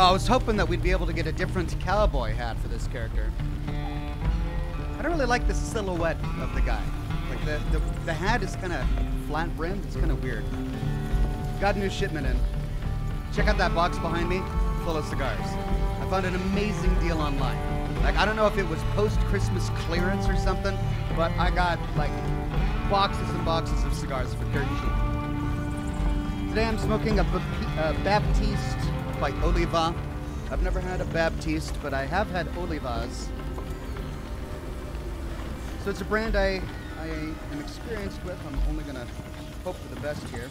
Know, I was hoping that we'd be able to get a different cowboy hat for this character. I don't really like the silhouette of the guy. Like the the, the hat is kind of flat brimmed. It's kind of weird. Got a new shipment in. Check out that box behind me, full of cigars. I found an amazing deal online. Like I don't know if it was post-Christmas clearance or something, but I got like boxes and boxes of cigars for dirt cheap. Today I'm smoking a, a uh, Baptiste by Oliva. I've never had a Baptiste, but I have had Olivas. So it's a brand I, I am experienced with. I'm only gonna hope for the best here.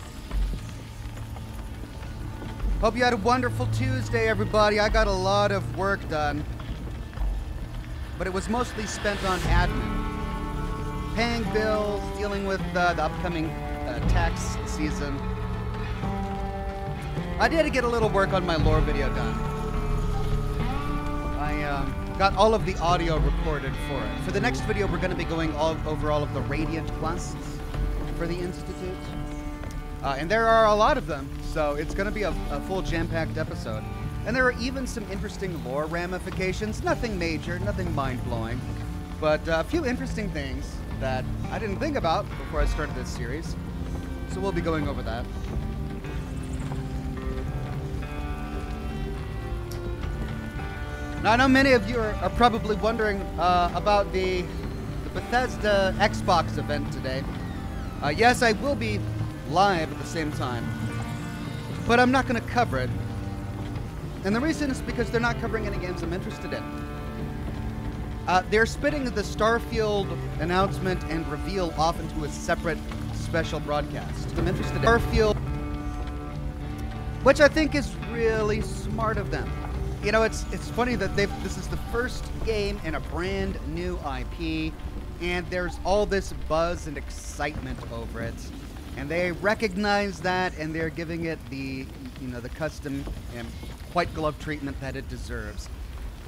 Hope you had a wonderful Tuesday, everybody. I got a lot of work done, but it was mostly spent on admin, paying bills, dealing with uh, the upcoming uh, tax season. I did get a little work on my lore video done. I um, got all of the audio recorded for it. For the next video, we're going to be going all over all of the Radiant quests for the Institute. Uh, and there are a lot of them, so it's going to be a, a full jam-packed episode. And there are even some interesting lore ramifications. Nothing major, nothing mind-blowing, but uh, a few interesting things that I didn't think about before I started this series. So we'll be going over that. Now, I know many of you are, are probably wondering uh, about the, the Bethesda Xbox event today. Uh, yes, I will be live at the same time, but I'm not going to cover it. And the reason is because they're not covering any games I'm interested in. Uh, they're spitting the Starfield announcement and reveal off into a separate special broadcast. I'm interested in Starfield, which I think is really smart of them you know, it's it's funny that they this is the first game in a brand new IP, and there's all this buzz and excitement over it, and they recognize that, and they're giving it the you know the custom and white glove treatment that it deserves.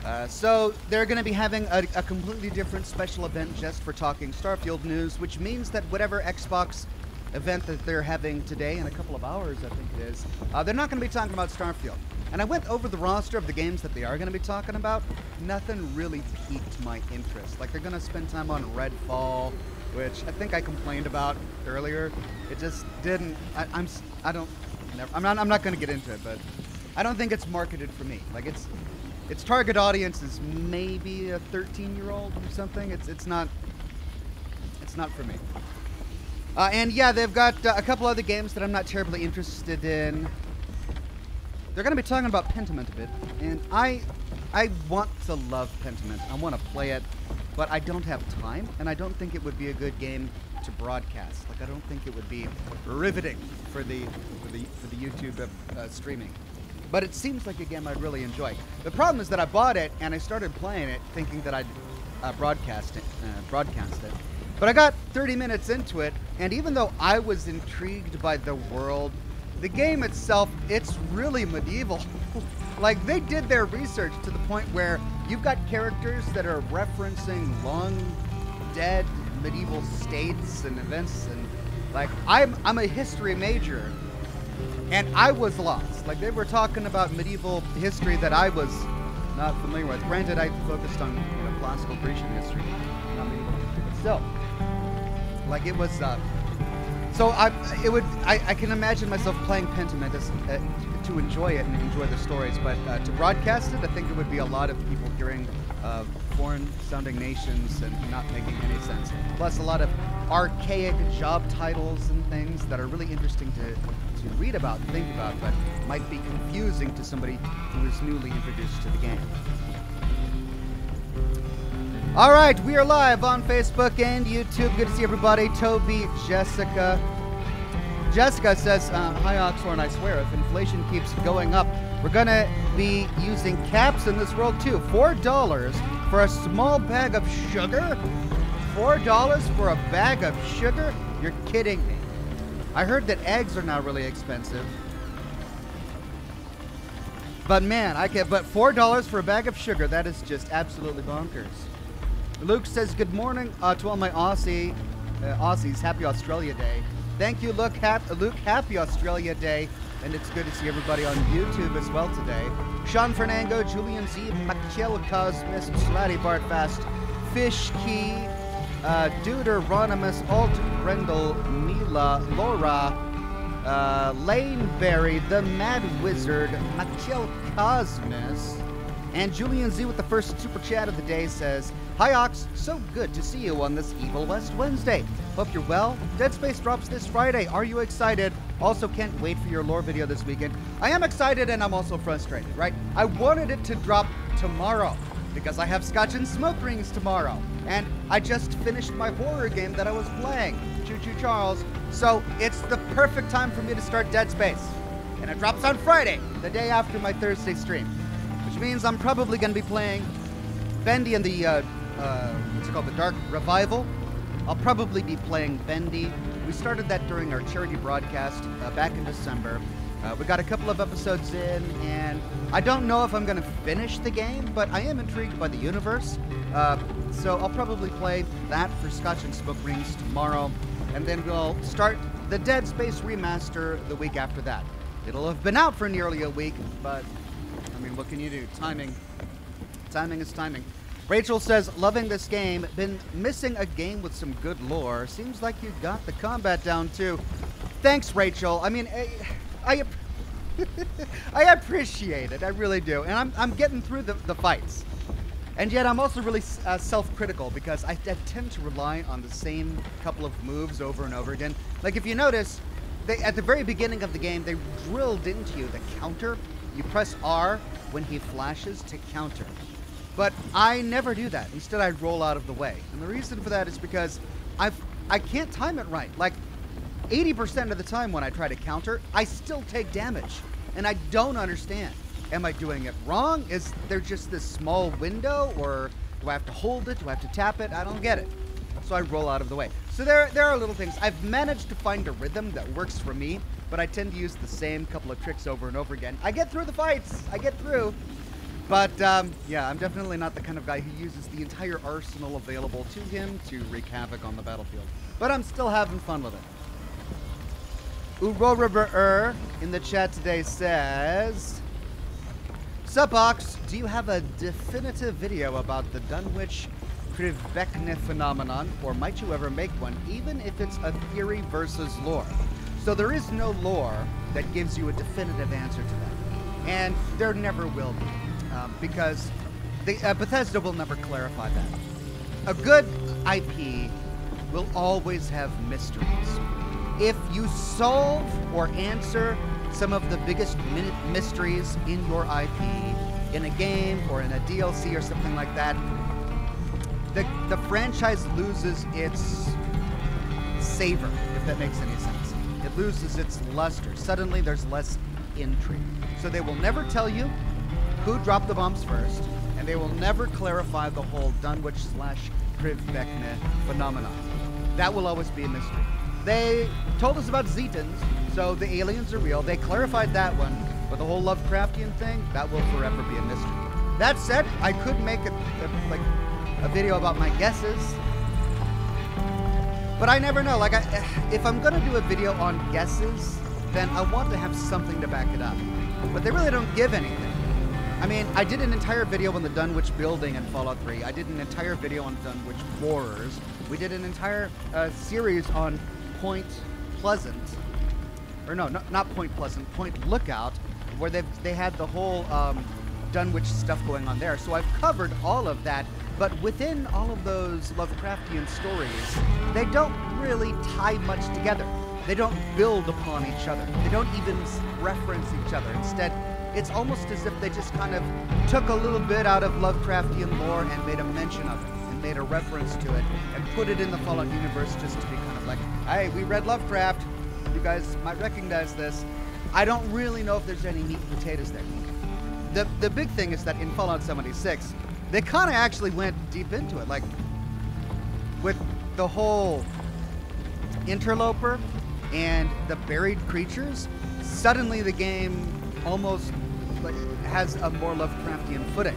Uh, so they're going to be having a, a completely different special event just for talking Starfield news, which means that whatever Xbox event that they're having today in a couple of hours, I think it is, uh, they're not going to be talking about Starfield. And I went over the roster of the games that they are going to be talking about. Nothing really piqued my interest. Like they're going to spend time on Redfall, which I think I complained about earlier. It just didn't. I, I'm. I don't. Never, I'm not. I'm not going to get into it, but I don't think it's marketed for me. Like it's. Its target audience is maybe a 13-year-old or something. It's. It's not. It's not for me. Uh, and yeah, they've got uh, a couple other games that I'm not terribly interested in. They're going to be talking about Pentiment a bit, and I, I want to love Pentiment. I want to play it, but I don't have time, and I don't think it would be a good game to broadcast. Like I don't think it would be riveting for the for the for the YouTube uh, streaming. But it seems like a game I'd really enjoy. The problem is that I bought it and I started playing it thinking that I'd uh, broadcast it, uh, broadcast it. But I got 30 minutes into it, and even though I was intrigued by the world the game itself, it's really medieval. like they did their research to the point where you've got characters that are referencing long dead medieval states and events and like I'm I'm a history major and I was lost. Like they were talking about medieval history that I was not familiar with. Granted, I focused on you know, classical Grecian history, not medieval, but still, like it was. Uh, so I, it would, I, I can imagine myself playing Pentiment as, uh, to enjoy it and enjoy the stories, but uh, to broadcast it, I think it would be a lot of people hearing uh, foreign-sounding nations and not making any sense. Plus, a lot of archaic job titles and things that are really interesting to, to read about and think about, but might be confusing to somebody who is newly introduced to the game. All right, we are live on Facebook and YouTube. Good to see everybody. Toby, Jessica. Jessica says, uh, Hi, Oxhorn. I swear, if inflation keeps going up, we're going to be using caps in this world too. $4 for a small bag of sugar? $4 for a bag of sugar? You're kidding me. I heard that eggs are now really expensive. But man, I can but $4 for a bag of sugar, that is just absolutely bonkers. Luke says, Good morning uh, to all my Aussie uh, Aussies. Happy Australia Day. Thank you, Luke. Hap- Luke. Happy Australia Day. and it's good to see everybody on YouTube as well today. Sean Fernando, Julian Z, Michael Cosmos, Slatty Bartfast, Fish Key, uh, Alt, Brendel, Mila, Laura, uh, Lane Berry, The Mad Wizard, Michael Cosmos, and Julian Z with the first super chat of the day says, Hi Ox, so good to see you on this Evil West Wednesday. Hope you're well. Dead Space drops this Friday. Are you excited? Also, can't wait for your lore video this weekend. I am excited and I'm also frustrated, right? I wanted it to drop tomorrow because I have Scotch and Smoke Rings tomorrow. And I just finished my horror game that I was playing, Choo Choo Charles. So it's the perfect time for me to start Dead Space. And it drops on Friday, the day after my Thursday stream. Which means I'm probably going to be playing Bendy and the uh, uh, what's it called, the Dark Revival. I'll probably be playing Bendy. We started that during our charity broadcast uh, back in December. Uh, we got a couple of episodes in, and I don't know if I'm going to finish the game, but I am intrigued by the universe. Uh, so I'll probably play that for Scotch and Smoke Rings tomorrow, and then we'll start the Dead Space remaster the week after that. It'll have been out for nearly a week, but I mean, what can you do? Timing. Timing is timing. Rachel says, loving this game. Been missing a game with some good lore. Seems like you got the combat down too. Thanks, Rachel. I mean, I, I, I appreciate it. I really do. And I'm, I'm getting through the, the fights. And yet I'm also really uh, self-critical because I, I, tend to rely on the same couple of moves over and over again. Like if you notice, they, at the very beginning of the game, they drilled into you the counter. You press R when he flashes to counter. But I never do that. Instead, I roll out of the way. And the reason for that is because I've, I can't time it right. Like, 80% of the time when I try to counter, I still take damage. And I don't understand. Am I doing it wrong? Is there just this small window? Or do I have to hold it? Do I have to tap it? I don't get it. So I roll out of the way. So there, there are little things. I've managed to find a rhythm that works for me, but I tend to use the same couple of tricks over and over again. I get through the fights. I get through. But um, yeah, I'm definitely not the kind of guy who uses the entire arsenal available to him to wreak havoc on the battlefield. But I'm still having fun with it. Uroriber in the chat today says, Subox, do you have a definitive video about the Dunwich Krivbeknih phenomenon, or might you ever make one, even if it's a theory versus lore? So there is no lore that gives you a definitive answer to that. And there never will be um, because the, uh, Bethesda will never clarify that. A good IP will always have mysteries. If you solve or answer some of the biggest mysteries in your IP in a game or in a DLC or something like that, the, the franchise loses its savor, if that makes any sense. It loses its luster. Suddenly there's less intrigue. So they will never tell you who dropped the bombs first, and they will never clarify the whole Dunwich slash Krivbeknih phenomenon. That will always be a mystery. They told us about Zetans, so the aliens are real. They clarified that one, but the whole Lovecraftian thing, that will forever be a mystery. That said, I could make a, a like a video about my guesses, but I never know. Like, I, if I'm gonna do a video on guesses, then I want to have something to back it up. But they really don't give anything. I mean, I did an entire video on the Dunwich building in Fallout 3. I did an entire video on Dunwich horrors. We did an entire uh, series on Point Pleasant, or no, not, not Point Pleasant, Point Lookout, where they they had the whole um, Dunwich stuff going on there. So I've covered all of that, but within all of those Lovecraftian stories, they don't really tie much together. They don't build upon each other. They don't even reference each other. Instead, it's almost as if they just kind of took a little bit out of Lovecraftian lore and made a mention of it and made a reference to it and put it in the Fallout universe just to be kind of like, hey, we read Lovecraft. You guys might recognize this. I don't really know if there's any meat and potatoes there. The, the big thing is that in Fallout 76, they kind of actually went deep into it. Like, with the whole interloper and the buried creatures, suddenly the game almost like has a more Lovecraftian footing.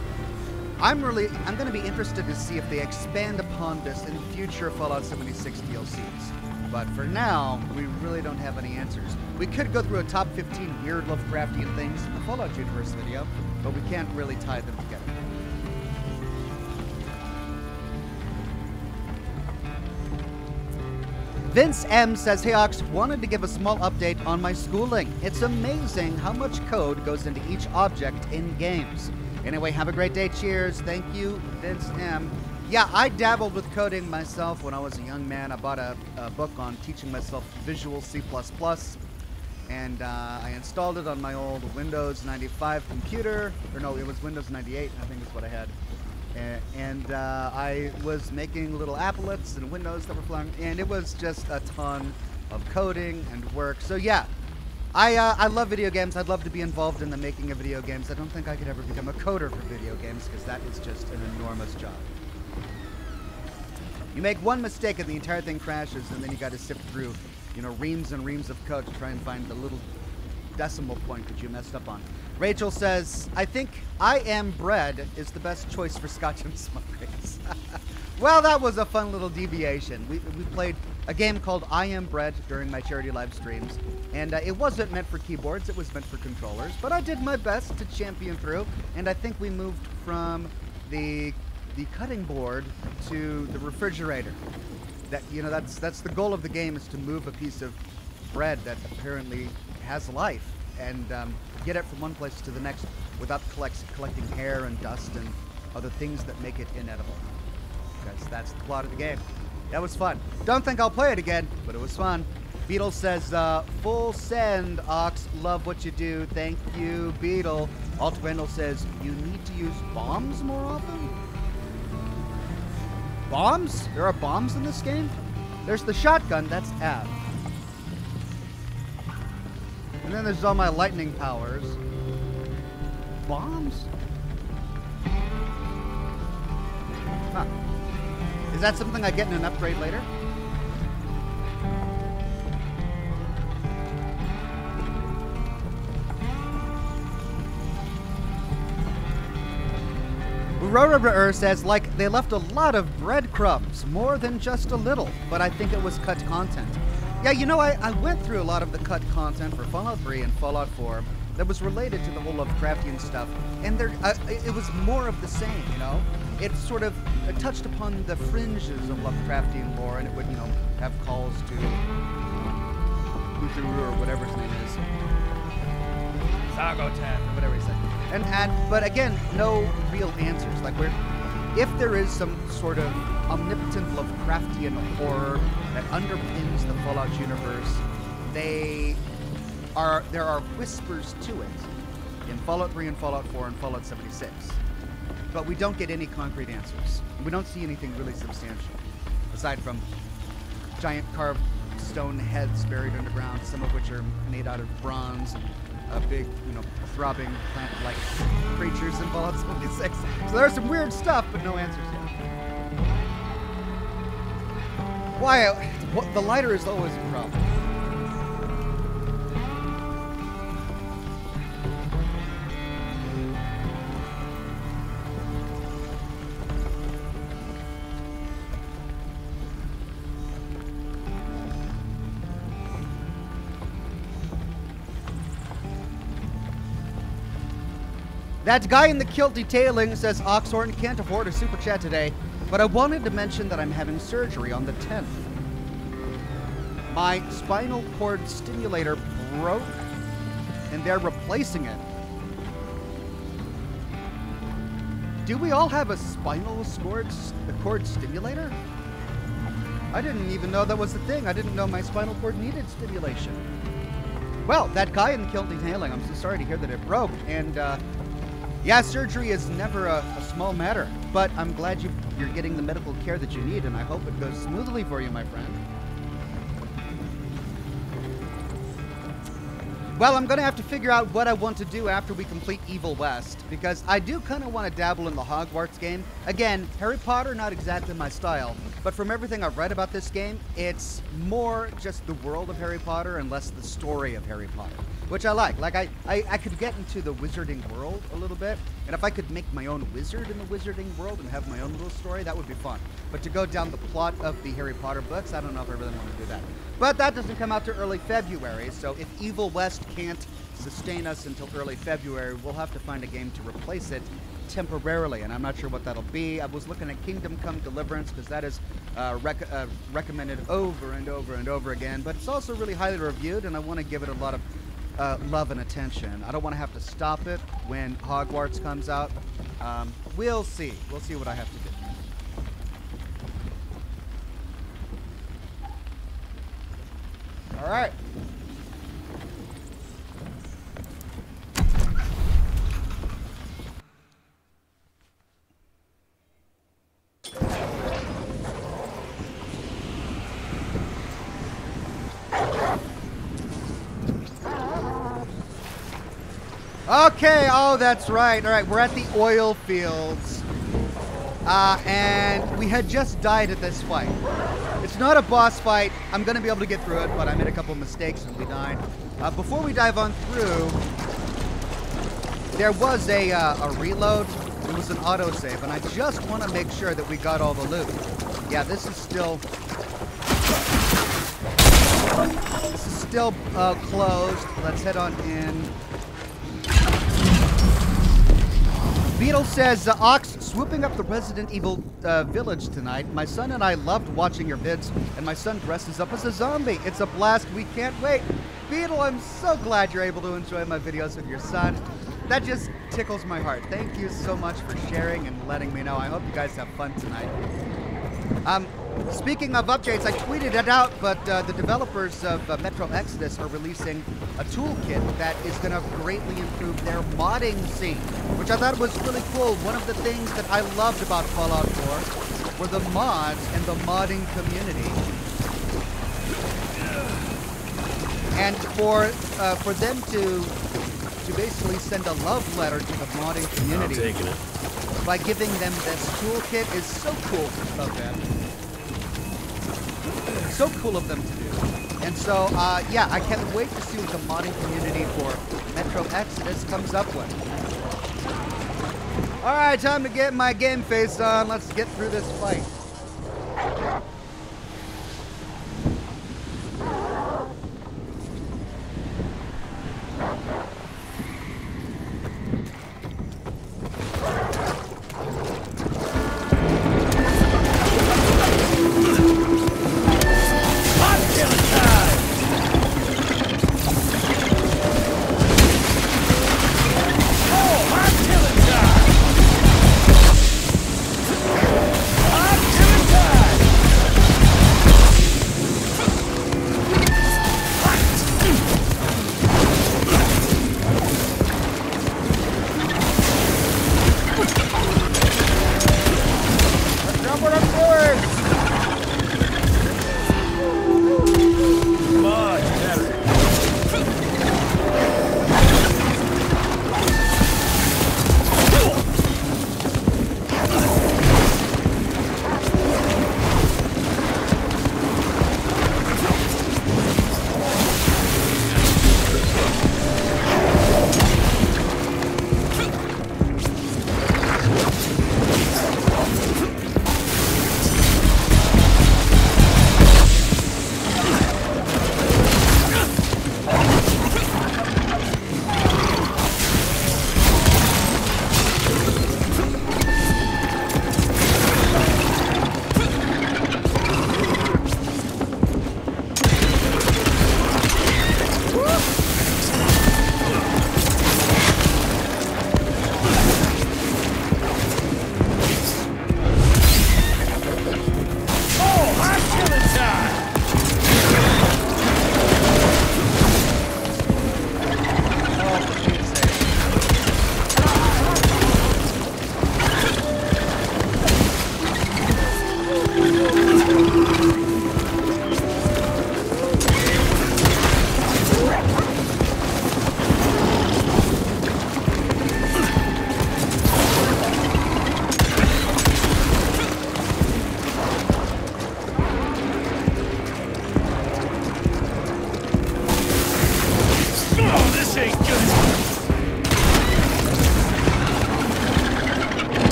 I'm really I'm going to be interested to see if they expand upon this in future Fallout 76 DLCs. But for now, we really don't have any answers. We could go through a top 15 weird Lovecraftian things in the Fallout universe video, but we can't really tie them together. Vince M says, Hey Ox, wanted to give a small update on my schooling. It's amazing how much code goes into each object in games. Anyway, have a great day. Cheers. Thank you, Vince M. Yeah, I dabbled with coding myself when I was a young man. I bought a, a book on teaching myself Visual C++, and uh, I installed it on my old Windows 95 computer. Or no, it was Windows 98, I think is what I had. And, uh, I was making little applets and windows that were flying, and it was just a ton of coding and work. So yeah, I, uh, I love video games. I'd love to be involved in the making of video games. I don't think I could ever become a coder for video games because that is just an enormous job. You make one mistake and the entire thing crashes, and then you got to sift through, you know, reams and reams of code to try and find the little decimal point that you messed up on. Rachel says, I think I Am Bread is the best choice for Scotch and Smuckers. well, that was a fun little deviation. We, we played a game called I Am Bread during my charity live streams, and uh, it wasn't meant for keyboards, it was meant for controllers, but I did my best to champion through, and I think we moved from the the cutting board to the refrigerator. That you know, that's that's the goal of the game is to move a piece of bread that apparently has life and um, get it from one place to the next without collect, collecting hair and dust and other things that make it inedible. Because that's the plot of the game. That was fun. Don't think I'll play it again, but it was fun. Beetle says, uh, full send, Ox. Love what you do. Thank you, Beetle. Alt Randall says, you need to use bombs more often? Bombs? There are bombs in this game? There's the shotgun, that's F. And then there's all my lightning powers. Bombs? Huh. Is that something I get in an upgrade later? Roror says, like, they left a lot of breadcrumbs, more than just a little, but I think it was cut content. Yeah, you know, I, I went through a lot of the cut content for Fallout 3 and Fallout 4 that was related to the whole Lovecraftian stuff, and there uh, it was more of the same, you know? It sort of it touched upon the fringes of Lovecraftian lore, and it would, you know, have calls to Cthulhu or whatever his name is. Zagotan, or whatever he said. And, and, but again, no real answers. Like, we're, if there is some sort of omnipotent Lovecraftian horror that underpins the Fallout universe, they are there are whispers to it in Fallout 3 and Fallout 4 and Fallout 76. But we don't get any concrete answers. We don't see anything really substantial, aside from giant carved stone heads buried underground, some of which are made out of bronze and a big, you know, throbbing plant-like creatures involved in Fallout 76. So there's some weird stuff, but no answers yet. Why? The lighter is always a problem. That guy in the kilt detailing says Oxhorn can't afford a super chat today, but I wanted to mention that I'm having surgery on the 10th. My spinal cord stimulator broke, and they're replacing it. Do we all have a spinal cord, cord stimulator? I didn't even know that was a thing. I didn't know my spinal cord needed stimulation. Well, that guy in the kilt detailing, I'm so sorry to hear that it broke, and uh, yeah, surgery is never a, a, small matter, but I'm glad you, you're getting the medical care that you need, and I hope it goes smoothly for you, my friend. Well, I'm going to have to figure out what I want to do after we complete Evil West, because I do kind of want to dabble in the Hogwarts game. Again, Harry Potter, not exactly my style, but from everything I've read about this game, it's more just the world of Harry Potter and less the story of Harry Potter. Which I like. Like I, I, I could get into the wizarding world a little bit, and if I could make my own wizard in the wizarding world and have my own little story, that would be fun. But to go down the plot of the Harry Potter books, I don't know if I really want to do that. But that doesn't come out to early February, so if Evil West can't sustain us until early February, we'll have to find a game to replace it temporarily, and I'm not sure what that'll be. I was looking at Kingdom Come Deliverance because that is uh, rec- uh, recommended over and over and over again, but it's also really highly reviewed, and I want to give it a lot of uh, love and attention. I don't want to have to stop it when Hogwarts comes out. Um, we'll see. We'll see what I have to do. All right. Okay, oh, that's right. All right, we're at the oil fields. Uh, and we had just died at this fight. It's not a boss fight. I'm going to be able to get through it, but I made a couple mistakes and we died. Uh, before we dive on through, there was a, uh, a reload. It was an autosave, and I just want to make sure that we got all the loot. Yeah, this is still... This is still uh, closed. Let's head on in. Beetle says, Ox, swooping up the Resident Evil uh, village tonight. My son and I loved watching your vids, and my son dresses up as a zombie. It's a blast. We can't wait. Beetle, I'm so glad you're able to enjoy my videos with your son. That just tickles my heart. Thank you so much for sharing and letting me know. I hope you guys have fun tonight. Um, speaking of updates, I tweeted it out, but uh, the developers of uh, Metro Exodus are releasing a toolkit that is going to greatly improve their modding scene, which I thought was really cool. One of the things that I loved about Fallout 4 were the mods and the modding community. And for uh, for them to to basically send a love letter to the modding community I'm taking it. by giving them this toolkit is so cool of them. So cool of them to do. And so, uh, yeah, I can't wait to see what the modding community for Metro Exodus comes up with. Alright, time to get my game face on. Let's get through this fight.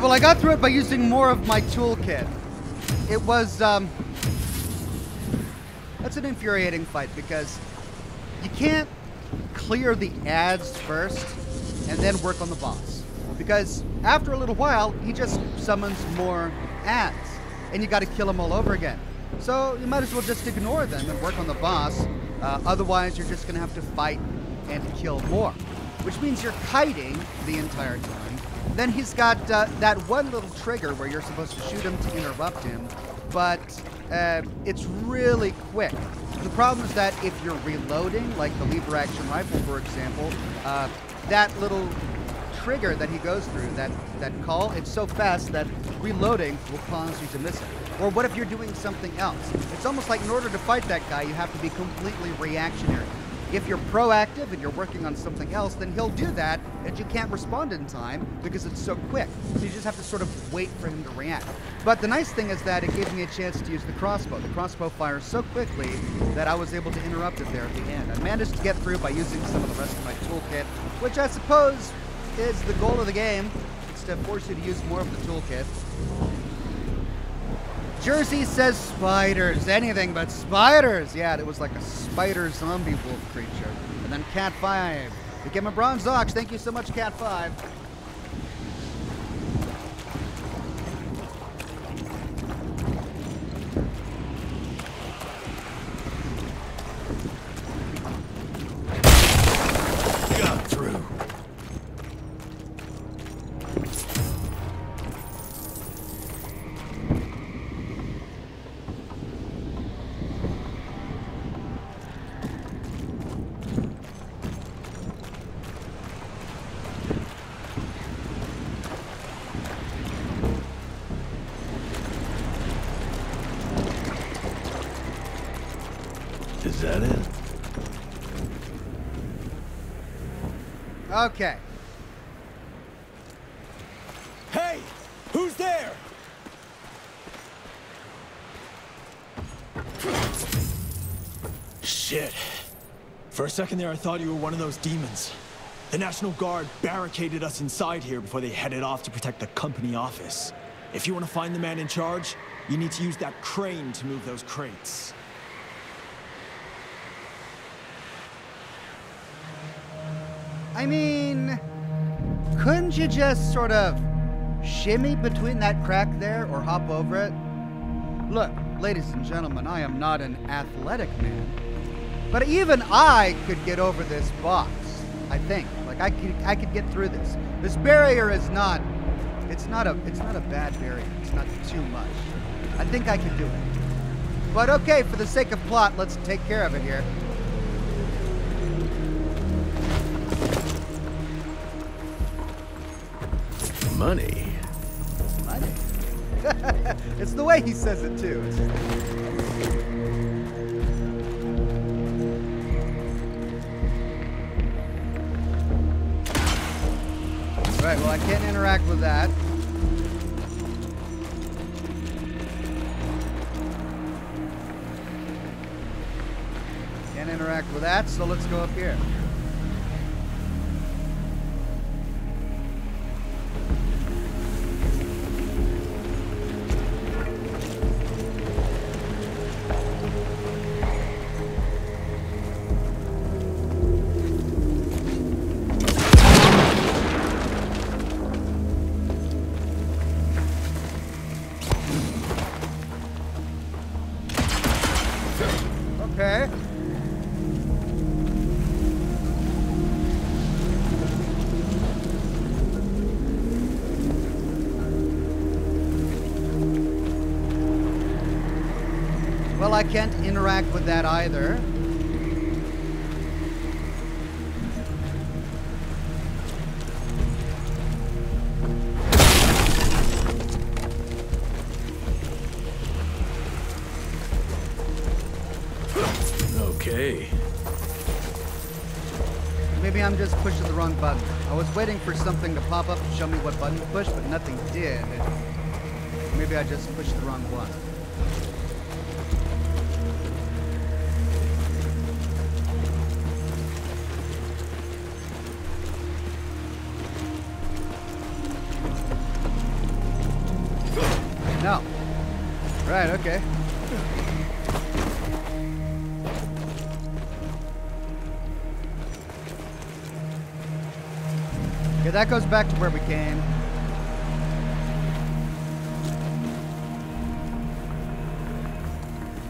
Well, I got through it by using more of my toolkit. It was, um... That's an infuriating fight because you can't clear the ads first and then work on the boss. Because after a little while, he just summons more ads, and you got to kill them all over again. So you might as well just ignore them and work on the boss. Uh, otherwise, you're just going to have to fight and kill more, which means you're kiting the entire time. Then he's got uh, that one little trigger where you're supposed to shoot him to interrupt him, but uh, it's really quick. The problem is that if you're reloading, like the lever action rifle, for example, uh, that little trigger that he goes through, that, that call, it's so fast that reloading will cause you to miss it. Or what if you're doing something else? It's almost like in order to fight that guy, you have to be completely reactionary. If you're proactive and you're working on something else, then he'll do that, you can't respond in time because it's so quick. So you just have to sort of wait for him to react. But the nice thing is that it gave me a chance to use the crossbow. The crossbow fires so quickly that I was able to interrupt it there at the end. I managed to get through by using some of the rest of my toolkit, which I suppose is the goal of the game. It's to force you to use more of the toolkit. Jersey says spiders. Anything but spiders. Yeah, it was like a spider zombie wolf creature. And then Cat 5 became a bronze ox. Thank you so much, Cat 5. Okay. Hey! Who's there? Shit. For a second there, I thought you were one of those demons. The National Guard barricaded us inside here before they headed off to protect the company office. If you want to find the man in charge, you need to use that crane to move those crates. I mean, couldn't you just sort of shimmy between that crack there or hop over it? Look, ladies and gentlemen, I am not an athletic man, but even I could get over this box. I think, like I could, I could get through this. This barrier is not, it's not a, it's not a bad barrier. It's not too much. I think I could do it. But okay, for the sake of plot, let's take care of it here. Money. Money. it's the way he says it too. It's- Right, well I can't interact with that. Can't interact with that, so let's go up here. I can't interact with that either. Okay. Maybe I'm just pushing the wrong button. I was waiting for something to pop up to show me what button to push, but nothing did. Maybe I just pushed the wrong one. That goes back to where we came.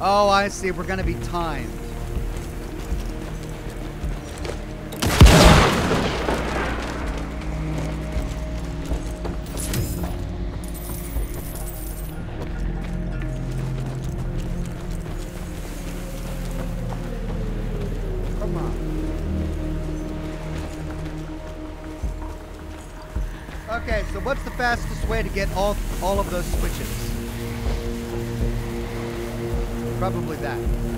Oh, I see. We're going to be timed. Get all all of those switches? Probably that.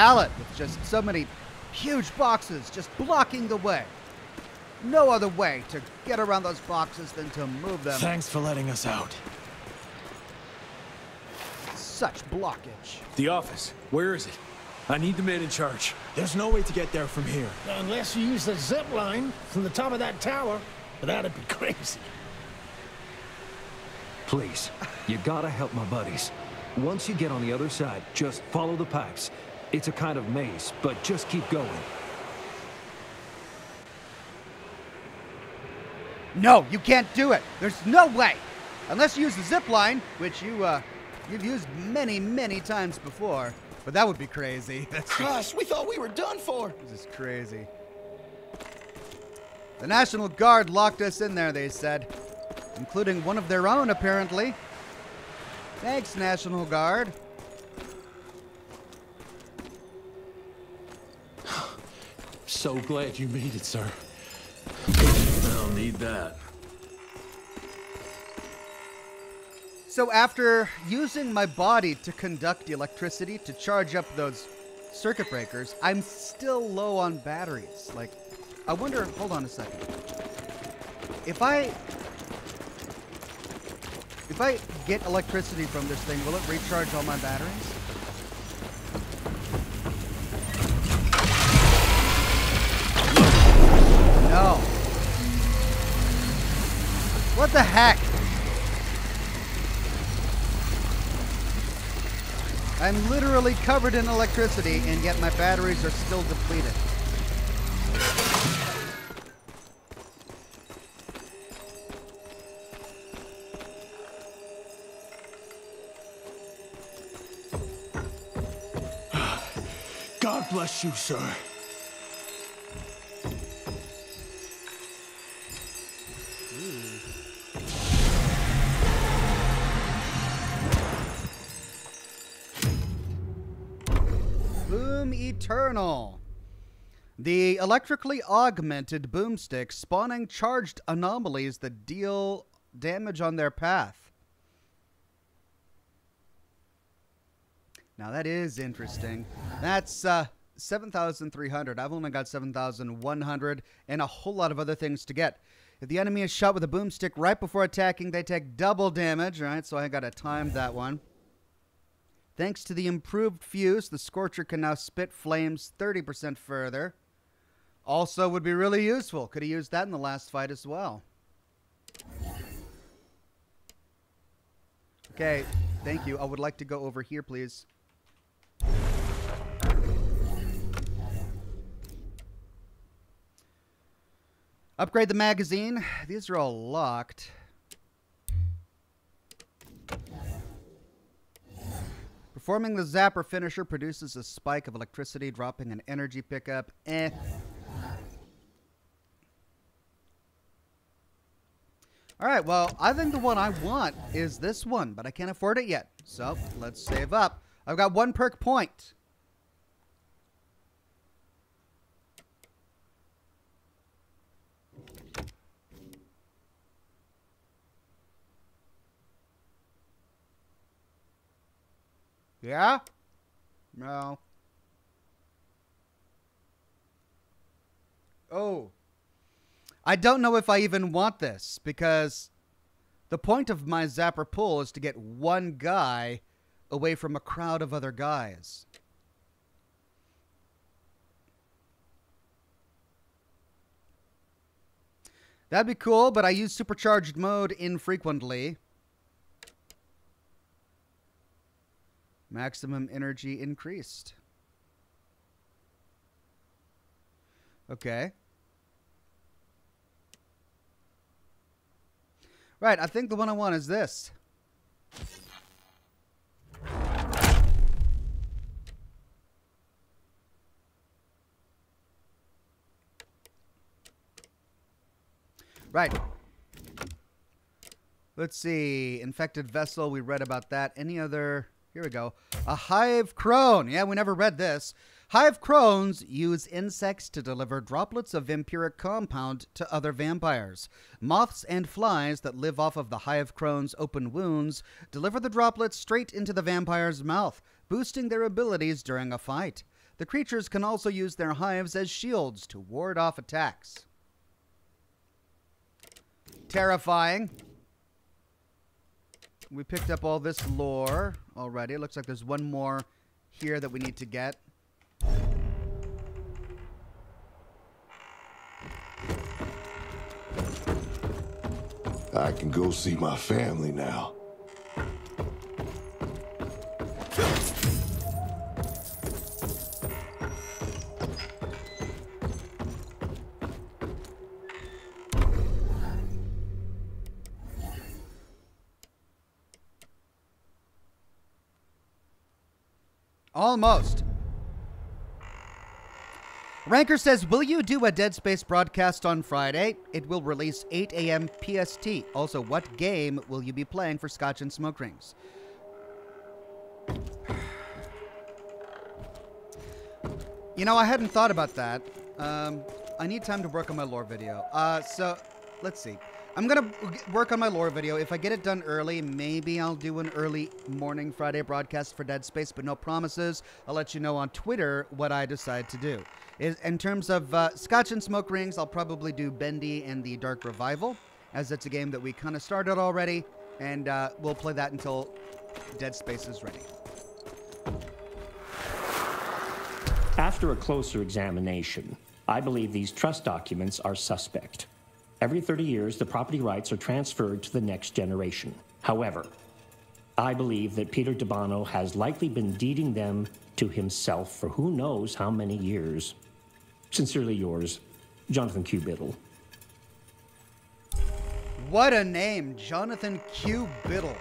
Pallet with just so many huge boxes just blocking the way. No other way to get around those boxes than to move them. Thanks for letting us out. Such blockage. The office. Where is it? I need the man in charge. There's no way to get there from here. Unless you use the zip line from the top of that tower, but that'd be crazy. Please, you gotta help my buddies. Once you get on the other side, just follow the pipes. It's a kind of maze, but just keep going. No, you can't do it. There's no way. Unless you use the zip line, which you, uh, you've used many, many times before. But that would be crazy. That's Gosh, we thought we were done for. This is crazy. The National Guard locked us in there, they said. Including one of their own, apparently. Thanks, National Guard. So glad you made it, sir. I'll need that. So after using my body to conduct electricity to charge up those circuit breakers, I'm still low on batteries. Like, I wonder, hold on a second. If I if I get electricity from this thing, will it recharge all my batteries? No. What the heck? I'm literally covered in electricity, and yet my batteries are still depleted. God bless you, sir. The electrically augmented boomsticks spawning charged anomalies that deal damage on their path. Now that is interesting. That's uh, 7,300. I've only got 7,100 and a whole lot of other things to get. If the enemy is shot with a boomstick right before attacking, they take double damage. Right, so I got to time that one. Thanks to the improved fuse, the Scorcher can now spit flames 30% further. Also, would be really useful. Could have used that in the last fight as well. Okay, thank you. I would like to go over here, please. Upgrade the magazine. These are all locked. Performing the zapper finisher produces a spike of electricity, dropping an energy pickup. Eh. All right, well, I think the one I want is this one, but I can't afford it yet. So let's save up. I've got one perk point. Yeah? No. Oh. I don't know if I even want this because the point of my zapper pull is to get one guy away from a crowd of other guys. That'd be cool, but I use supercharged mode infrequently. Maximum energy increased. Okay. Right, I think the one I want is this. Right. Let's see. Infected vessel. We read about that. Any other? Here we go. A hive crone. Yeah, we never read this. Hive crones use insects to deliver droplets of vampiric compound to other vampires. Moths and flies that live off of the hive crone's open wounds deliver the droplets straight into the vampire's mouth, boosting their abilities during a fight. The creatures can also use their hives as shields to ward off attacks. Terrifying. We picked up all this lore already. It looks like there's one more here that we need to get. I can go see my family now. Almost. Ranker says, Will you do a Dead Space broadcast on Friday? It will release 8 a.m. PST. Also, what game will you be playing for Scotch and Smoke Rings? You know, I hadn't thought about that. Um, I need time to work on my lore video. Uh, so, let's see. I'm gonna work on my lore video. If I get it done early, maybe I'll do an early morning Friday broadcast for Dead Space, but no promises. I'll let you know on Twitter what I decide to do. In terms of uh, Scotch and Smoke Rings, I'll probably do Bendy and the Dark Revival, as it's a game that we kind of started already, and uh, we'll play that until Dead Space is ready. After a closer examination, I believe these trust documents are suspect. Every 30 years, the property rights are transferred to the next generation. However, I believe that Peter DeBono has likely been deeding them to himself for who knows how many years. Sincerely yours, Jonathan Q. Biddle. What a name, Jonathan Q. Biddle.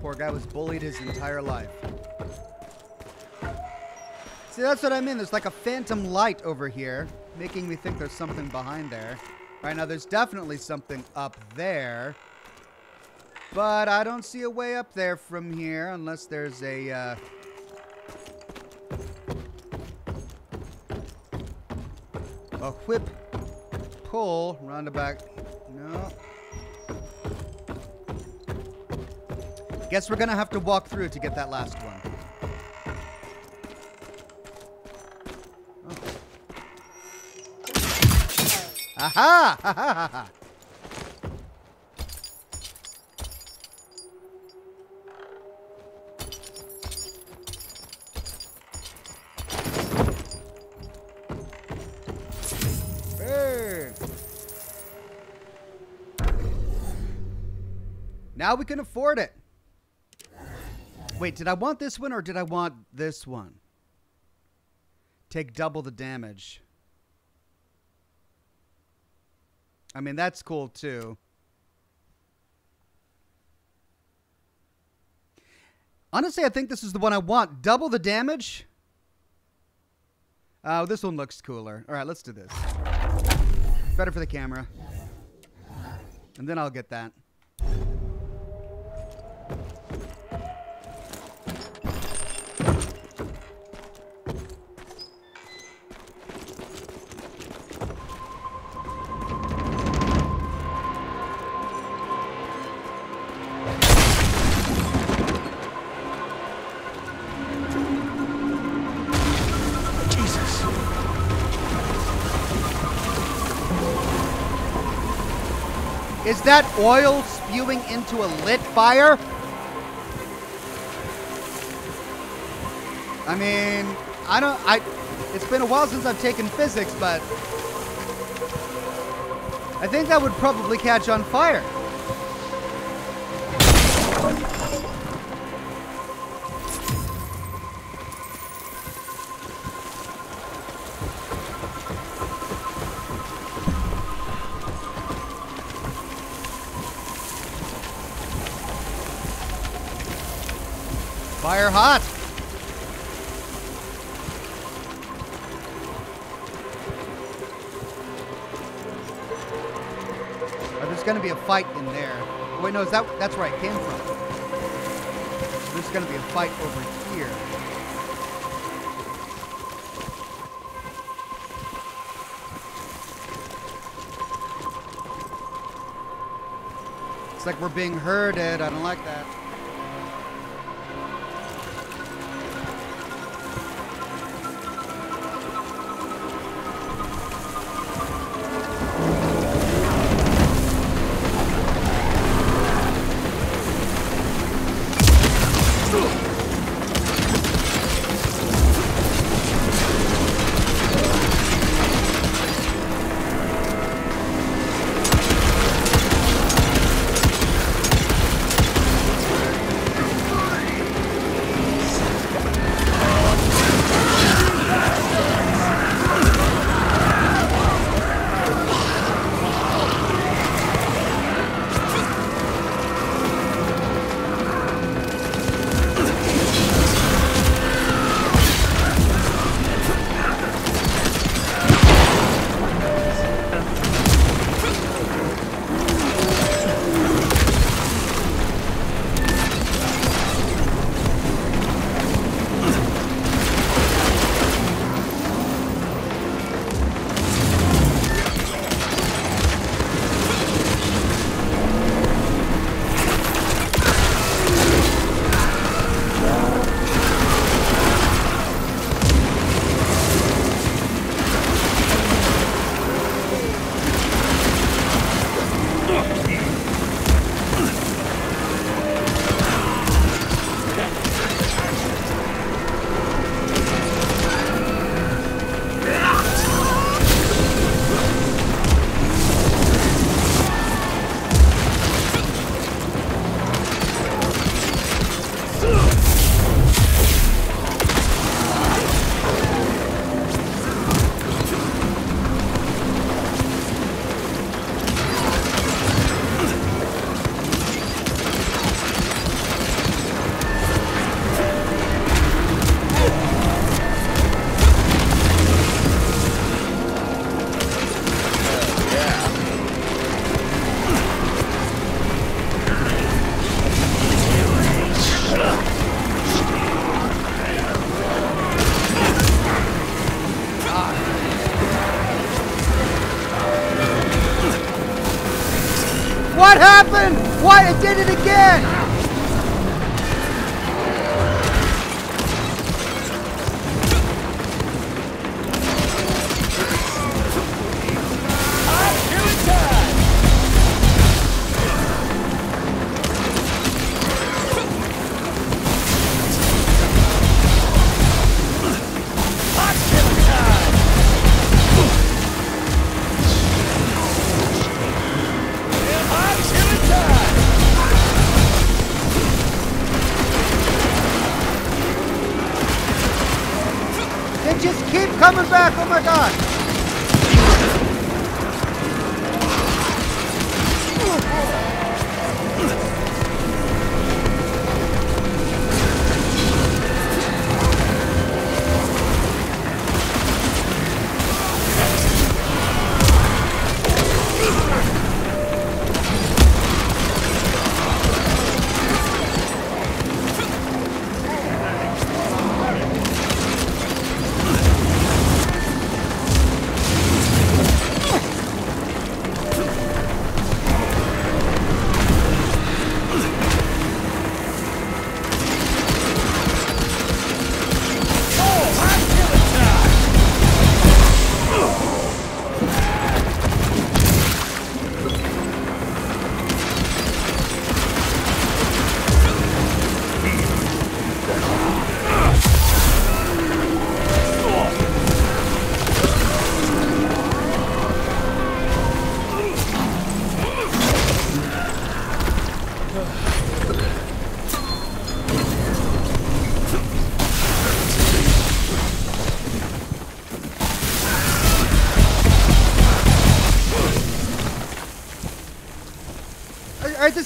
Poor guy was bullied his entire life. See, that's what I mean. There's like a phantom light over here, making me think there's something behind there. Right now, there's definitely something up there. But I don't see a way up there from here unless there's a... Uh, a whip pull roundabout. No. Guess we're gonna have to walk through to get that last one. Aha! Ha. Now we can afford it. Wait, did I want this one or did I want this one? Take double the damage. I mean, that's cool too. Honestly, I think this is the one I want. Double the damage. Oh, this one looks cooler. All right, let's do this. Better for the camera. And then I'll get that. Is that oil spewing into a lit fire? I mean, I don't. I. It's been a while since I've taken physics, but I think that would probably catch on fire. Fire hot. Oh, there's gonna be a fight in there. Oh, wait, no, is that that's where I came from? There's gonna be a fight over here. It's like we're being herded. I don't like that. Just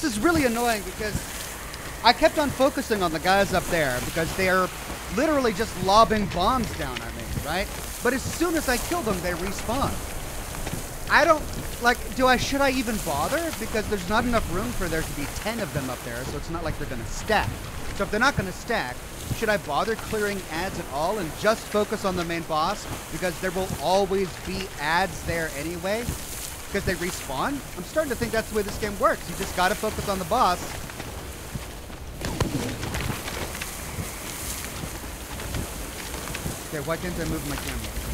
is really annoying because I kept on focusing on the guys up there because they're literally just lobbing bombs down at me, right? But as soon as I kill them, they respawn. I don't like. Do I? Should I even bother? Because there's not enough room for there to be ten of them up there, so it's not like they're gonna stack. So if they're not gonna stack, should I bother clearing ads at all and just focus on the main boss? Because there will always be ads there anyway. Because they respawn. I'm starting to think that's the way this game works. You just gotta focus on the boss. Okay, why can't I move my camera?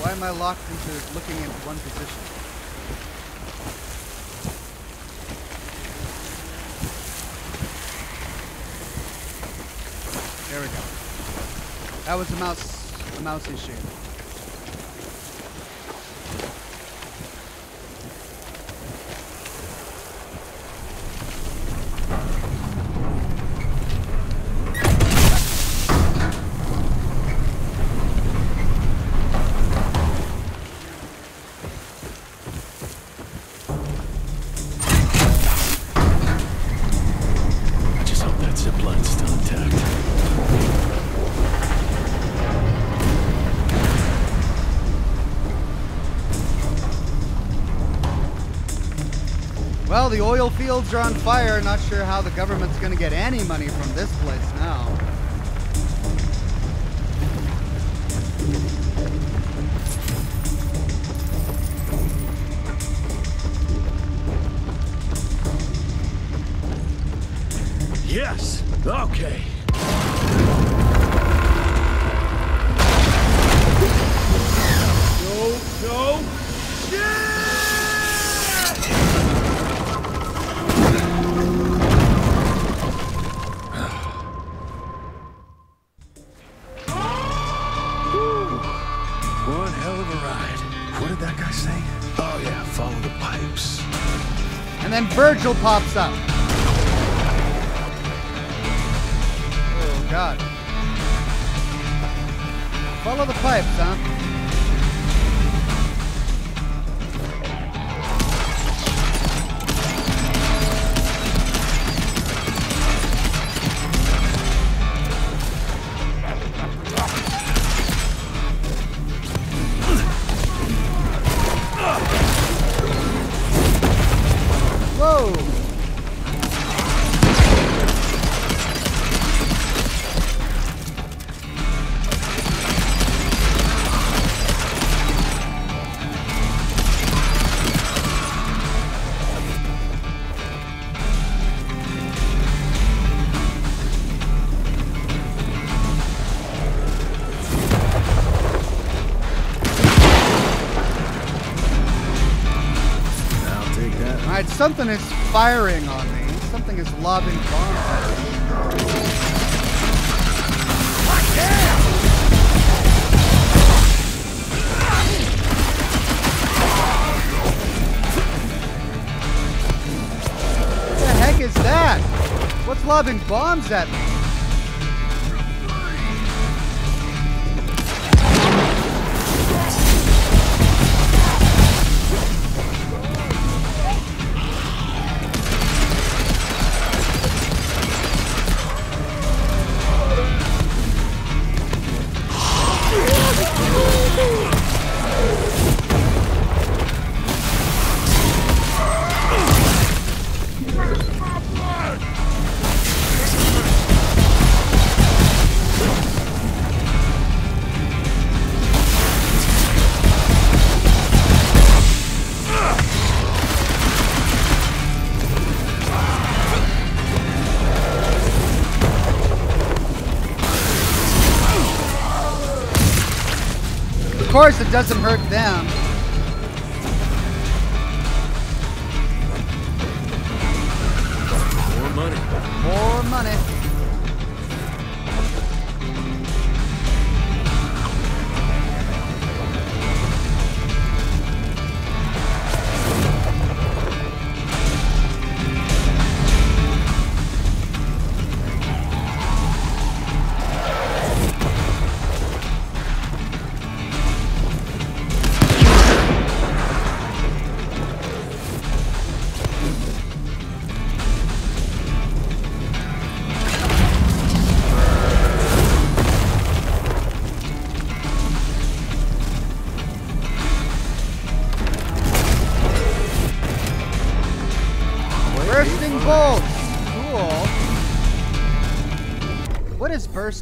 Why am I locked into looking into one position? There we go. That was a mouse, a mouse issue. Fields are on fire. Not sure how the government's going to get any money from this pops up. Oh, God. Follow the pipes, huh? Something is firing on me. Something is lobbing bombs at me. What the heck is that? What's lobbing bombs at me?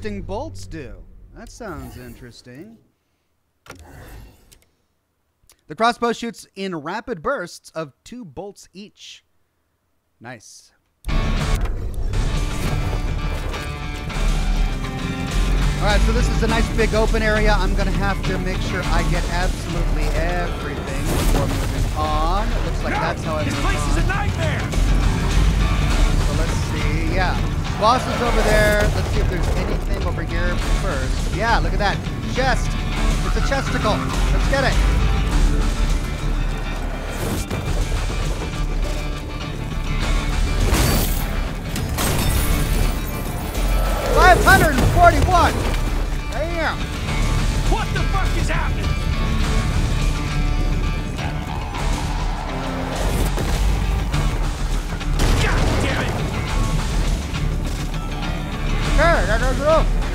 Bolts do? That sounds interesting. The crossbow shoots in rapid bursts of two bolts each. Nice. Alright, so this is a nice big open area. I'm going to have to make sure I get absolutely everything before moving on. It looks like that's how I This place on. is a nightmare! So let's see. Yeah. Boss is over there. Let's see if there's anything over here first. Yeah, look at that. Chest. It's a chesticle. Let's get it. Five hundred and forty-one. Damn. What the fuck is happening? Okay, that goes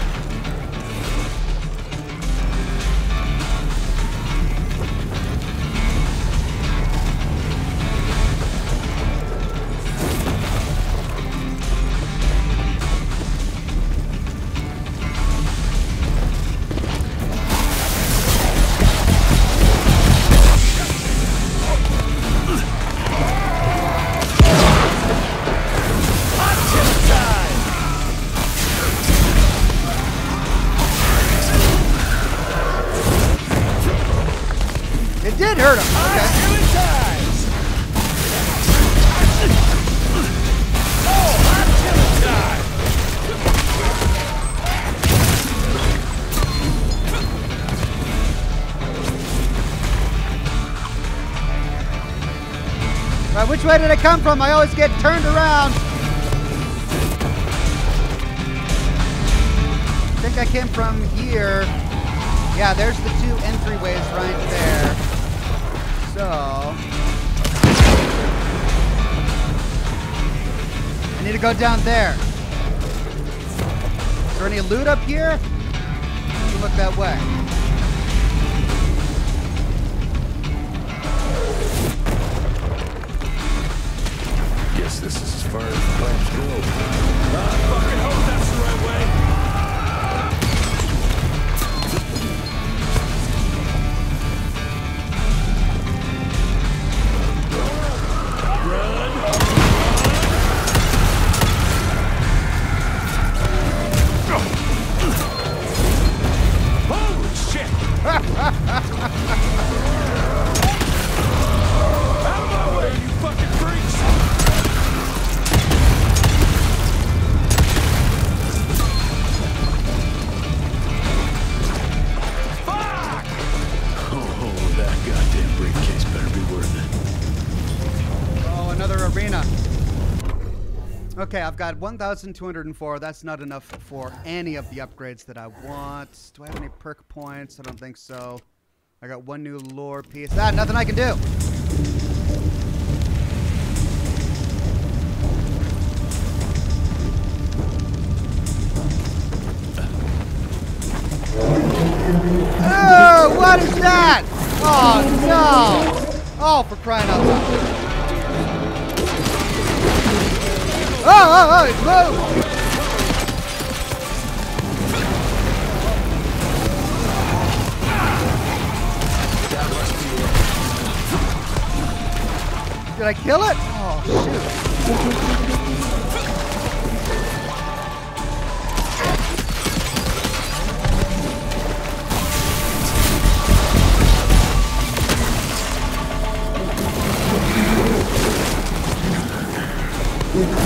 which way did it come from? I always get turned around. I think I came from here. Yeah, there's the two entryways right there. So. I need to go down there. Is there any loot up here? Look that way. Far as the pipes go. Fucking hope oh, that's the right way. Holy shit! Okay, I've got 1,204. That's not enough for any of the upgrades that I want. Do I have any perk points? I don't think so. I got one new lore piece. Ah, nothing I can do. Oh, what is that? Oh, no. Oh, for crying out loud. Oh, oh, oh, it moved. Did I kill it? Oh,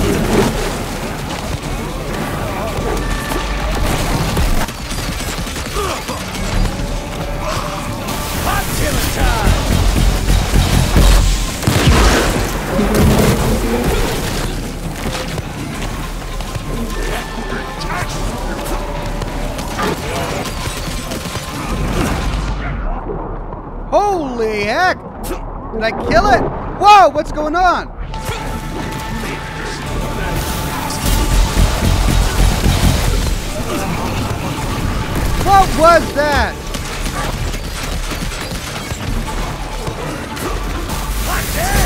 shoot. Holy heck! Did I kill it? Whoa, what's going on? What was that? Well,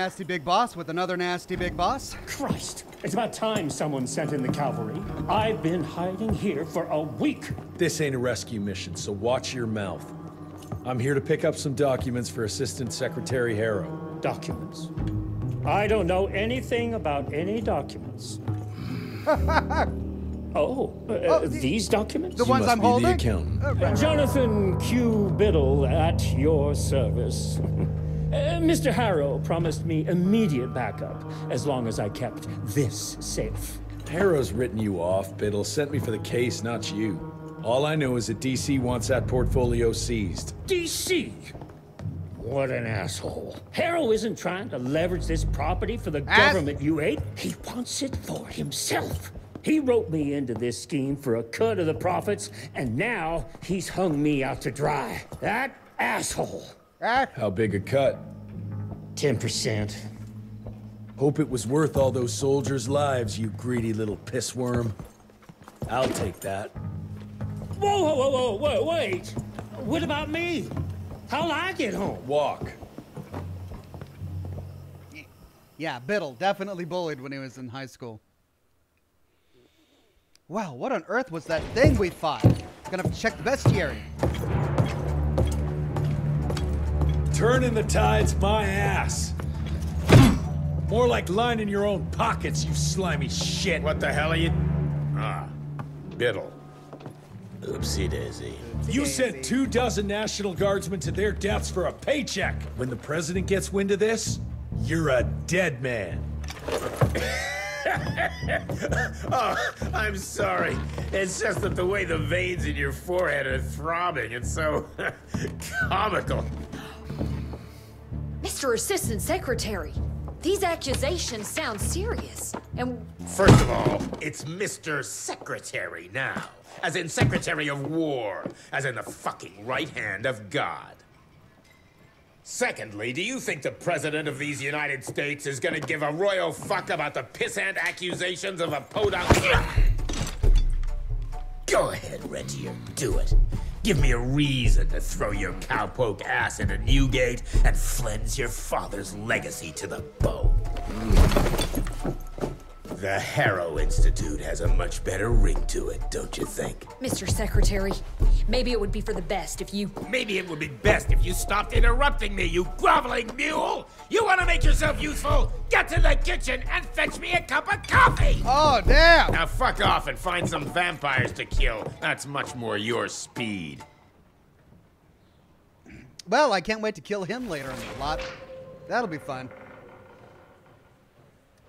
nasty big boss with another nasty big boss. Christ, it's about time someone sent in the cavalry. I've been hiding here for a week. This ain't a rescue mission, so watch your mouth. I'm here to pick up some documents for Assistant Secretary Harrow. Documents. I don't know anything about any documents. oh, uh, Oh, the- these documents? The You ones must I'm be the holding? accountant. Uh, right. Jonathan Q. Biddle at your service. Mr. Harrow promised me immediate backup as long as I kept this safe. Harrow's written you off, Biddle. Sent me for the case, not you. All I know is that DC wants that portfolio seized. DC! What an asshole. Harrow isn't trying to leverage this property for the Ass- government you ate. He wants it for himself. He wrote me into this scheme for a cut of the profits, and now he's hung me out to dry. That asshole. Ah, How big a cut? 10%. Hope it was worth all those soldiers' lives, you greedy little pissworm. I'll take that. Whoa, whoa, whoa, whoa, whoa, wait. What about me? How'll I get home? Walk. yeah, Biddle, definitely bullied when he was in high school. Wow, what on earth was that thing we fought? Gonna have to check the bestiary. Turning the tide's my ass. More like lining your own pockets, you slimy shit. What the hell are you? Ah, Biddle. Oopsie daisy. You sent two dozen National Guardsmen to their deaths for a paycheck. When the president gets wind of this, you're a dead man. Oh, I'm sorry. It's just that the way the veins in your forehead are throbbing, it's so comical. Mr. Assistant Secretary, these accusations sound serious. And First of all, it's Mr. Secretary now. As in Secretary of War. As in the fucking right hand of God. Secondly, do you think the President of these United States is gonna give a royal fuck about the pissant accusations of a podunk? Go ahead, Rentier, do it. Give me a reason to throw your cowpoke ass into Newgate and cleanse your father's legacy to the bone. The Harrow Institute has a much better ring to it, don't you think? Mr. Secretary, maybe it would be for the best if you. Maybe it would be best if you stopped interrupting me, you groveling mule! You want to make yourself useful? Get to the kitchen and fetch me a cup of coffee! Oh, damn! Now fuck off and find some vampires to kill. That's much more your speed. Well, I can't wait to kill him later in the plot. That'll be fun.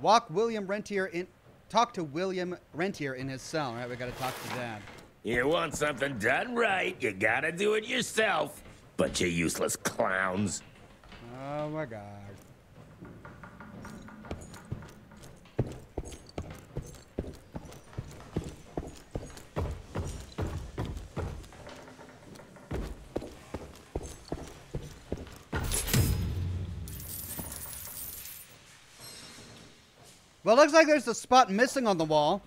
Walk William Rentier in. Talk to William Rentier in his cell. All right, we gotta talk to Dad. You want something done right, you gotta do it yourself. Bunch of useless clowns. Oh my God. Well, looks like there's a spot missing on the wall.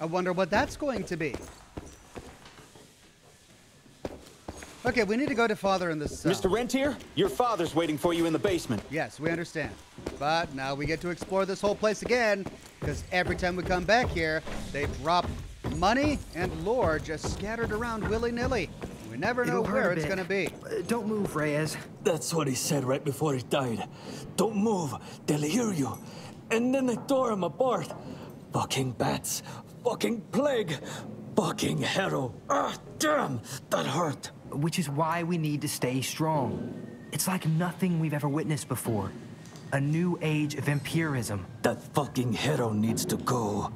I wonder what that's going to be. Okay, we need to go to father in this cell. Mr. Rentier, your father's waiting for you in the basement. Yes, we understand. But now we get to explore this whole place again, because every time we come back here, they drop money and lore just scattered around willy-nilly. We never know It'll hurt where it's gonna be. Uh, Don't move, Reyes. That's what he said right before he died. Don't move, they'll hear you. And then they tore him apart. Fucking bats, fucking plague, fucking harrow. Ah, damn, that hurt. Which is why we need to stay strong. It's like nothing we've ever witnessed before. A new age of vampirism. That fucking hero needs to go.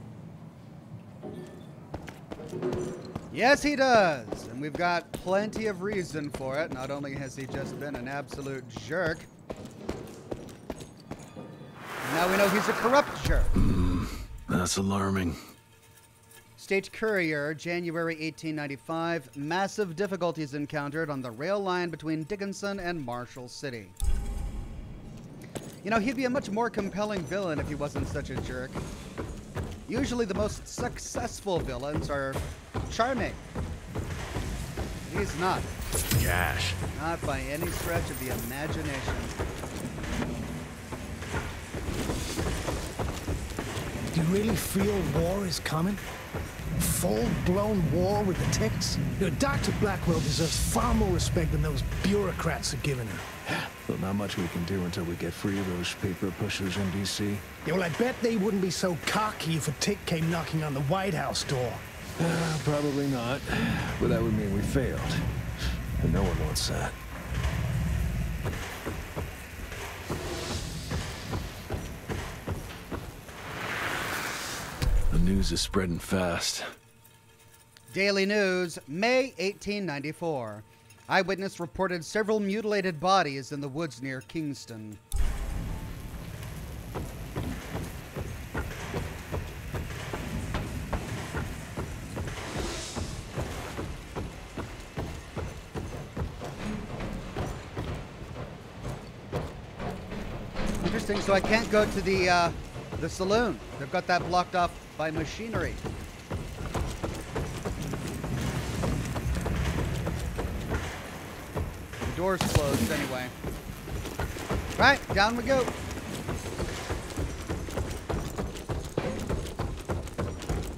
Yes, he does. And we've got plenty of reason for it. Not only has he just been an absolute jerk, now we know he's a corrupt jerk. Hmm, that's alarming. State Courier, January 1895. Massive difficulties encountered on the rail line between Dickinson and Marshall City. You know, he'd be a much more compelling villain if he wasn't such a jerk. Usually the most successful villains are charming. He's not. Gosh. Not by any stretch of the imagination. Do you really feel war is coming? Full-blown war with the ticks? You know, Dr. Blackwell deserves far more respect than those bureaucrats are giving her. Well, not much we can do until we get free of those paper pushers in D.C. Yeah, well, I bet they wouldn't be so cocky if a tick came knocking on the White House door. Uh, probably not. But that would mean we failed. And no one wants that. The news is spreading fast. Daily News, May 1894. Eyewitness reported several mutilated bodies in the woods near Kingston. Interesting. So I can't go to the uh, the saloon. They've got that blocked off by machinery. Door's closed anyway. Right, down we go.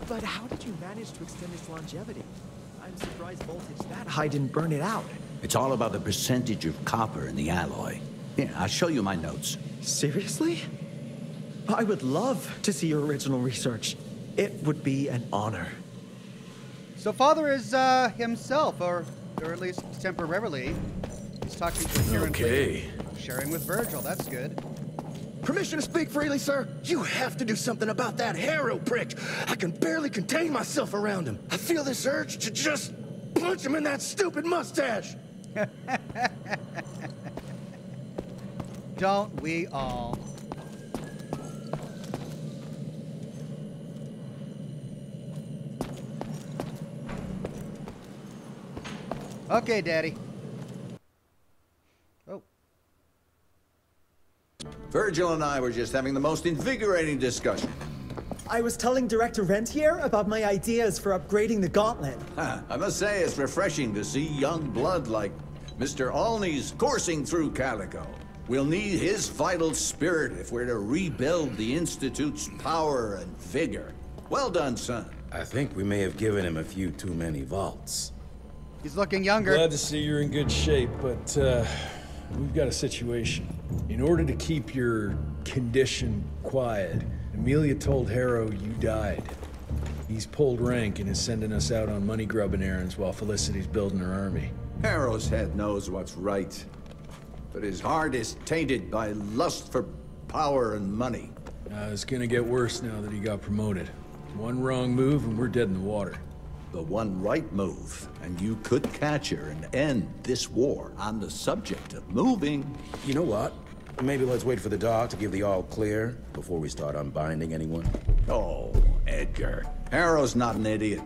But how did you manage to extend its longevity? I'm surprised voltage that high didn't burn it out. It's all about the percentage of copper in the alloy. Here, I'll show you my notes. Seriously? I would love to see your original research. It would be an honor. So father is uh, himself, or or at least temporarily. He's talking coherently. Okay. Sharing with Virgil. That's good. Permission to speak freely, sir? You have to do something about that Harrow prick. I can barely contain myself around him. I feel this urge to just punch him in that stupid mustache. Don't we all? Okay, Daddy. Virgil and I were just having the most invigorating discussion. I was telling Director Rentier about my ideas for upgrading the gauntlet. Huh, I must say it's refreshing to see young blood like Mr. Olney's coursing through Calico. We'll need his vital spirit if we're to rebuild the Institute's power and vigor. Well done, son. I think we may have given him a few too many vaults. He's looking younger. Glad to see you're in good shape, but uh, we've got a situation. In order to keep your condition quiet, Amelia told Harrow you died. He's pulled rank and is sending us out on money grubbing errands while Felicity's building her army. Harrow's head knows what's right, but his heart is tainted by lust for power and money. Uh, it's gonna get worse now that he got promoted. One wrong move and we're dead in the water. The one right move, and you could catch her and end this war on the subject of moving. You know what? Maybe let's wait for the dog to give the all clear before we start unbinding anyone. Oh, Edgar. Harrow's not an idiot.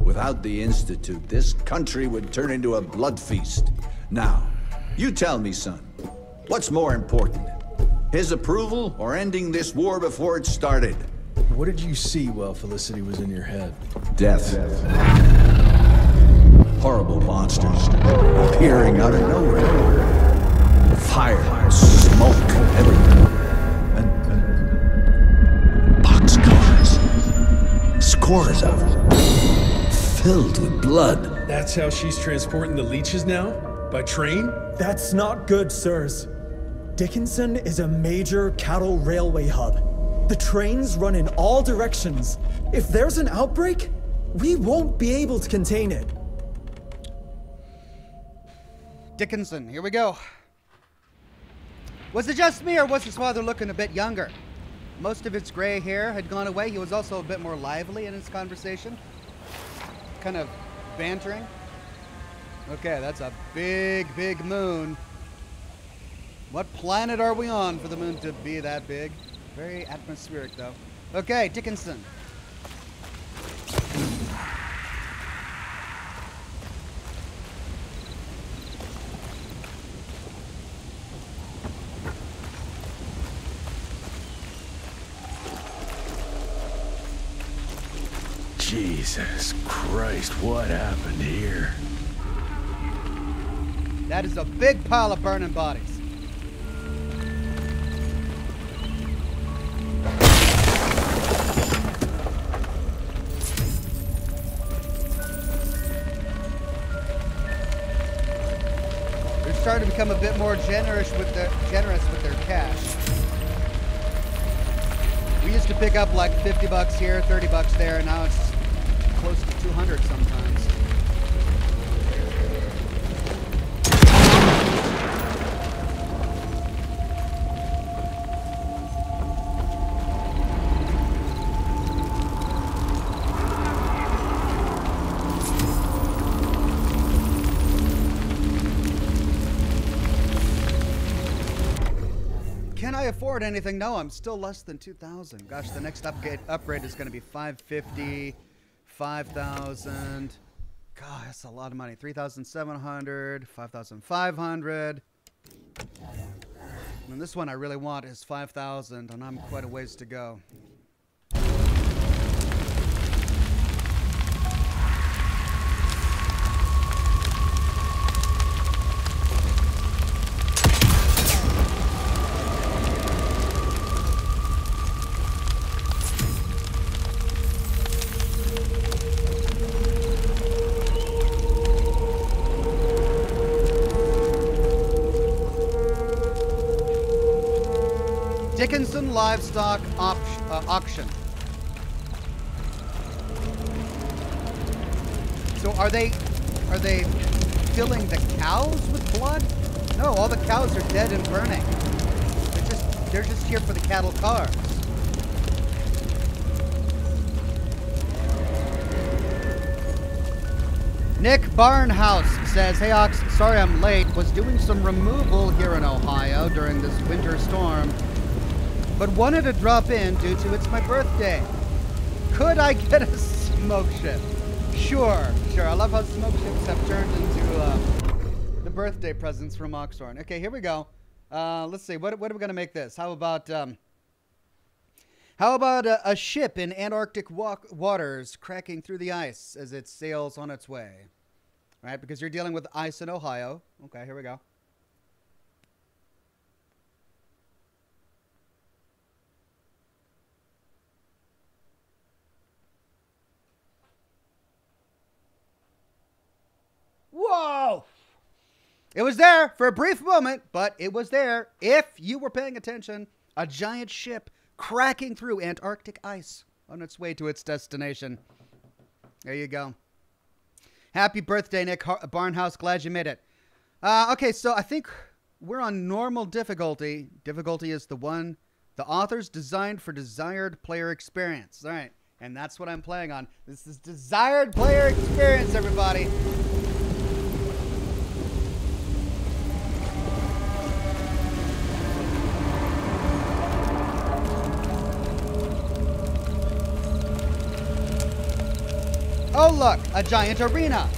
Without the Institute, this country would turn into a blood feast. Now, you tell me, son, what's more important? His approval or ending this war before it started? What did you see while Felicity was in your head? Death. Horrible monsters appearing out of nowhere. Fire, smoke, everywhere. And, and boxcars. Scores of them. Filled with blood. That's how she's transporting the leeches now? By train? That's not good, sirs. Dickinson is a major cattle railway hub. The trains run in all directions. If there's an outbreak, we won't be able to contain it. Dickinson, here we go. Was it just me, or was his father looking a bit younger? Most of his gray hair had gone away. He was also a bit more lively in his conversation. Kind of bantering. Okay, that's a big, big moon. What planet are we on for the moon to be that big? Very atmospheric, though. Okay, Dickinson. Jesus Christ, what happened here? That is a big pile of burning bodies. They're starting to become a bit more generous with their generous with their cash. We used to pick up like 50 bucks here, 30 bucks there, and now it's close to 200 sometimes. Afford anything? No, I'm still less than 2,000. Gosh, the next upgrade upgrade is going to be 550, 5,000. God, that's a lot of money. 3,700, 5,500. And this one I really want is 5,000, and I'm quite a ways to go. Op- uh, Auction. So are they are they filling the cows with blood? No, all the cows are dead and burning. They're just they're just here for the cattle cars. Nick Barnhouse says, Hey Ox, sorry I'm late. Was doing some removal here in Ohio during this winter storm, but wanted to drop in due to it's my birthday. Could I get a smoke ship? Sure, sure. I love how smoke ships have turned into uh, the birthday presents from Oxhorn. Okay, here we go. Uh, let's see. What, what are we going to make this? How about um, how about a, a ship in Antarctic wa- waters cracking through the ice as it sails on its way? Right, because you're dealing with ice in Ohio. Okay, here we go. It was there for a brief moment, but it was there if you were paying attention. A giant ship cracking through Antarctic ice on its way to its destination. There you go. Happy birthday, Nick Har- Barnhouse. Glad you made it. Uh, okay, so I think we're on normal difficulty. Difficulty is the one the authors designed for desired player experience. All right, and that's what I'm playing on. This is desired player experience, everybody. Look, a giant arena.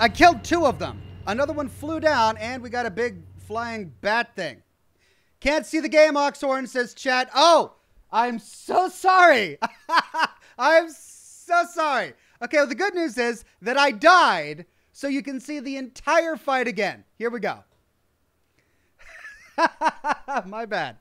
I killed two of them. Another one flew down, and we got a big flying bat thing. Can't see the game, Oxhorn, says chat. Oh, I'm so sorry. I'm so sorry. Okay, well, the good news is that I died, so you can see the entire fight again. Here we go. My bad.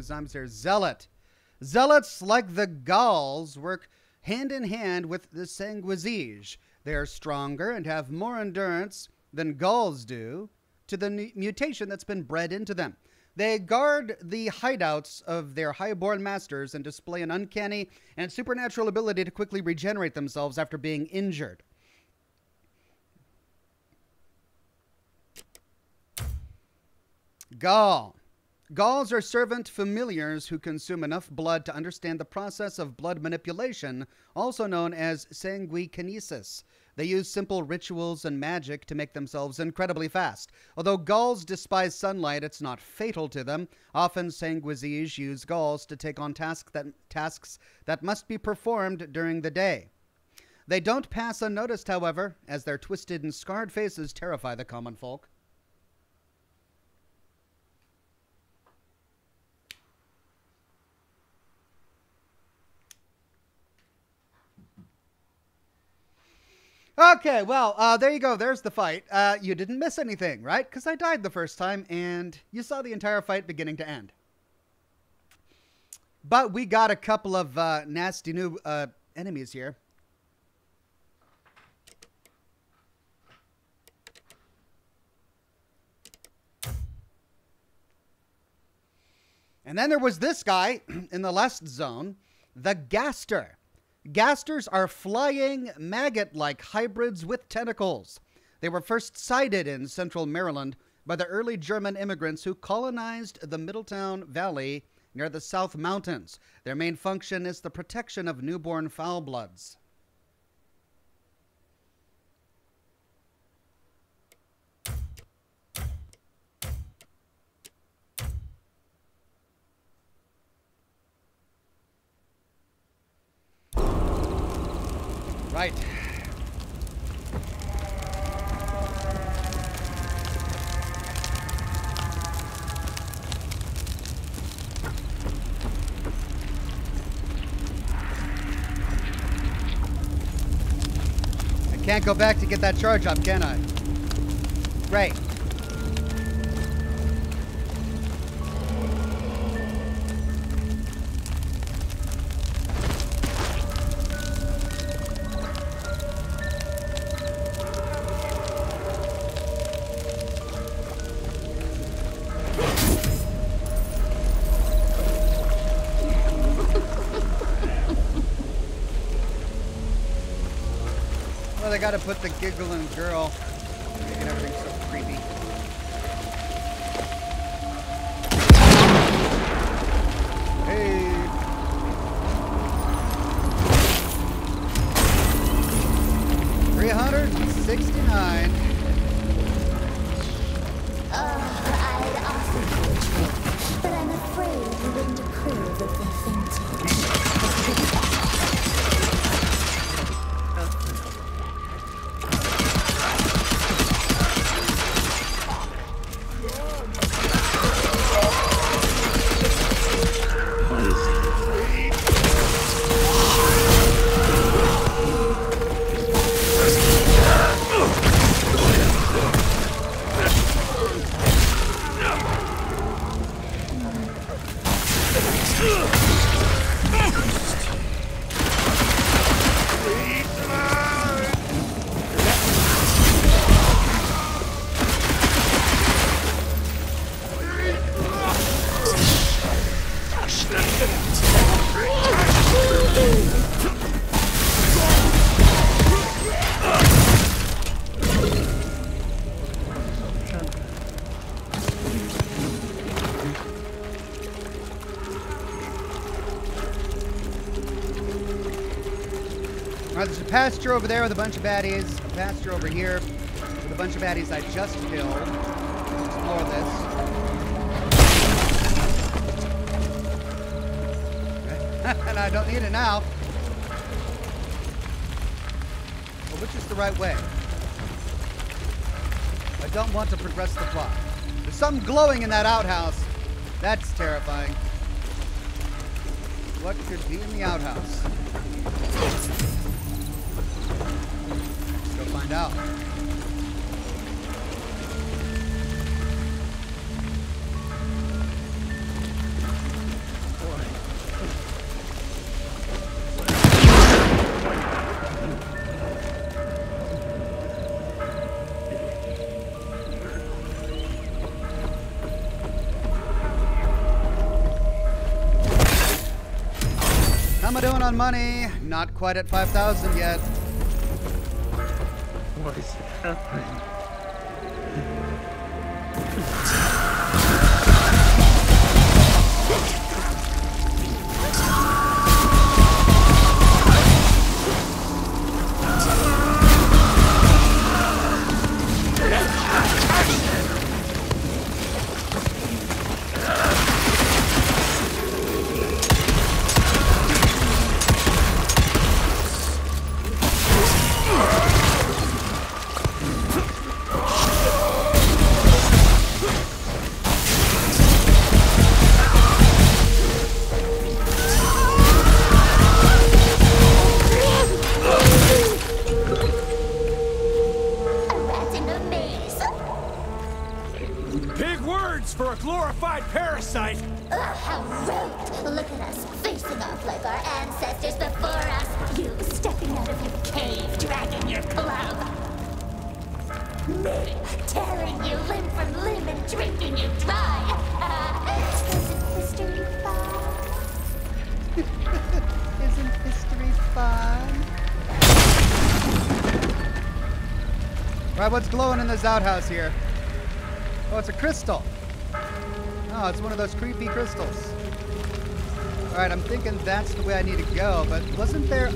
We got some new zombies here. Zealot. Zealots, like the Gauls, work hand in hand with the Sanguisuge. They are stronger and have more endurance than Gauls do to the mutation that's been bred into them. They guard the hideouts of their highborn masters and display an uncanny and supernatural ability to quickly regenerate themselves after being injured. Gaul. Gauls are servant familiars who consume enough blood to understand the process of blood manipulation, also known as sanguikinesis. They use simple rituals and magic to make themselves incredibly fast. Although Gauls despise sunlight, it's not fatal to them. Often Sanguisuge use Gauls to take on task that, tasks that must be performed during the day. They don't pass unnoticed, however, as their twisted and scarred faces terrify the common folk. Okay, well, uh, there you go. There's the fight. Uh, you didn't miss anything, right? Because I died the first time, and you saw the entire fight beginning to end. But we got a couple of uh, nasty new uh, enemies here. And then there was this guy in the last zone, the Gaster. Gasters are flying maggot like hybrids with tentacles. They were first sighted in central Maryland by the early German immigrants who colonized the Middletown Valley near the South Mountains. Their main function is the protection of newborn foul bloods. Right. I can't go back to get that charge up, can I? Great. Got to put the giggling girl, pasture over there with a bunch of baddies. A pasture over here with a bunch of baddies I just killed. explore this. and I don't need it now. Well, which is the right way? I don't want to progress the plot. There's something glowing in that outhouse. That's terrifying. What could be in the outhouse? On money? Not quite at 5,000 yet. Right, glowing in this outhouse here? Oh, it's a crystal. Oh, it's one of those creepy crystals. Alright, I'm thinking that's the way I need to go, but wasn't there...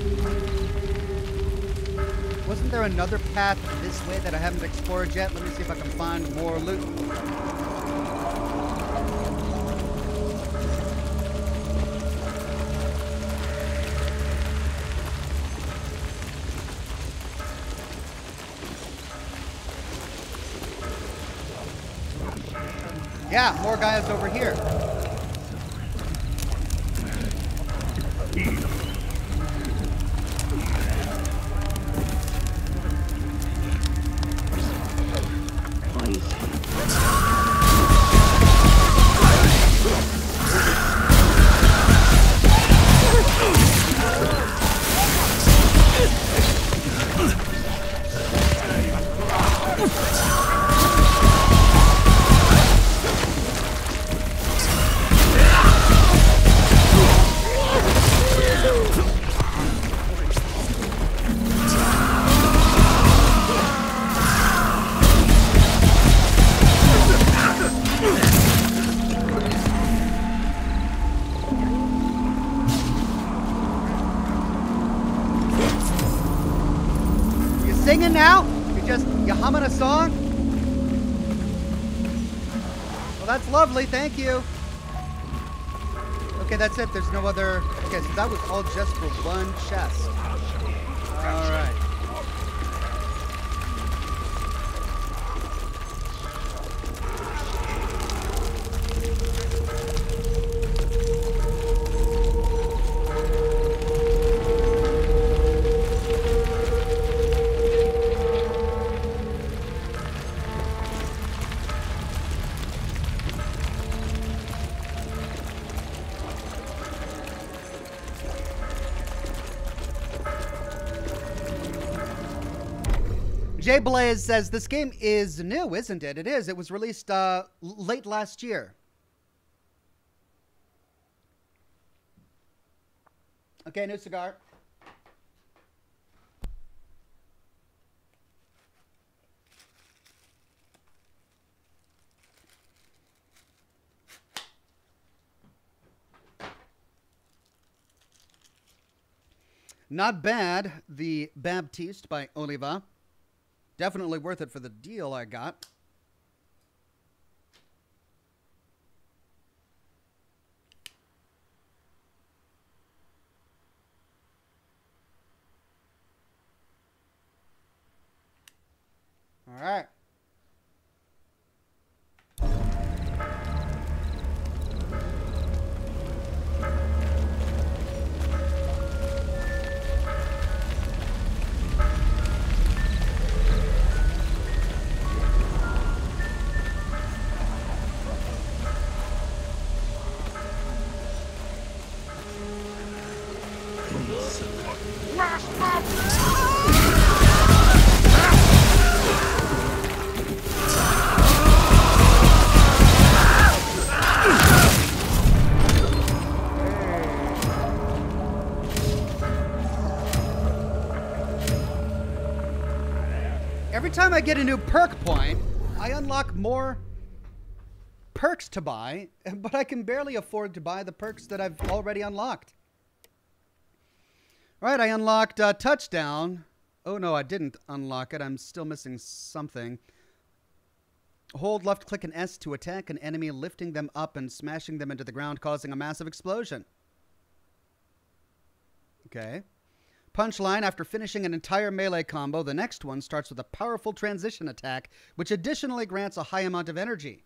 Wasn't there another path this way that I haven't explored yet? Let me see if I can find more loot. Yeah, more guys over here. There's no other. Okay, so that was all just for one chest. Says this game is new, isn't it? It is. It was released uh, late last year. Okay, new cigar. Not bad. The Baptiste by Oliva. Definitely worth it for the deal I got. All right. Time I get a new perk point, I unlock more perks to buy, but I can barely afford to buy the perks that I've already unlocked. All right, I unlocked uh, touchdown. Oh no, I didn't unlock it. I'm still missing something. Hold left click and S to attack an enemy, lifting them up and smashing them into the ground, causing a massive explosion. Okay. Punchline after finishing an entire melee combo, the next one starts with a powerful transition attack, which additionally grants a high amount of energy.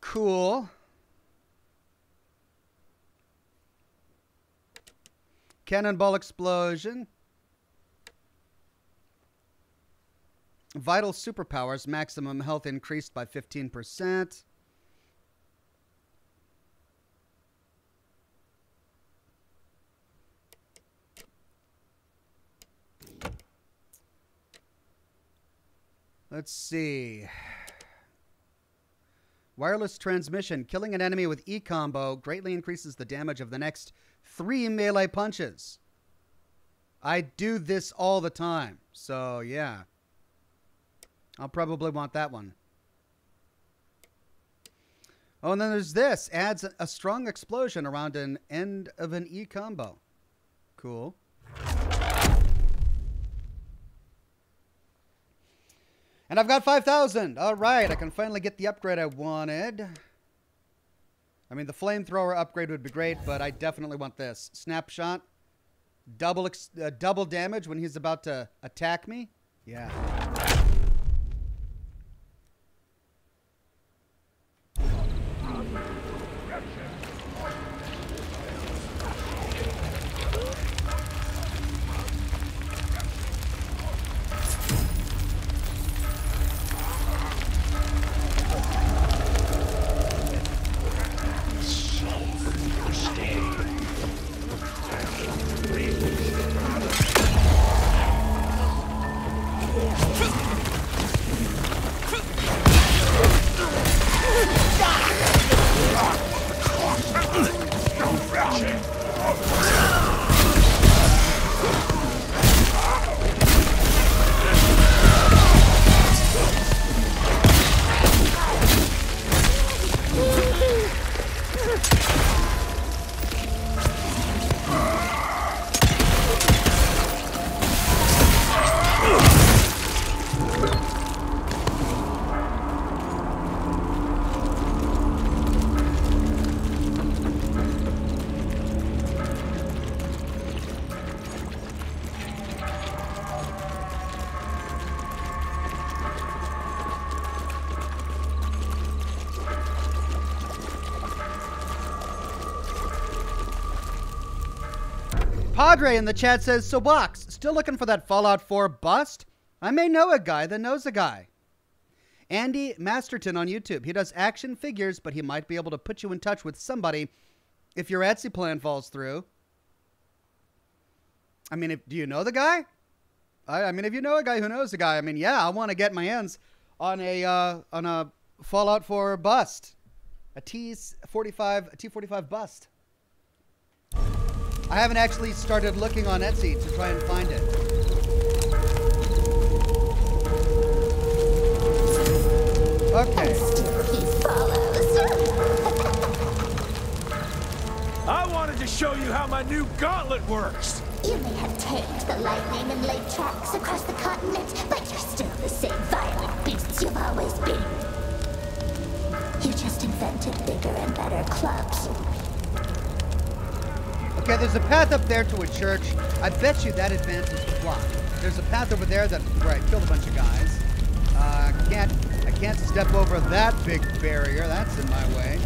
Cool. Cannonball explosion. Vital superpowers, maximum health increased by 15%. Let's see. Wireless transmission. Killing an enemy with E combo greatly increases the damage of the next three melee punches. I do this all the time. So, yeah. I'll probably want that one. Oh, and then there's this. Adds a strong explosion around an end of an E combo. Cool. And I've got 5,000. All right, I can finally get the upgrade I wanted. I mean, the flamethrower upgrade would be great, but I definitely want this. Snapshot. Double, uh, double damage when he's about to attack me. Yeah. Padre in the chat says, So Box, still looking for that Fallout 4 bust? I may know a guy that knows a guy. Andy Masterton on YouTube. He does action figures, but he might be able to put you in touch with somebody if your Etsy plan falls through. I mean, if, do you know the guy? I, I, mean, if you know a guy who knows a guy, I mean, yeah, I want to get my hands on a uh, on a Fallout 4 bust, a T45 a T45 bust. I haven't actually started looking on Etsy to try and find it. Okay. I wanted to show you how my new gauntlet works. You may have tamed the lightning and laid tracks across the continent, but you're still the same violent beasts you've always been. You just invented bigger and better clubs. Okay, there's a path up there to a church. I bet you that advances the plot. There's a path over there that where I killed a bunch of guys. Uh, can't I can't step over that big barrier. That's in my way.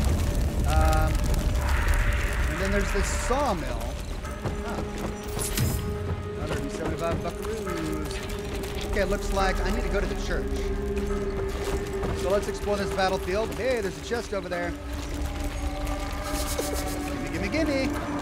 Um, and then there's this sawmill. Oh. 175 buckaroos. Okay, looks like I need to go to the church. So let's explore this battlefield. Hey, there's a chest over there. Gimme, gimme, gimme.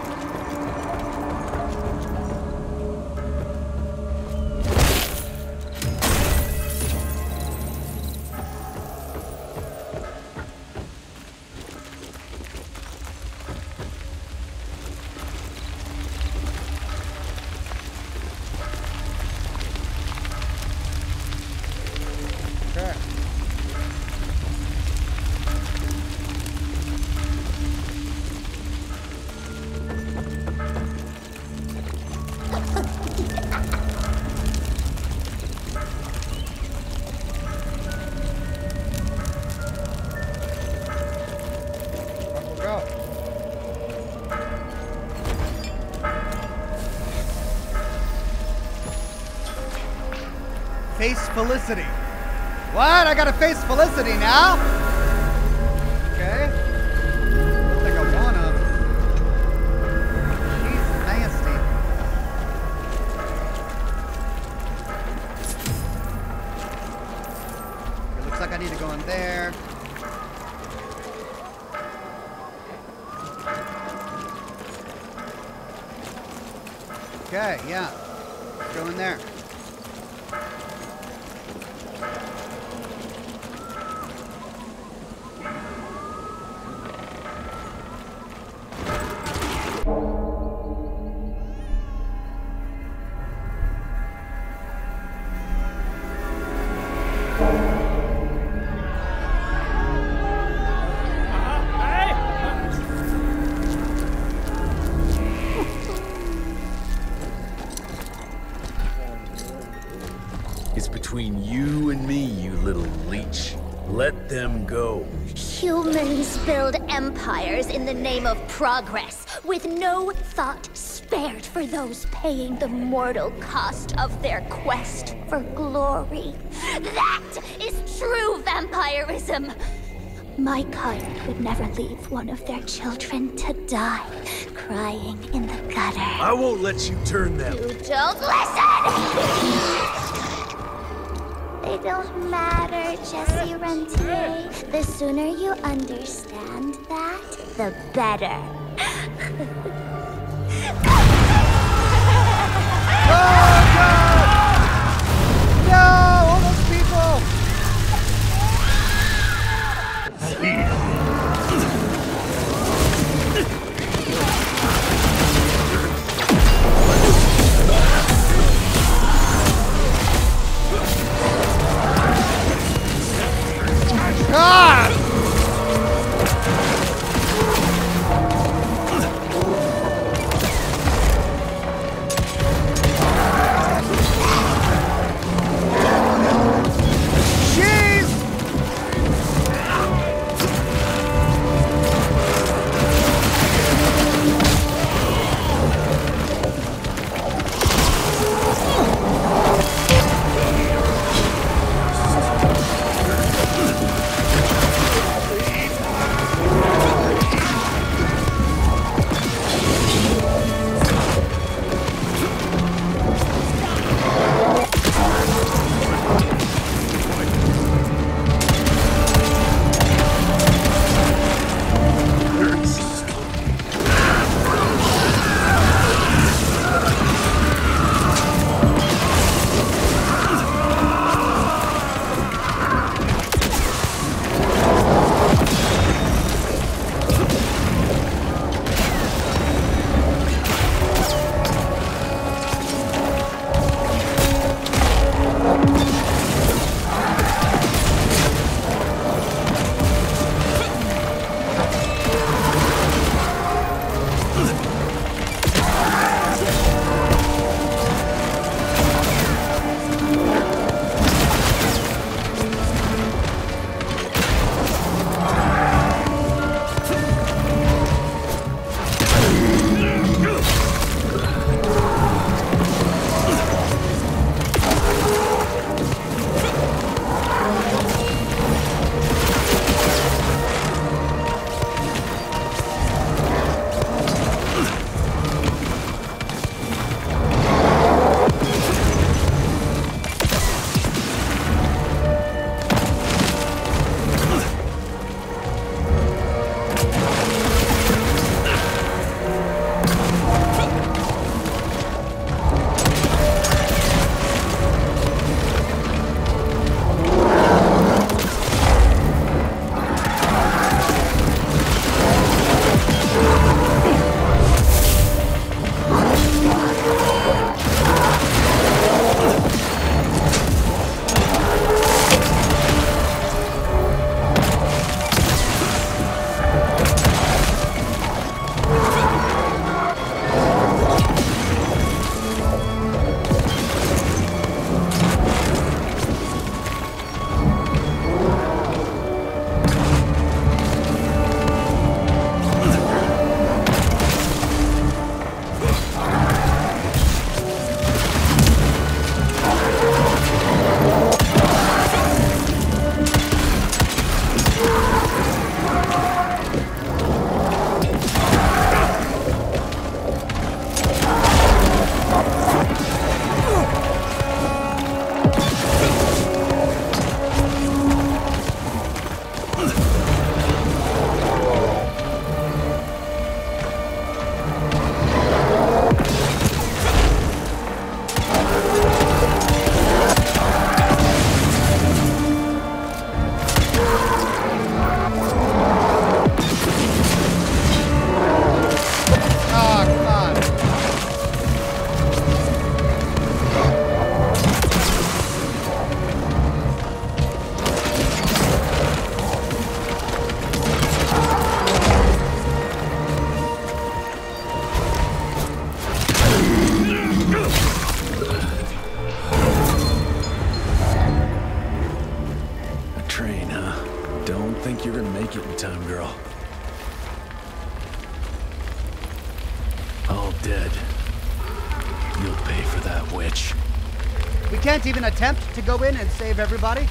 Felicity. What? I gotta face Felicity now? Progress, with no thought spared for those paying the mortal cost of their quest for glory. That is true vampirism! My kind would never leave one of their children to die, crying in the gutter. I won't let you turn them. You don't listen! They don't matter, Jesse Rentier. The sooner you understand that, the better. No! All those people! Go in and save everybody.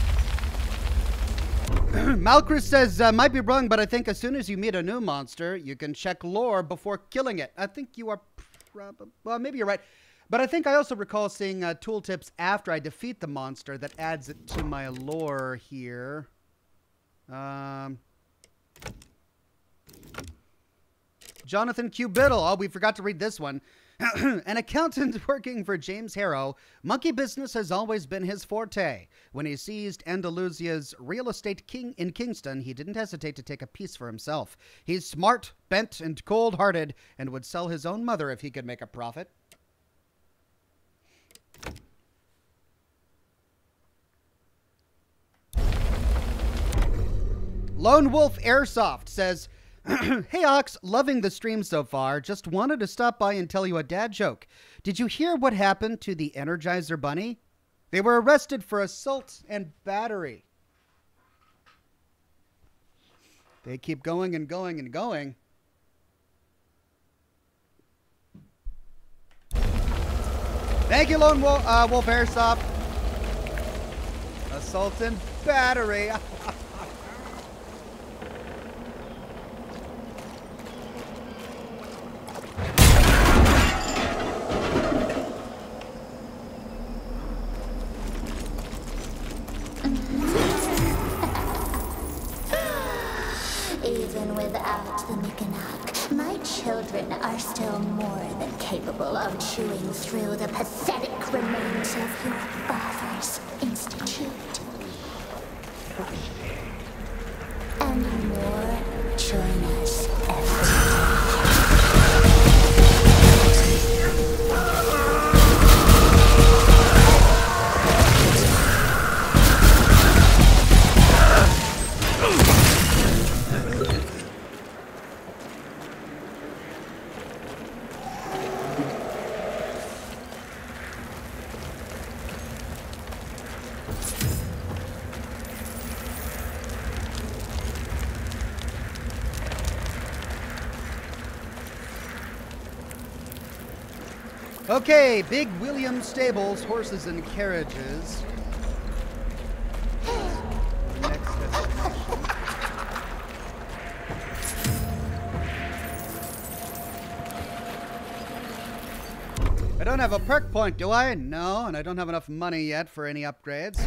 Malchus says, uh, might be wrong, but I think as soon as you meet a new monster, you can check lore before killing it. I think you are probably, well, maybe you're right. But I think I also recall seeing uh, tooltips after I defeat the monster that adds it to my lore here. Um, Jonathan Q. Biddle. Oh, we forgot to read this one. An accountant working for James Harrow, monkey business has always been his forte. When he seized Andalusia's real estate king in Kingston, he didn't hesitate to take a piece for himself. He's smart, bent, and cold hearted, and would sell his own mother if he could make a profit. Lone Wolf Airsoft says, hey Ox, loving the stream so far. Just wanted to stop by and tell you a dad joke. Did you hear what happened to the Energizer Bunny? They were arrested for assault and battery. They keep going and going and going. Thank you, Lone Wolf, uh, Wolf Airsoft. Assault and battery. children are still more than capable of chewing through the pathetic remains of your father's institute. And more join us Okay, Big William Stables, Horses and Carriages. I don't have a perk point, do I? No, and I don't have enough money yet for any upgrades.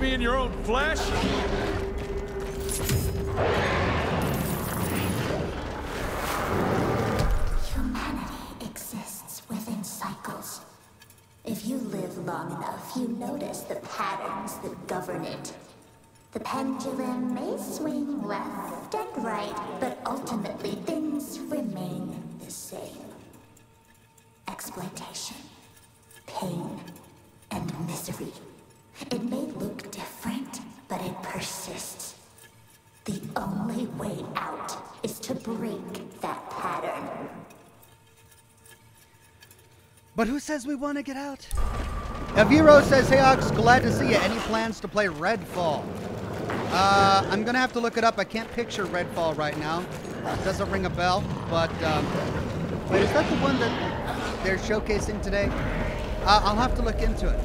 Me in your own flesh? Says we want to get out? Aviro says, Hey Ox, glad to see you. Any plans to play Redfall? Uh, I'm gonna have to look it up. I can't picture Redfall right now. It doesn't ring a bell, but um, wait, is that the one that they're showcasing today? Uh, I'll have to look into it.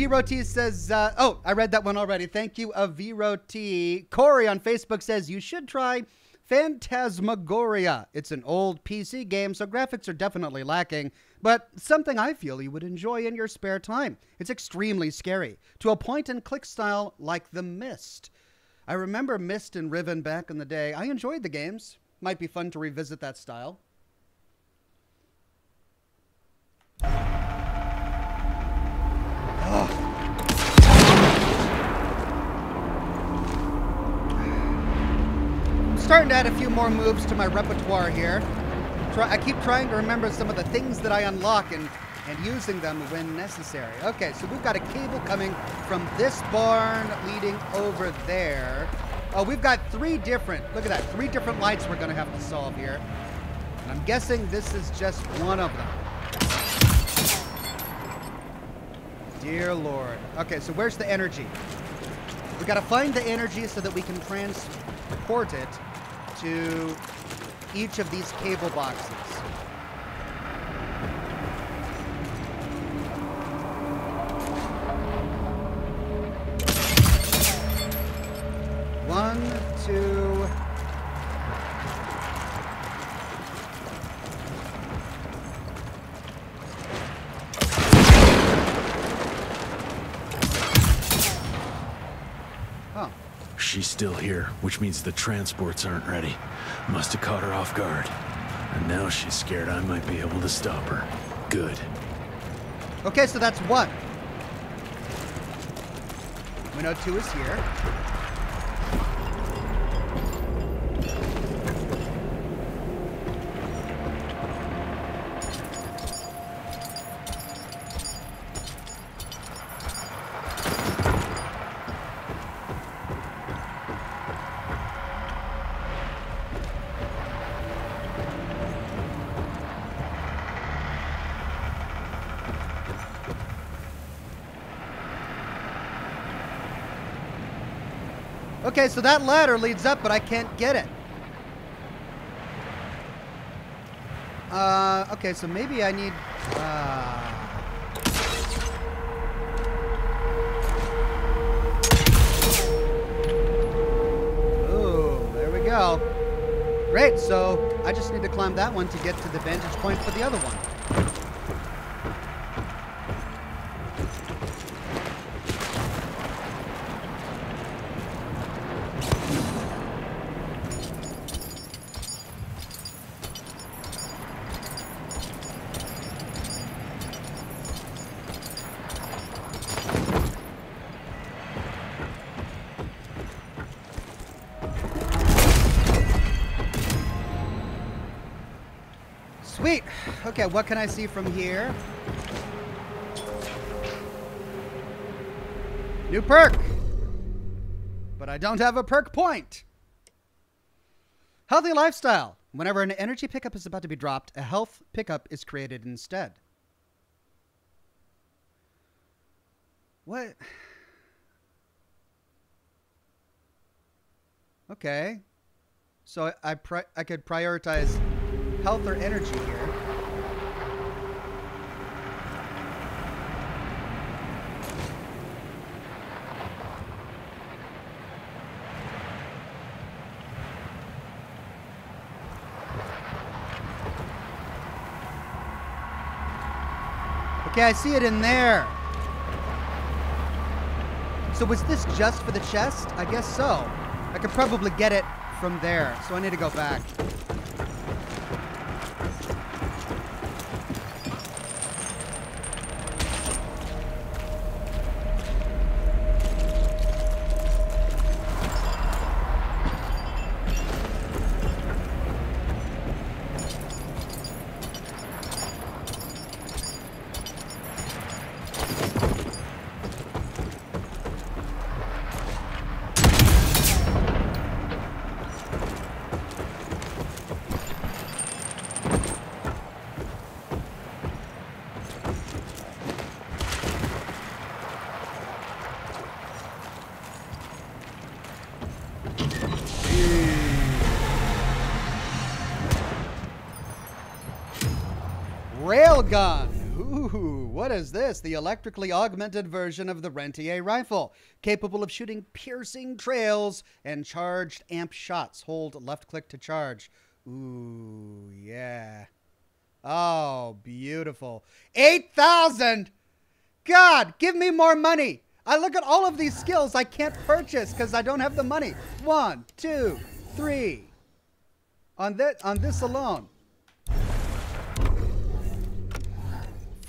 Aviro says, uh, oh, I read that one already. Thank you, Aviro Corey on Facebook says, you should try Phantasmagoria. It's an old PC game, so graphics are definitely lacking, but something I feel you would enjoy in your spare time. It's extremely scary, to a point and click style like The Myst. I remember Myst and Riven back in the day. I enjoyed the games. Might be fun to revisit that style. Starting to add a few more moves to my repertoire here. I keep trying to remember some of the things that I unlock and, and using them when necessary. Okay, so we've got a cable coming from this barn leading over there. Oh, we've got three different, look at that, three different lights we're going to have to solve here. And I'm guessing this is just one of them. Dear Lord. Okay, so where's the energy? We got to find the energy so that we can transport it to each of these cable boxes. One, two. Oh. She's still here, which means the transports aren't ready. Must have caught her off guard. And now she's scared I might be able to stop her. Good. Okay, so that's one. We two is here. Okay, so that ladder leads up, but I can't get it. Uh, okay, so maybe I need... Uh... There we go. Great, so I just need to climb that one to get to the vantage point for the other one. What can I see from here? New perk. But I don't have a perk point. Healthy lifestyle. Whenever an energy pickup is about to be dropped, a health pickup is created instead. What? Okay. So I I, I could prioritize health or energy here. Okay, I see it in there. So was this just for the chest? I guess so. I could probably get it from there, so I need to go back. What is this? The electrically augmented version of the Rentier rifle, capable of shooting piercing trails and charged amp shots. Hold left click to charge. Ooh, yeah. Oh, beautiful. 8,000! God, give me more money. I look at all of these skills I can't purchase because I don't have the money. One, two, three. On that, on this alone.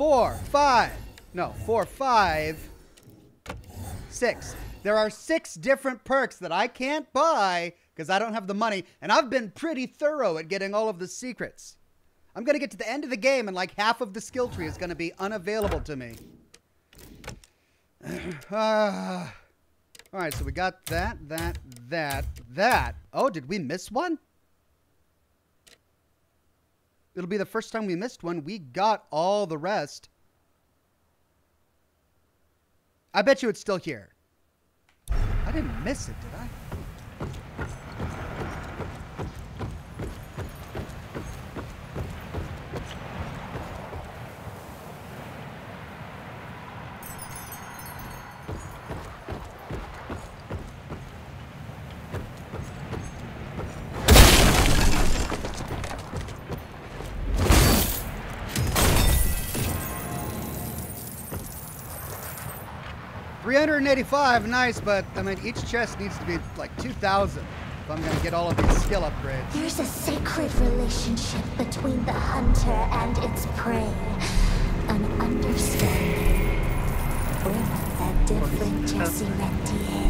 Four, five. No, four, five, six. There are six different perks that I can't buy because I don't have the money, and I've been pretty thorough at getting all of the secrets. I'm going to get to the end of the game, and like half of the skill tree is going to be unavailable to me. uh, all right, so we got that, that, that, that. Oh, did we miss one? It'll be the first time we missed one. We got all the rest. I bet you it's still here. I didn't miss it, did I? 385, nice, but I mean, each chest needs to be like 2,000 if I'm gonna get all of these skill upgrades. There's a sacred relationship between the hunter and its prey. An understanding. We're not that different, Jesse Rentier.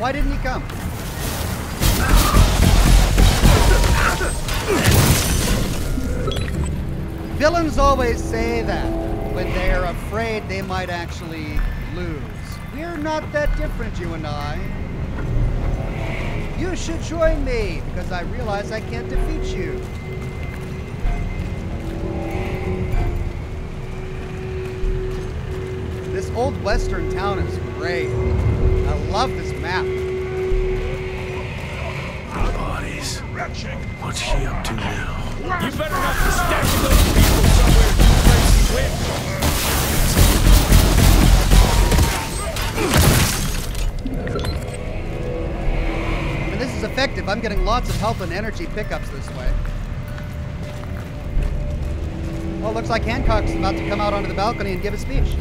Why didn't he come? Villains always say that when they are afraid they might actually lose. We're not that different, you and I. You should join me because I realize I can't defeat you. This old western town is great. I love this map. Bodies. What's she up to now? You better not be stacking those people somewhere you I mean, this is effective. I'm getting lots of health and energy pickups this way. Well, looks like Hancock's about to come out onto the balcony and give a speech.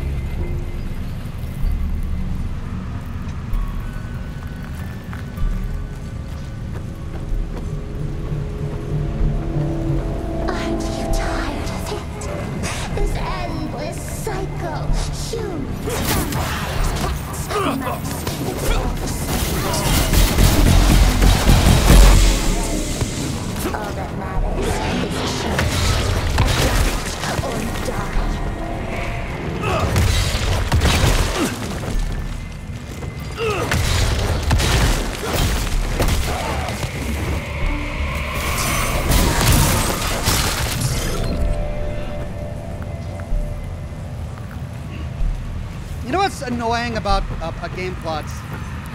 Annoying about uh, game plots?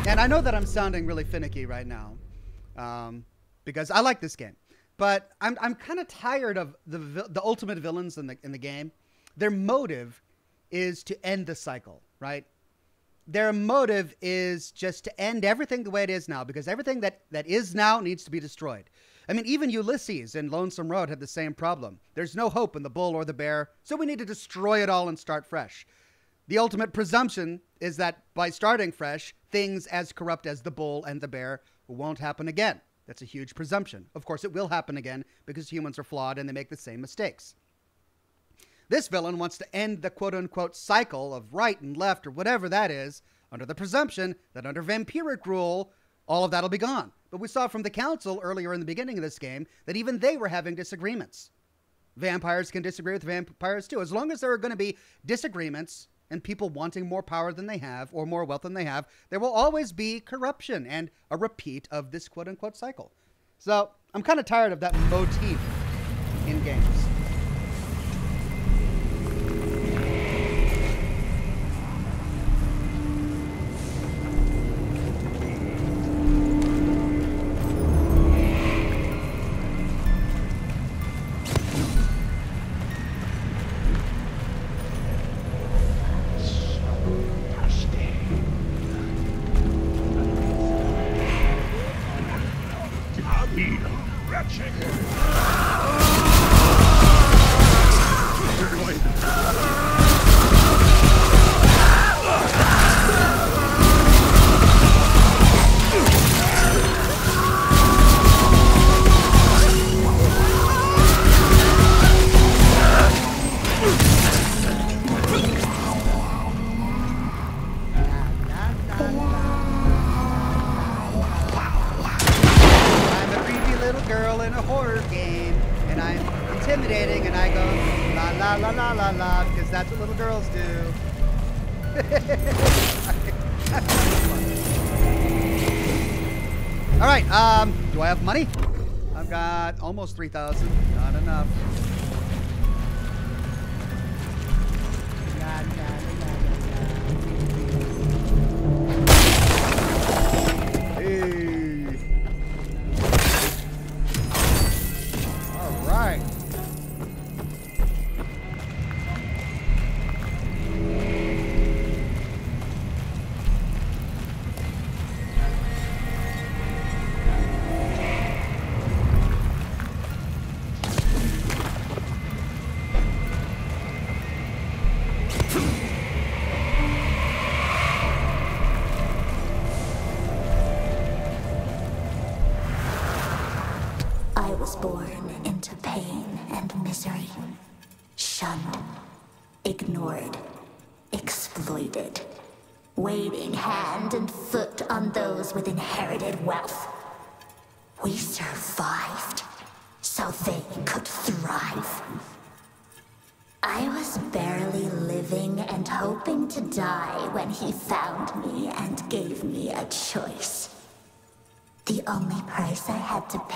And I know that I'm sounding really finicky right now um, because I like this game. But I'm, I'm kind of tired of the, the ultimate villains in the, in the game. Their motive is to end the cycle, right? Their motive is just to end everything the way it is now because everything that, that is now needs to be destroyed. I mean, even Ulysses in Lonesome Road had the same problem. There's no hope in the bull or the bear, so we need to destroy it all and start fresh. The ultimate presumption is that by starting fresh, things as corrupt as the bull and the bear won't happen again. That's a huge presumption. Of course, it will happen again because humans are flawed and they make the same mistakes. This villain wants to end the quote unquote cycle of right and left or whatever that is under the presumption that under vampiric rule, all of that'll be gone. But we saw from the council earlier in the beginning of this game that even they were having disagreements. Vampires can disagree with vampires too. As long as there are going to be disagreements and people wanting more power than they have or more wealth than they have, there will always be corruption and a repeat of this quote unquote cycle. So I'm kind of tired of that motif in games. Almost 3,000.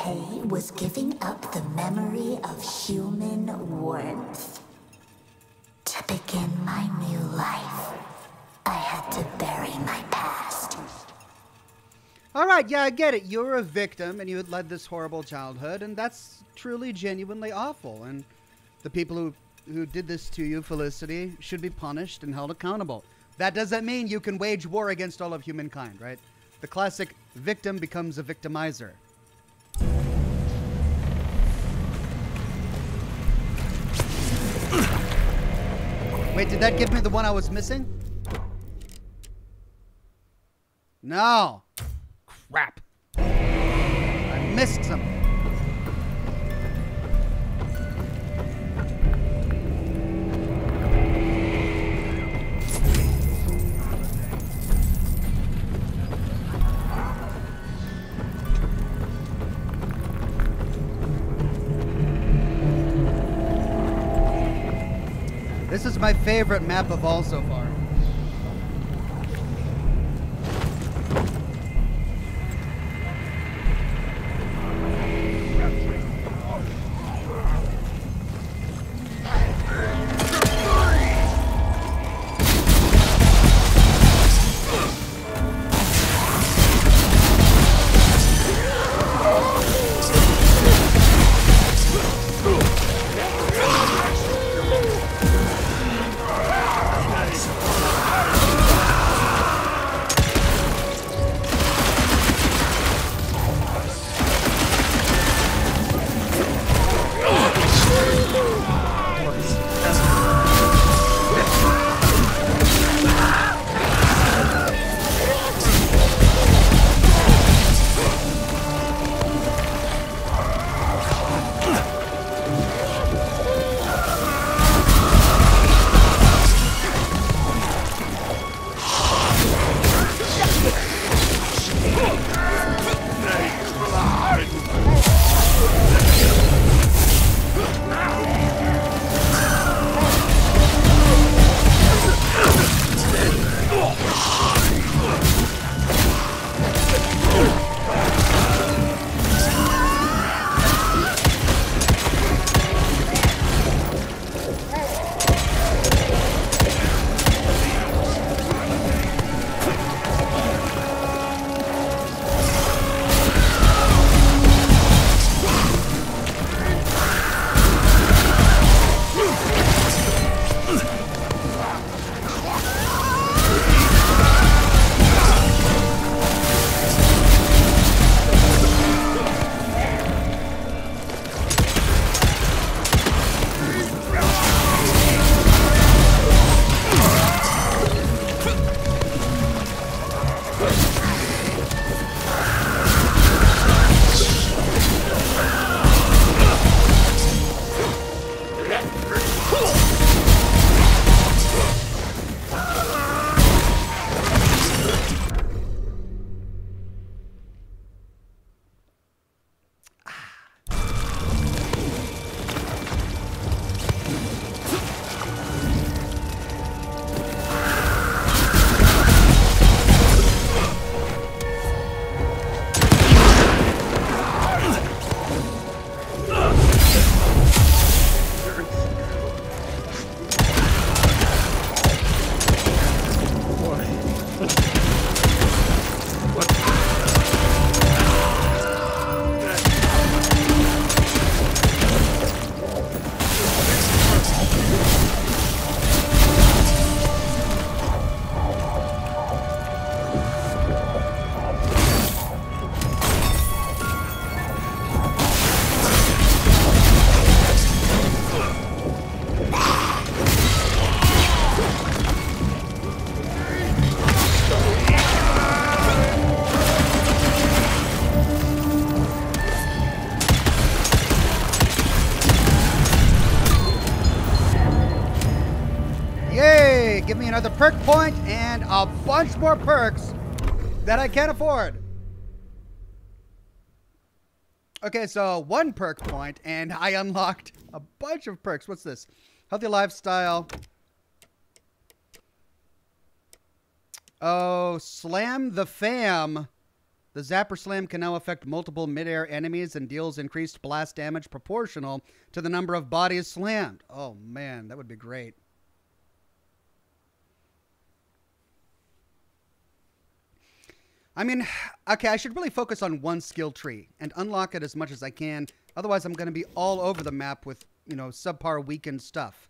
Pay was giving up the memory of human warmth. To begin my new life, I had to bury my past. All right, yeah, I get it. You're a victim and you had led this horrible childhood, and that's truly, genuinely awful. And the people who, who did this to you, Felicity, should be punished and held accountable. That doesn't mean you can wage war against all of humankind, right? The classic victim becomes a victimizer. Wait, did that give me the one I was missing? No. Crap. I missed something. This is my favorite map of all so far. Another perk point and a bunch more perks that I can't afford. Okay, so one perk point, and I unlocked a bunch of perks. What's this? Healthy lifestyle. Oh, slam the fam. The Zapper Slam can now affect multiple midair enemies and deals increased blast damage proportional to the number of bodies slammed. Oh man, that would be great. I mean, okay, I should really focus on one skill tree and unlock it as much as I can. Otherwise, I'm going to be all over the map with, you know, subpar weakened stuff.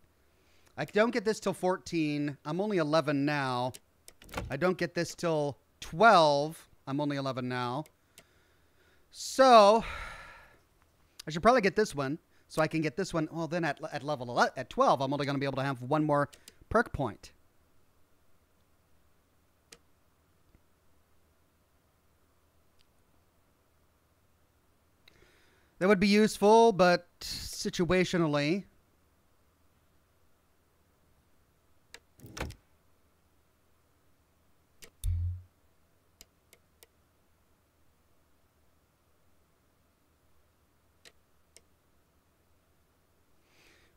I don't get this till 14. I'm only 11 now. I don't get this till 12. I'm only 11 now. So, I should probably get this one so I can get this one. Well, then at, at level 11, at 12, I'm only going to be able to have one more perk point. That would be useful, but situationally.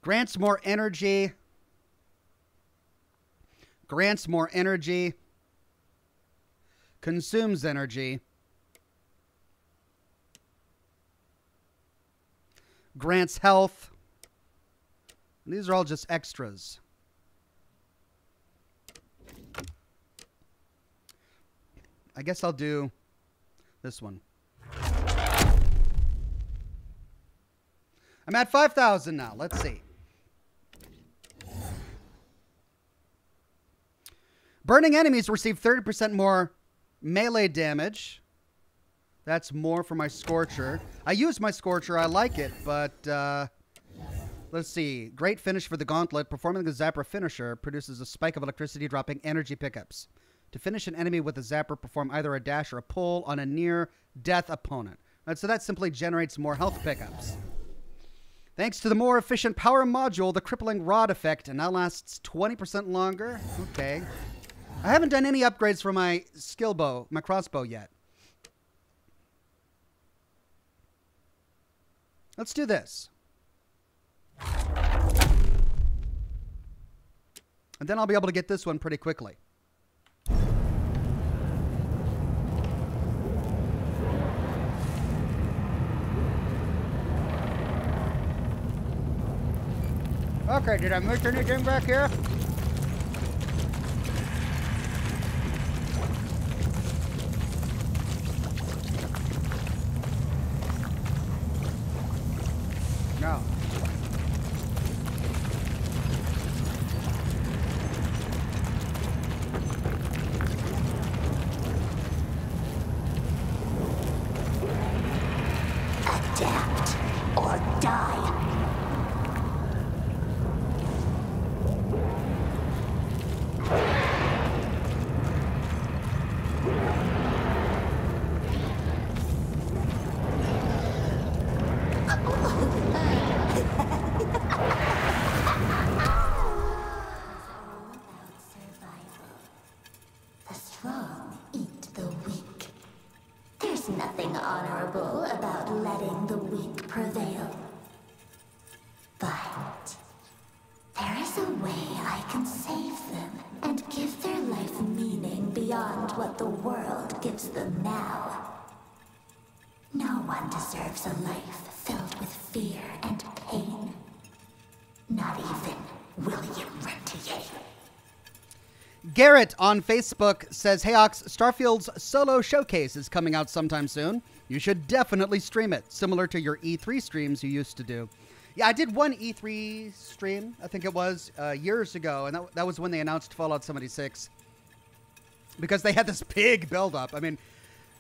Grants more energy. Grants more energy. Consumes energy. Grants health. And these are all just extras. I guess I'll do this one. I'm at 5,000 now. Let's see. Burning enemies receive 30% more melee damage. That's more for my Scorcher. I use my Scorcher. I like it, but uh, let's see. Great finish for the Gauntlet. Performing the Zapper finisher produces a spike of electricity, dropping energy pickups. To finish an enemy with a Zapper, perform either a dash or a pull on a near-death opponent. Right, so that simply generates more health pickups. Thanks to the more efficient power module, the crippling rod effect now lasts 20% longer. Okay. I haven't done any upgrades for my skill bow, my crossbow yet. Let's do this. And then I'll be able to get this one pretty quickly. Okay, did I miss anything back here? No. Garrett on Facebook says, Hey Ox, Starfield's solo showcase is coming out sometime soon. You should definitely stream it, similar to your E3 streams you used to do. Yeah, I did one E3 stream, I think it was, uh, years ago, and that, that was when they announced Fallout 76. Because they had this big build-up. I mean,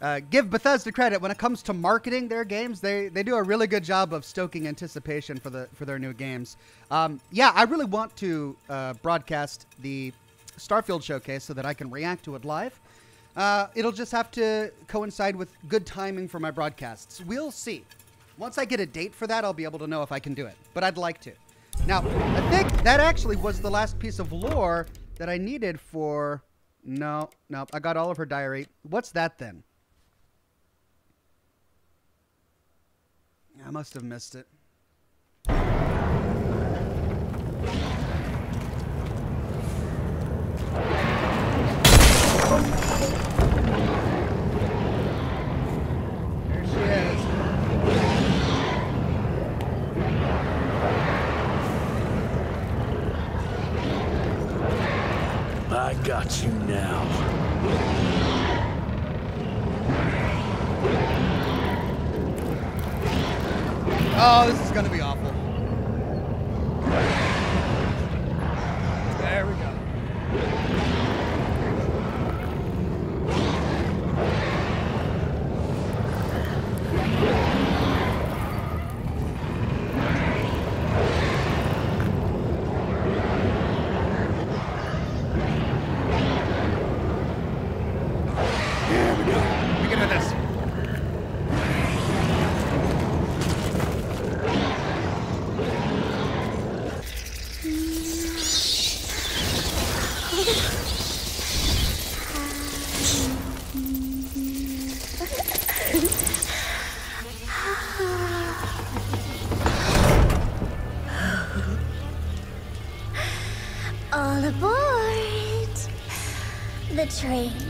uh, give Bethesda credit when it comes to marketing their games. They they do a really good job of stoking anticipation for the for their new games. Um, yeah, I really want to uh, broadcast the Starfield showcase so that I can react to it live. Uh, it'll just have to coincide with good timing for my broadcasts. We'll see. Once I get a date for that, I'll be able to know if I can do it. But I'd like to. Now, I think that actually was the last piece of lore that I needed for. No, no, I got all of her diary. What's that then? I must have missed it. Got you now. Oh, this is gonna be awful.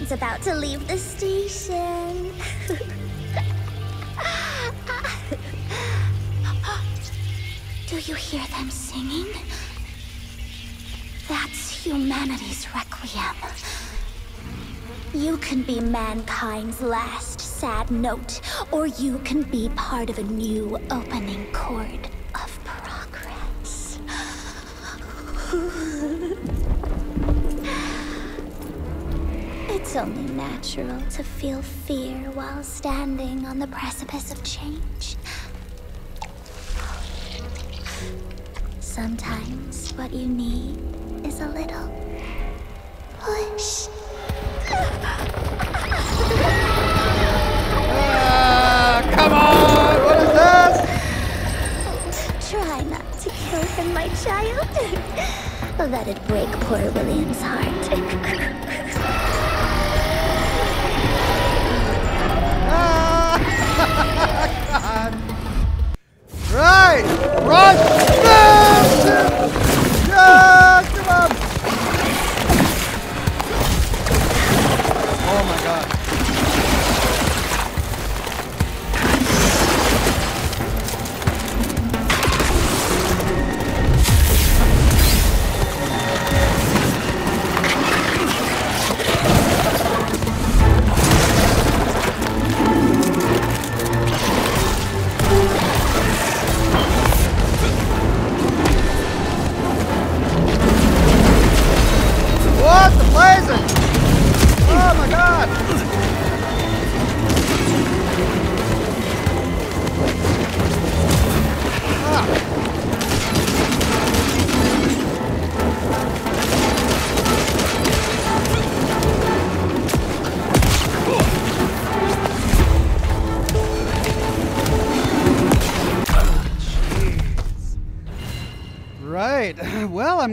Train's about to leave the station. Do you hear them singing? That's humanity's requiem. You can be mankind's last sad note, or you can be part of a new opening chord natural to feel fear while standing on the precipice of change. Sometimes what you need is a little push. Ah, come on! What is this? Try not to kill him, my child. Let it break poor William's heart. Run! No! Yeah,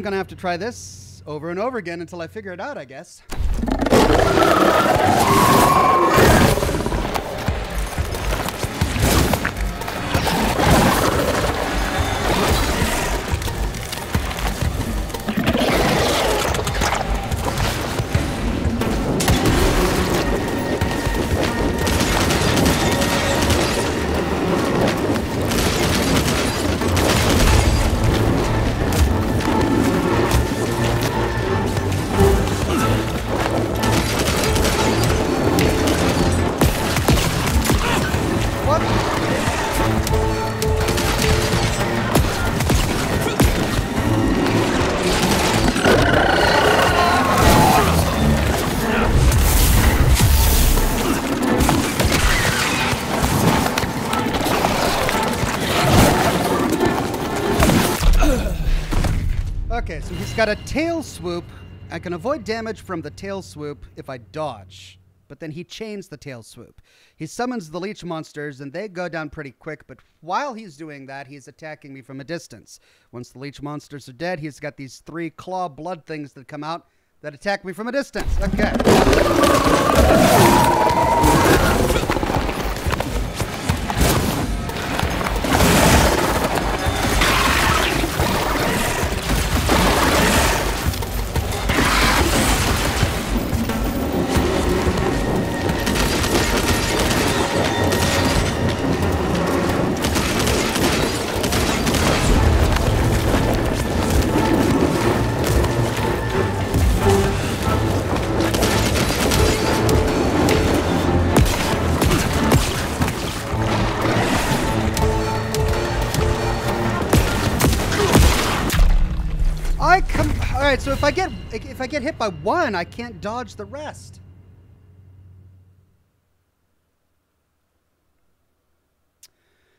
I'm gonna have to try this over and over again until I figure it out, I guess. He's got a tail swoop. I can avoid damage from the tail swoop if I dodge. But then he chains the tail swoop. He summons the leech monsters and they go down pretty quick, but while he's doing that, he's attacking me from a distance. Once the leech monsters are dead, he's got these three claw blood things that come out. that attack me from a distance. Okay. So if I get if I get hit by one, I can't dodge the rest.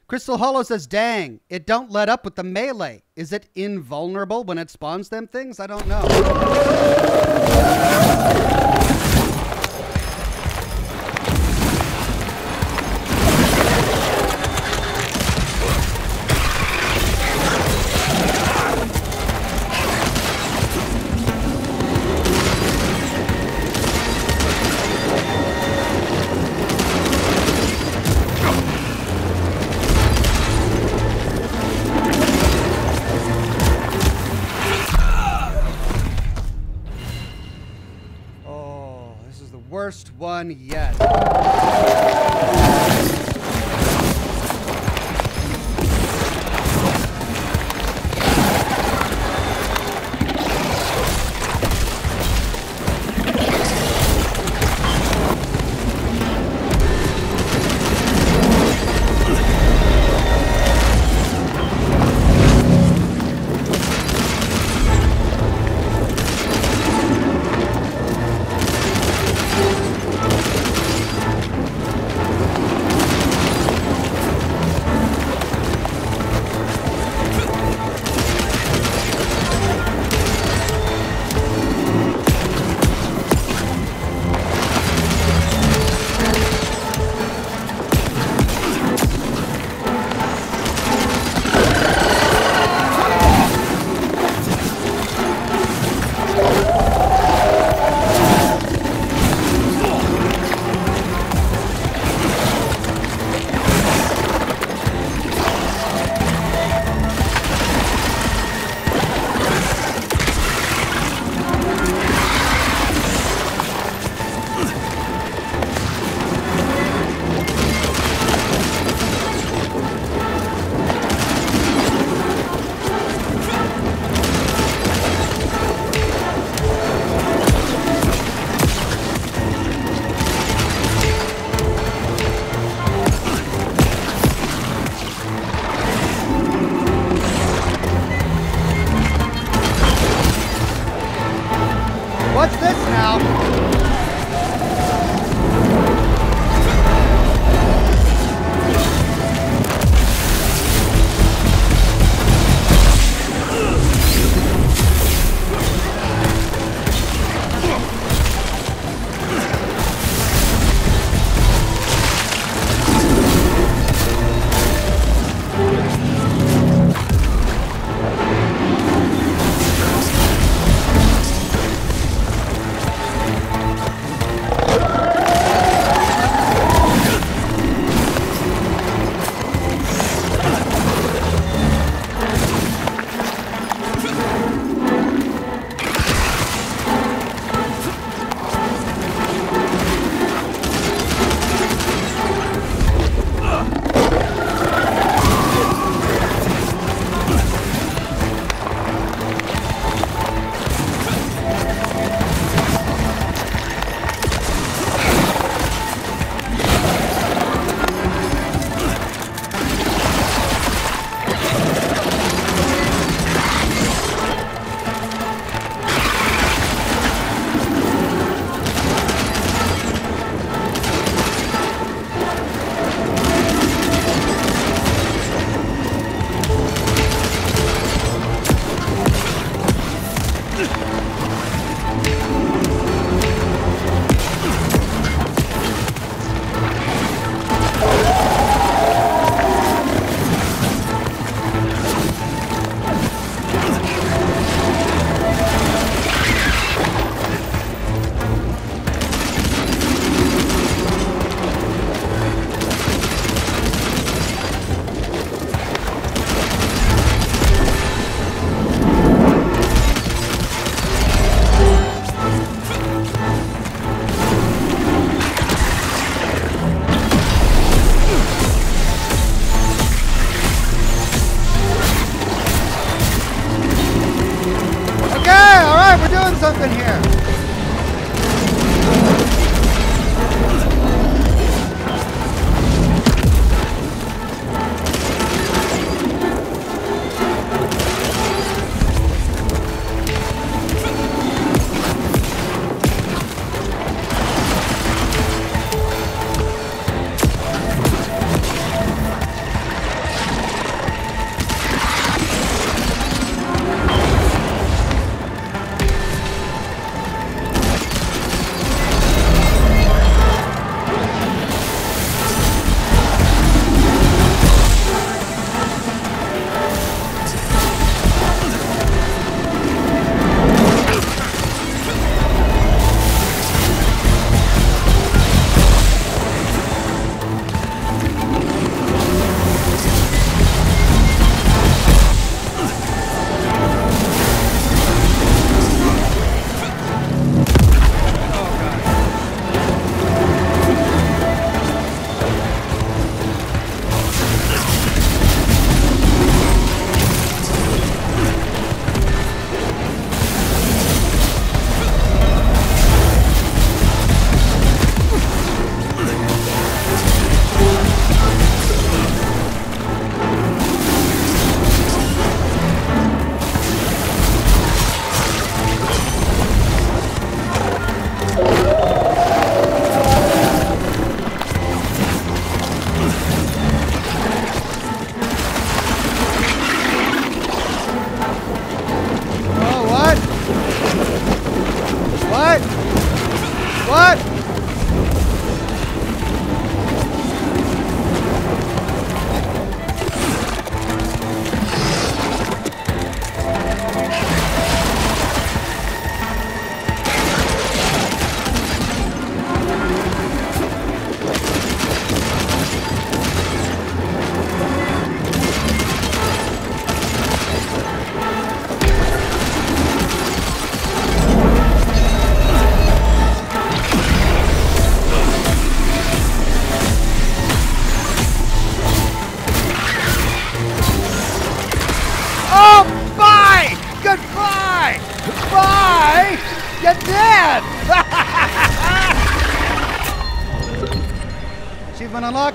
Crystal Hollow says, "Dang, it don't let up with the melee. Is it invulnerable when it spawns them things? I don't know." Worst one yet.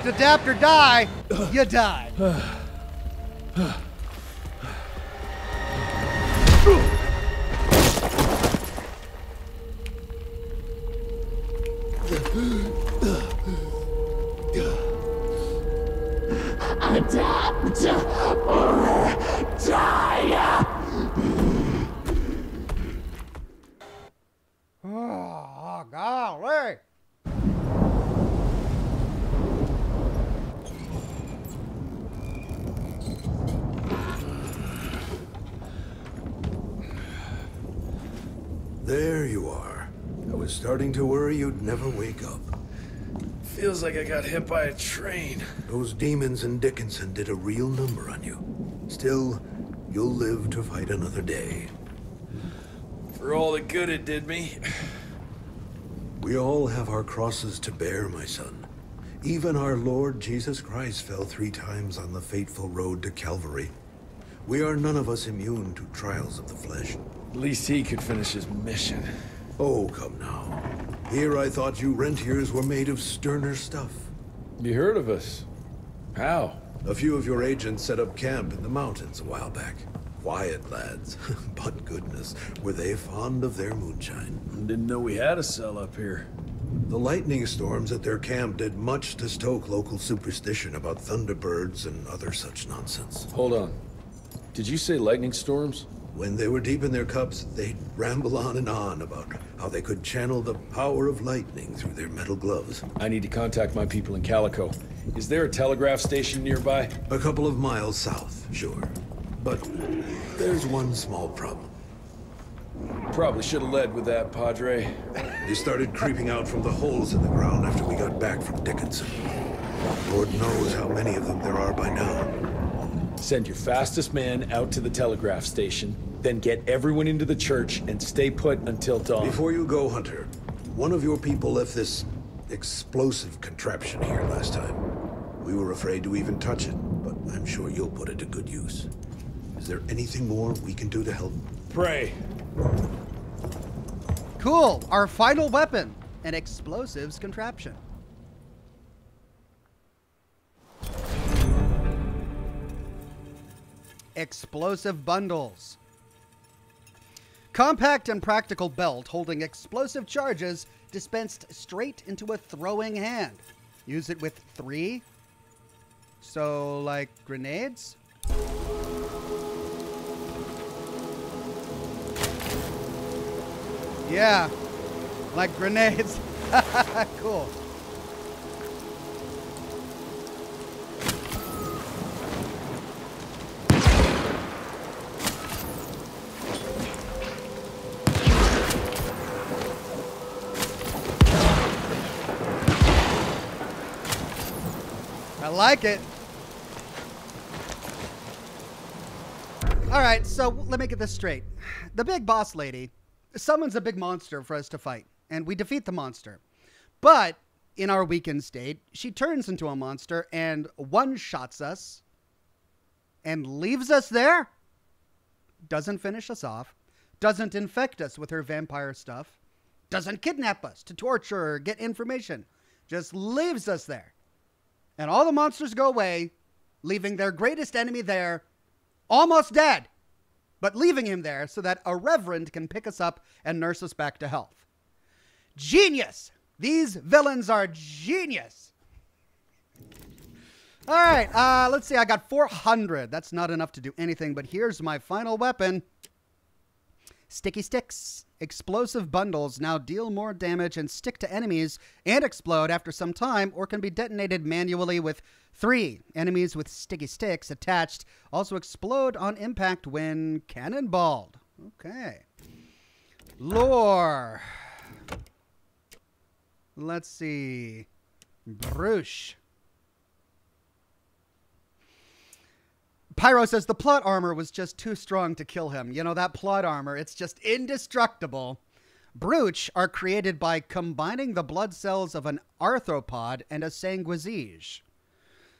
Adapt or die, you die. Feels like I got hit by a train. Those demons in Dickinson did a real number on you. Still, you'll live to fight another day. For all the good it did me. We all have our crosses to bear, my son. Even our Lord Jesus Christ fell three times on the fateful road to Calvary. We are none of us immune to trials of the flesh. At least he could finish his mission. Oh, come. Here I thought you rentiers were made of sterner stuff. You heard of us. How? A few of your agents set up camp in the mountains a while back. Quiet lads, but goodness, were they fond of their moonshine. Didn't know we had a cell up here. The lightning storms at their camp did much to stoke local superstition about thunderbirds and other such nonsense. Hold on. Did you say lightning storms? When they were deep in their cups, they'd ramble on and on about how they could channel the power of lightning through their metal gloves. I need to contact my people in Calico. Is there a telegraph station nearby? A couple of miles south, sure. But there's one small problem. Probably should have led with that, Padre. They started creeping out from the holes in the ground after we got back from Dickinson. Lord knows how many of them there are by now. Send your fastest man out to the telegraph station, then get everyone into the church and stay put until dawn. Before you go, Hunter, one of your people left this explosive contraption here last time. We were afraid to even touch it, but I'm sure you'll put it to good use. Is there anything more we can do to help? Pray. Cool. Our final weapon, an explosives contraption. Explosive bundles. Compact and practical belt holding explosive charges dispensed straight into a throwing hand. Use it with three. So, like grenades? Yeah, like grenades. cool. Like it. All right, so let me get this straight. The big boss lady summons a big monster for us to fight, and we defeat the monster. But in our weakened state, she turns into a monster and one shots us and leaves us there. Doesn't finish us off, doesn't infect us with her vampire stuff, doesn't kidnap us to torture or get information, just leaves us there. And all the monsters go away, leaving their greatest enemy there, almost dead but leaving him there so that a reverend can pick us up and nurse us back to health. Genius! These villains are genius! All right, uh, let's see. I got 400. That's not enough to do anything, but here's my final weapon Sticky Sticks. Explosive bundles now deal more damage and stick to enemies and explode after some time or can be detonated manually with three. Enemies with sticky sticks attached also explode on impact when cannonballed. Okay. Lore. Let's see. Bruche. Pyro says the plot armor was just too strong to kill him. You know, that plot armor, it's just indestructible. Brooch are created by combining the blood cells of an arthropod and a sanguisuge.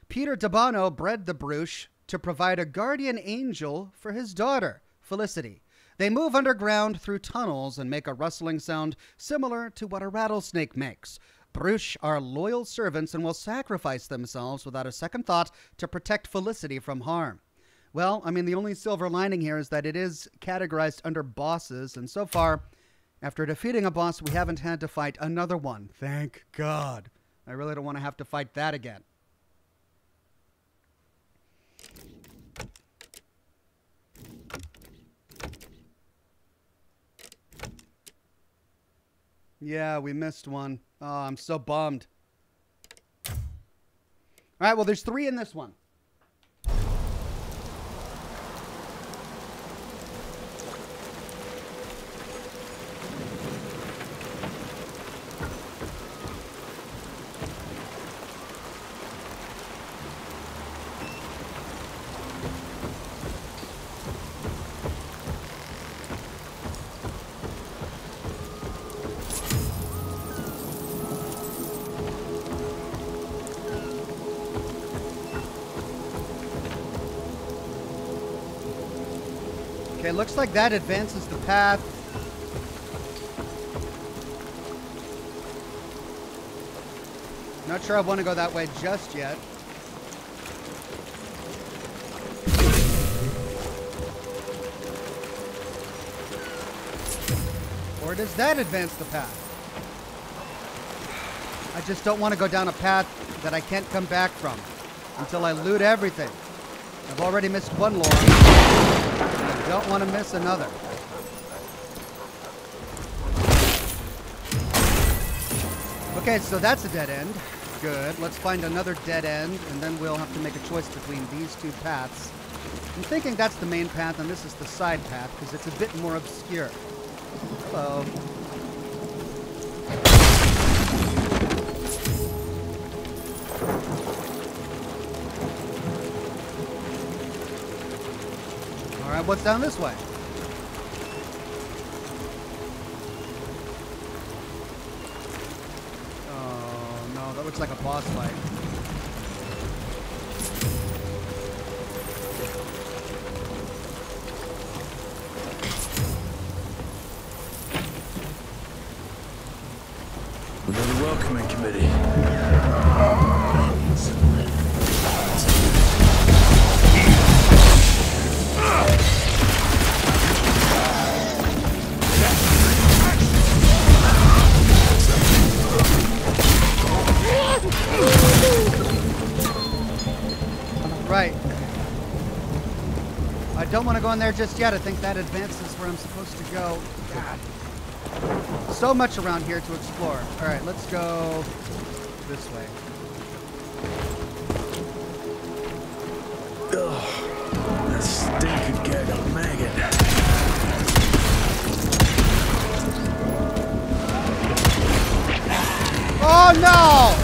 Peter D'Abano bred the Brooch to provide a guardian angel for his daughter, Felicity. They move underground through tunnels and make a rustling sound similar to what a rattlesnake makes. Bruche are loyal servants and will sacrifice themselves without a second thought to protect Felicity from harm. Well, I mean, the only silver lining here is that it is categorized under bosses, and so far, after defeating a boss, we haven't had to fight another one. Thank God. I really don't want to have to fight that again. Yeah, we missed one. Oh, I'm so bummed. All right, well, there's three in this one. Looks like that advances the path. Not sure I want to go that way just yet. Or does that advance the path? I just don't want to go down a path that I can't come back from until I loot everything. I've already missed one lore. Don't want to miss another. Okay, so that's a dead end. Good. Let's find another dead end, and then we'll have to make a choice between these two paths. I'm thinking that's the main path, and this is the side path, because it's a bit more obscure. Hello. Right, what's down this way? Oh, no, that looks like a boss fight. I don't want to go in there just yet. I think that advances where I'm supposed to go. God. So much around here to explore. All right, let's go this way. Ugh, that stink could gag a maggot. Oh no!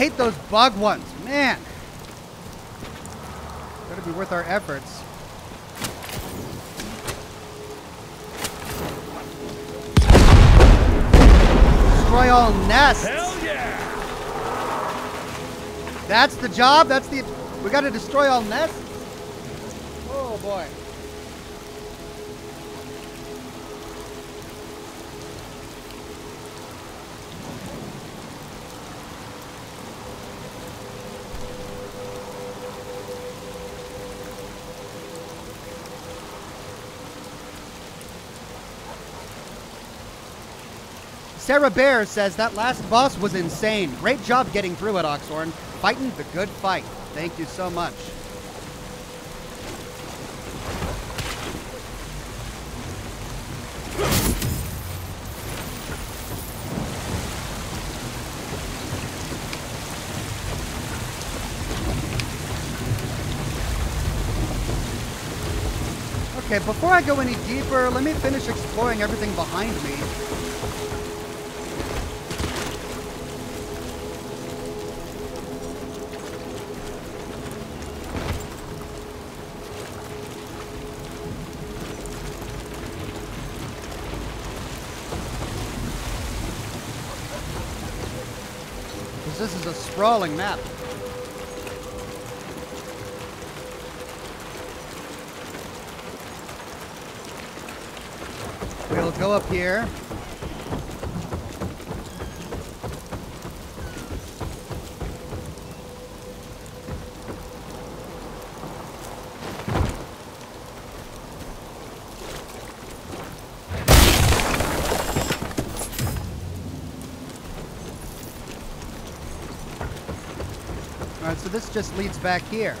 Hate those bug ones, man. Better be worth our efforts. Destroy all nests. Hell yeah! That's the job. That's the. We got to destroy all nests. Oh boy. Sarah Bear says that last boss was insane. Great job getting through it, Oxhorn. Fighting the good fight. Thank you so much. Okay, before I go any deeper, let me finish exploring everything behind me. Sprawling map. We'll go up here. Just leads back here.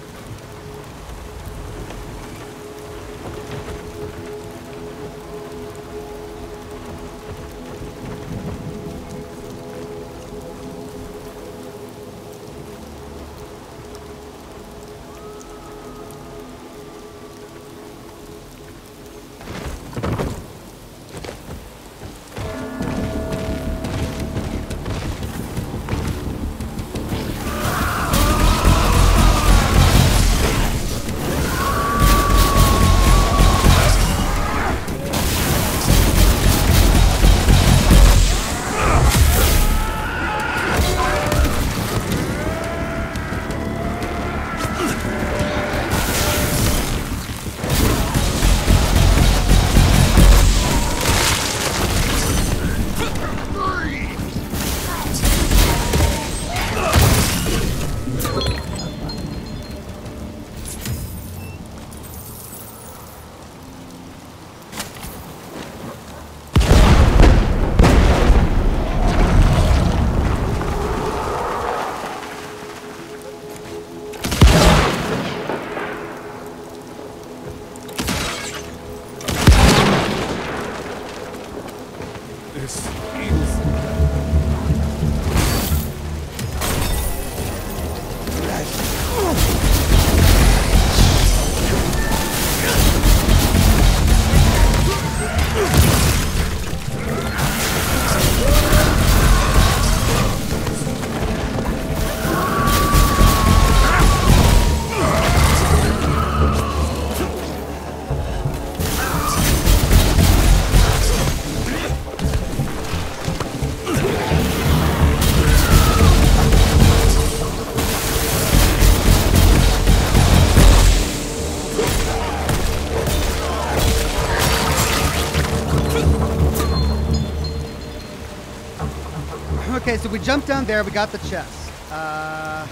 We jumped down there. We got the chest. Uh, I'm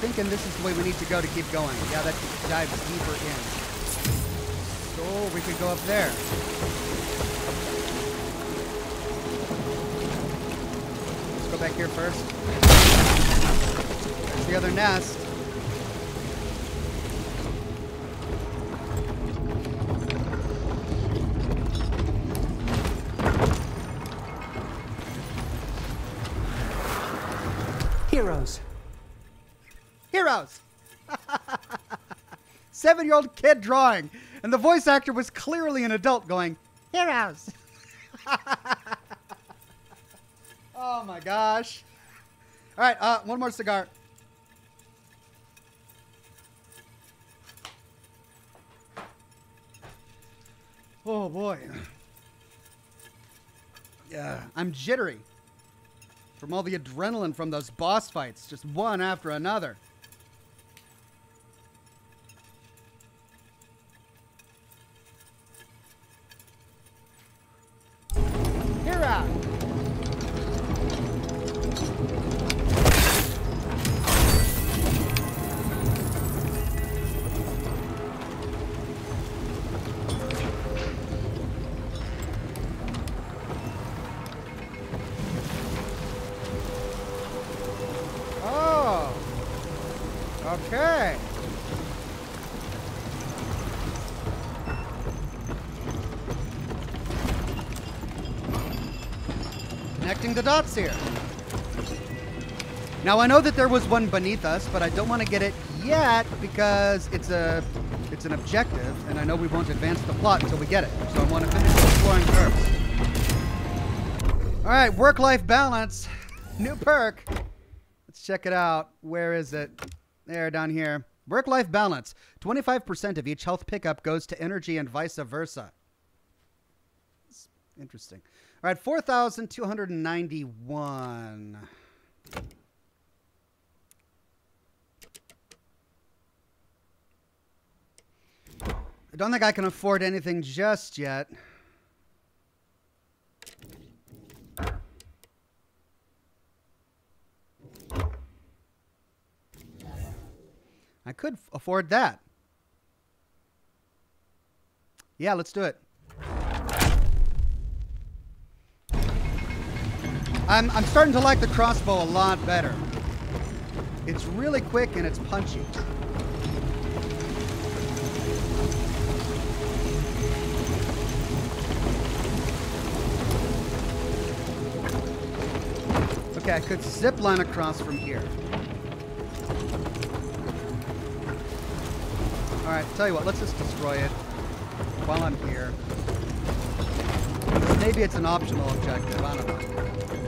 thinking this is the way we need to go to keep going. Yeah, that dives deeper in. So we could go up there. Let's go back here first. There's the other nest. Year old kid drawing. And the voice actor was clearly an adult going, Heroes! oh my gosh. All right, uh, one more cigar. Oh boy. Yeah, I'm jittery from all the adrenaline from those boss fights, just one after another. Here out. Oh. Okay. The dots here. Now I know that there was one beneath us, but I don't want to get it yet because it's a it's an objective, and I know we won't advance the plot until we get it. So I want to finish exploring first. All right, work-life balance, new perk. Let's check it out. Where is it? There, down here. Work-life balance. 25% of each health pickup goes to energy and vice versa. It's interesting. All right, 4,291. I don't think I can afford anything just yet. I could afford that. Yeah, let's do it. I'm, I'm starting to like the crossbow a lot better. It's really quick and it's punchy. Okay, I could zip line across from here. Alright, tell you what, let's just destroy it while I'm here. Maybe it's an optional objective, I don't know.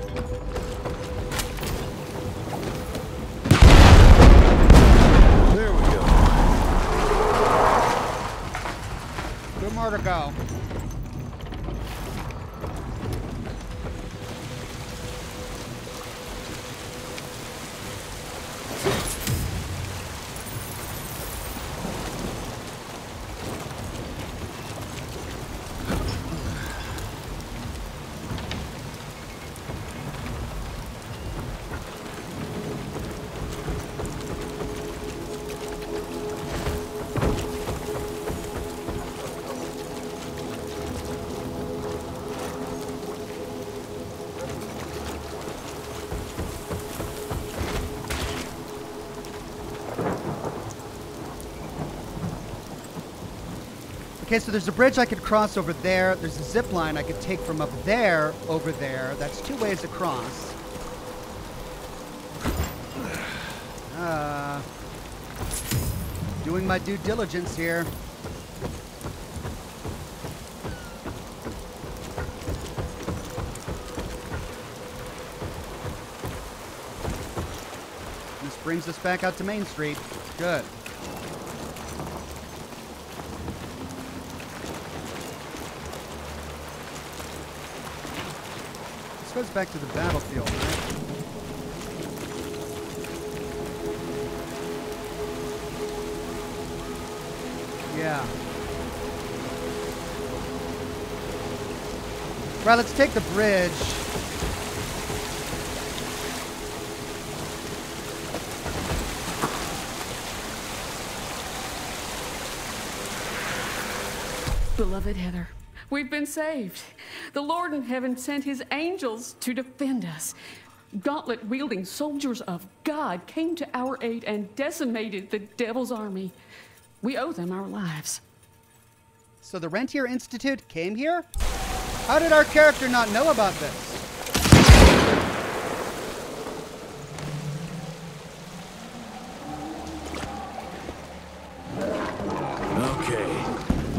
More to go. Okay, so there's a bridge I could cross over there. There's a zip line I could take from up there over there. That's two ways across. Uh, doing my due diligence here. This brings us back out to Main Street. Good. Goes back to the battlefield, right? Yeah. Right, let's take the bridge. Beloved Heather, we've been saved. The Lord in heaven sent his angels to defend us. gauntlet wielding soldiers of God came to our aid and decimated the Devil's army. We owe them our lives. So the Rentier Institute came here? How did our character not know about this? Okay,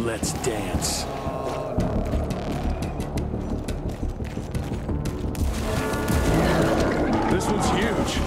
let's dance. One's huge.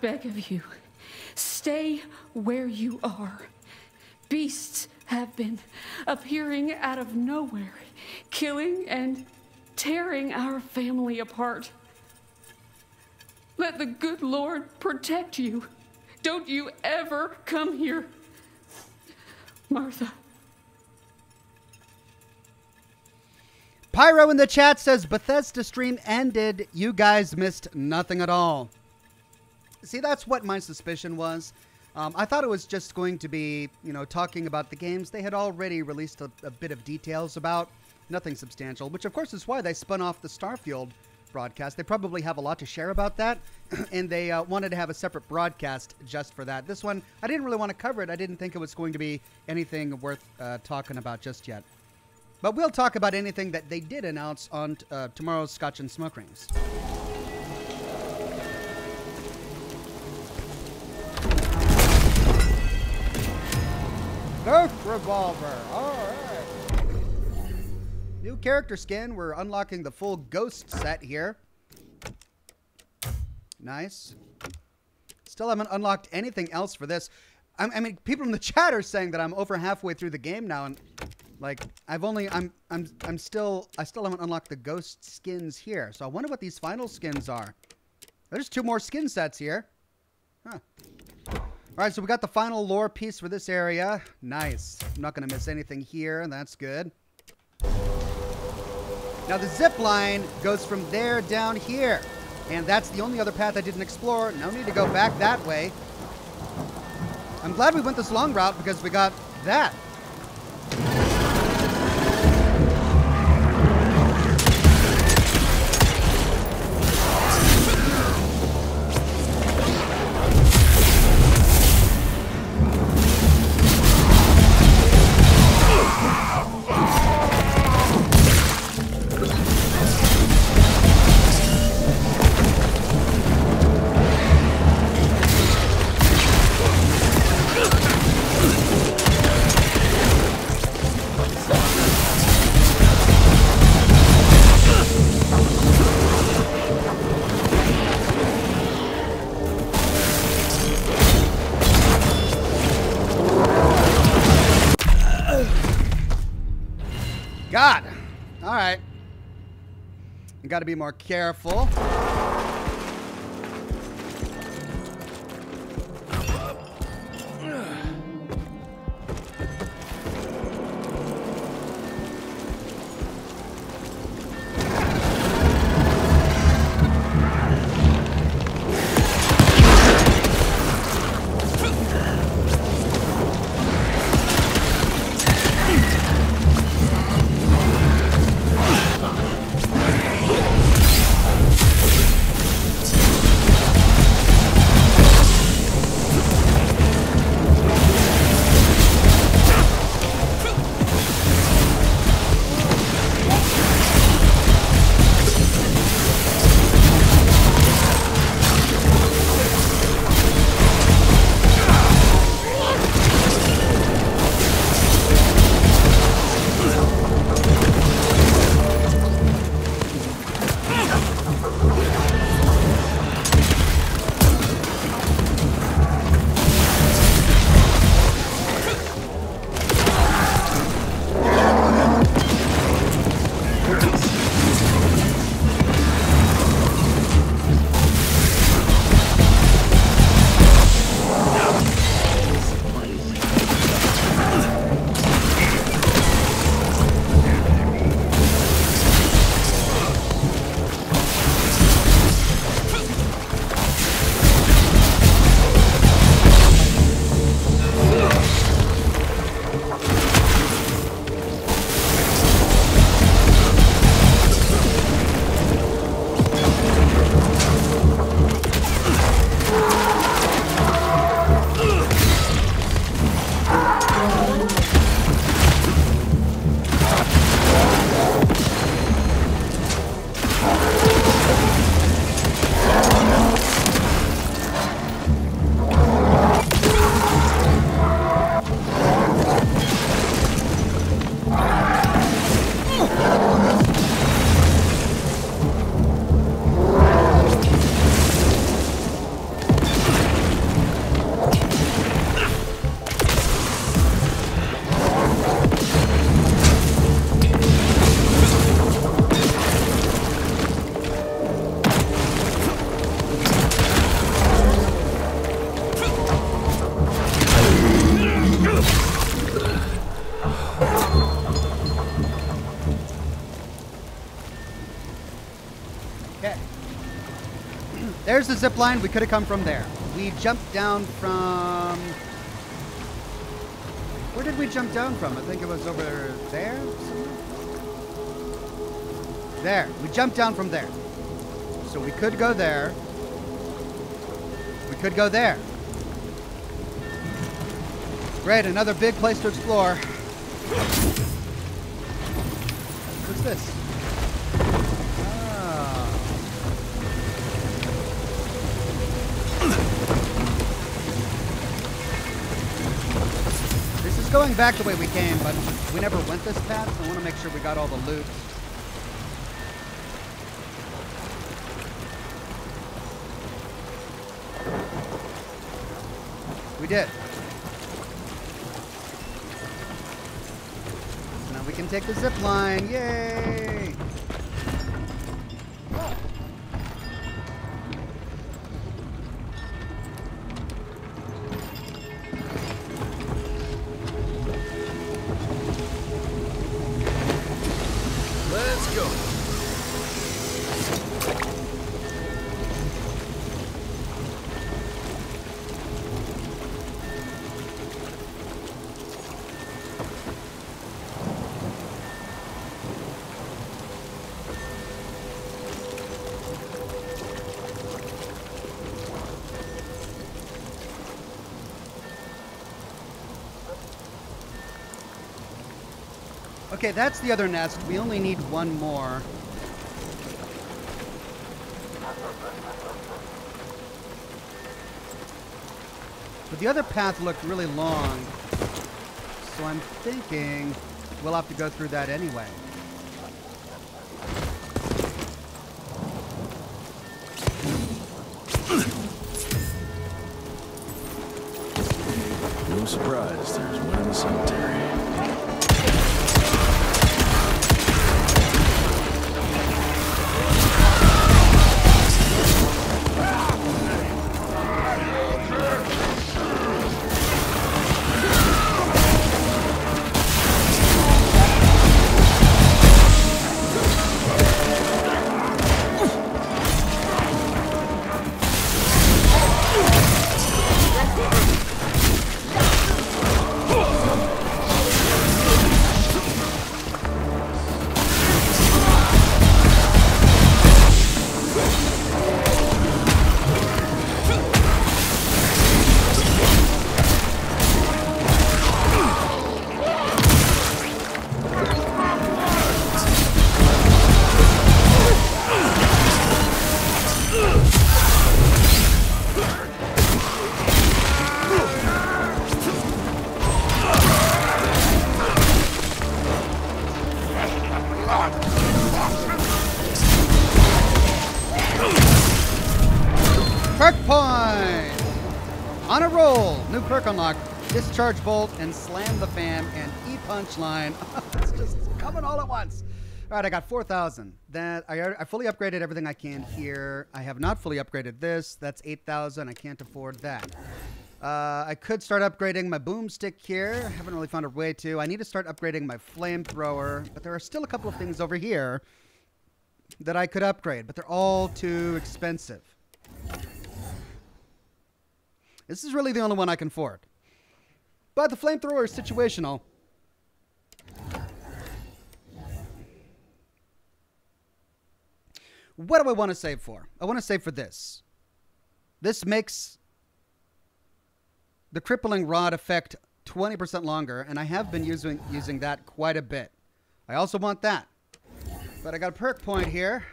Beg of you, stay where you are. Beasts have been appearing out of nowhere, killing and tearing our family apart. Let the good Lord protect you. Don't you ever come here. Martha. Pyro in the chat says Bethesda stream ended. You guys missed nothing at all. See, that's what my suspicion was. Um, I thought it was just going to be, you know, talking about the games they had already released a, a bit of details about, nothing substantial, which of course is why they spun off the Starfield broadcast. They probably have a lot to share about that, and they uh, wanted to have a separate broadcast just for that. This one, I didn't really want to cover it. I didn't think it was going to be anything worth uh, talking about just yet. But we'll talk about anything that they did announce on uh, tomorrow's Scotch and Smoke Rings. Ghost Revolver. All right. New character skin. We're unlocking the full ghost set here. Nice. Still haven't unlocked anything else for this. I, I mean, people in the chat are saying that I'm over halfway through the game now, and like I've only I'm I'm I'm still I still haven't unlocked the ghost skins here. So I wonder what these final skins are. There's two more skin sets here. Huh. All right, so we got the final lore piece for this area. Nice. I'm not going to miss anything here. and That's good. Now the zip line goes from there down here. And that's the only other path I didn't explore. No need to go back that way. I'm glad we went this long route because we got that. Got to be more careful. Zip line. We could have come from there. We jumped down from. Where did we jump down from? I think it was over there. There. We jumped down from there. So we could go there. We could go there. Great, another big place to explore. Back the way we came, but we never went this path, so I want to make sure we got all the loot. We did. Now we can take the zip line. Yay! Okay, that's the other nest. We only need one more. But the other path looked really long. So I'm thinking we'll have to go through that anyway. Unlock. Discharge bolt and slam the fan and E punchline. it's just coming all at once. All right, I got 4,000. That I, I fully upgraded everything I can here. I have not fully upgraded this. That's 8,000. I can't afford that. Uh, I could start upgrading my boomstick here. I haven't really found a way to. I need to start upgrading my flamethrower, but there are still a couple of things over here that I could upgrade, but they're all too expensive. This is really the only one I can afford. But the flamethrower is situational. What do I want to save for? I want to save for this. This makes the crippling rod effect 20% longer, and I have been using using that quite a bit. I also want that. But I got a perk point here,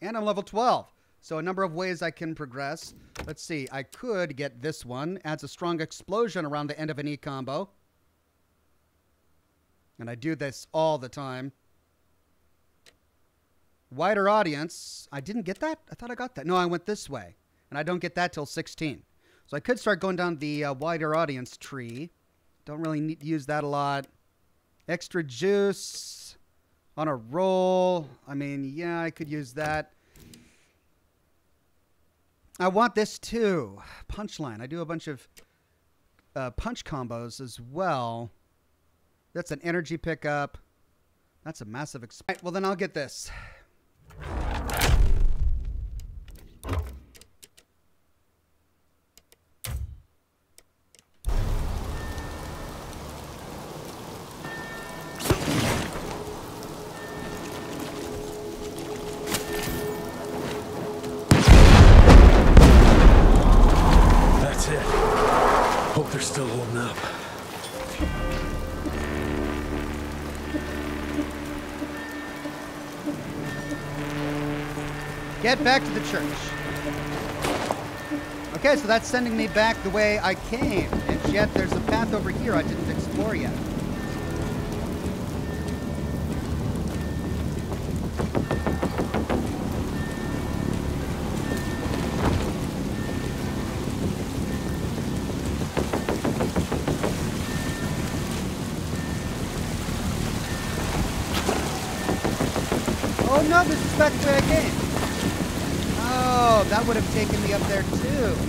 and I'm level 12. So a number of ways I can progress. Let's see. I could get this one. Adds a strong explosion around the end of an E combo. And I do this all the time. Wider audience. I didn't get that? I thought I got that. No, I went this way. And I don't get that till 16. So I could start going down the uh, wider audience tree. Don't really need to use that a lot. Extra juice on a roll. I mean, yeah, I could use that. I want this too. Punchline. I do a bunch of uh, punch combos as well. That's an energy pickup. That's a massive. Right, well, then I'll get this. Back to the church. Okay, so that's sending me back the way I came. And yet there's a path over here I didn't explore. for taken me up there too.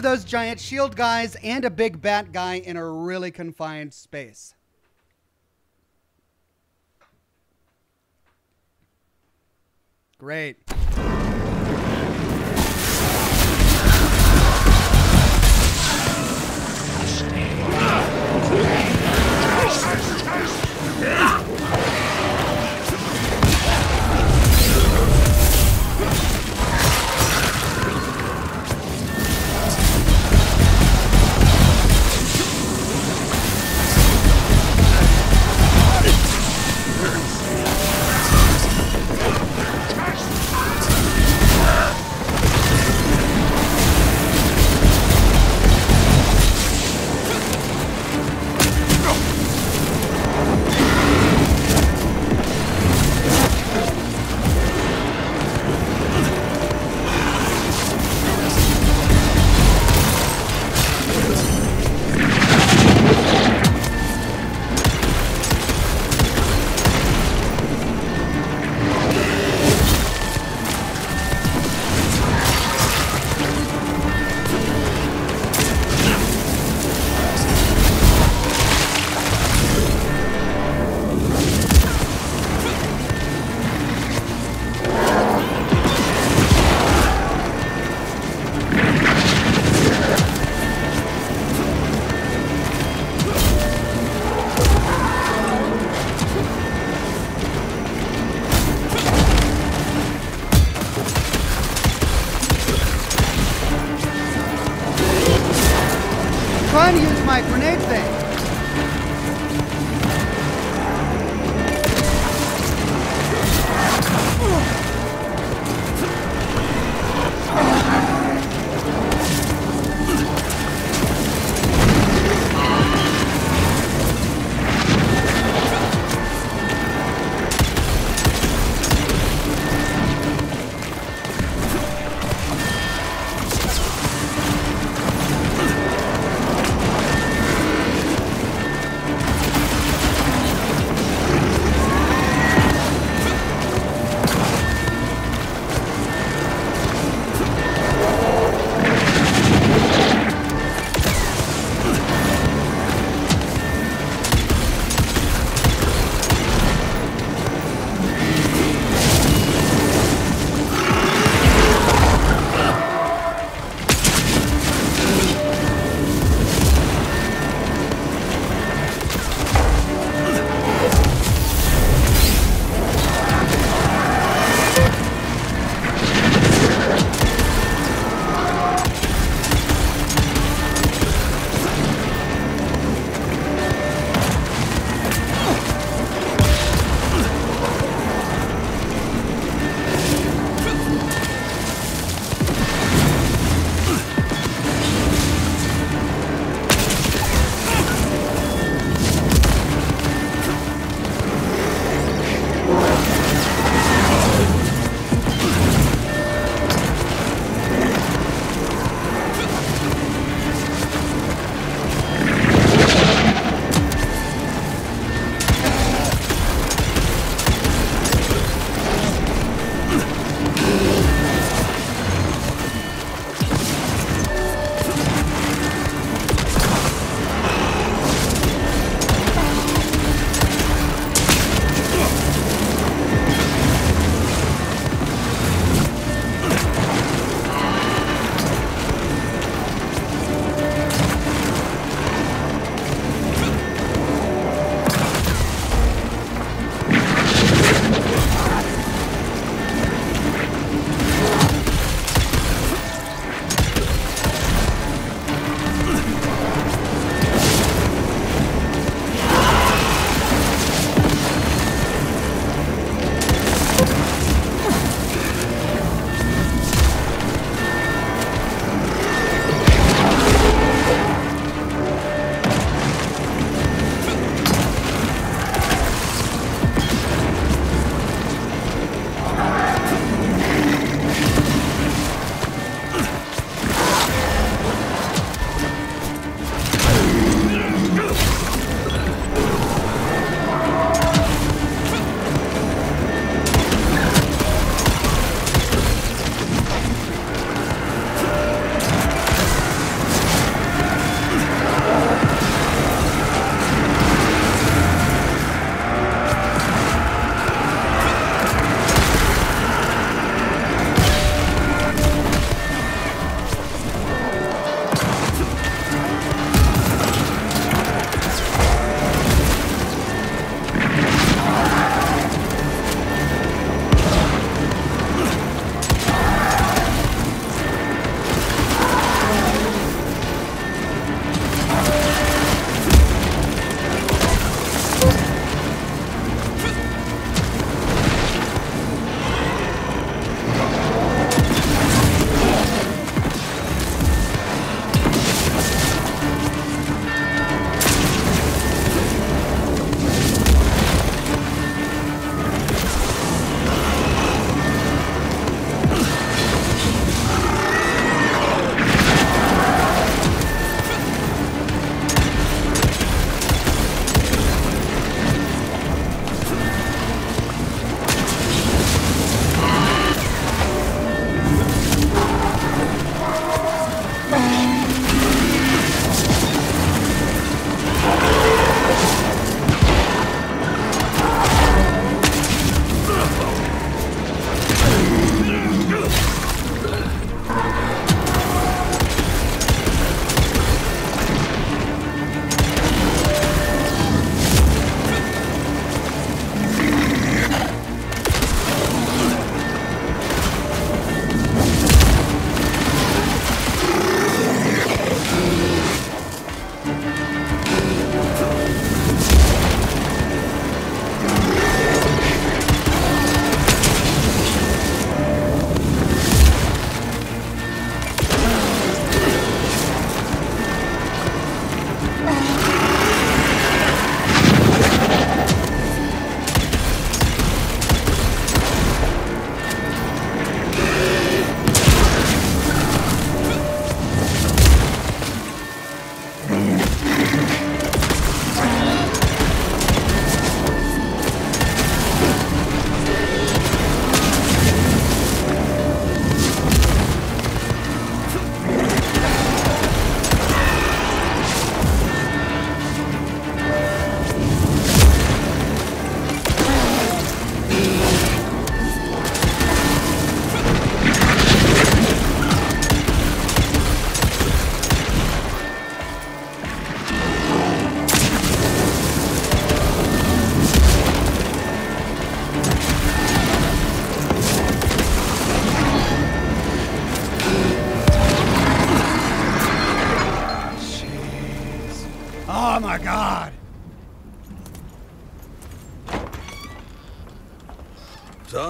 Of those giant shield guys and a big bat guy in a really confined space. Great.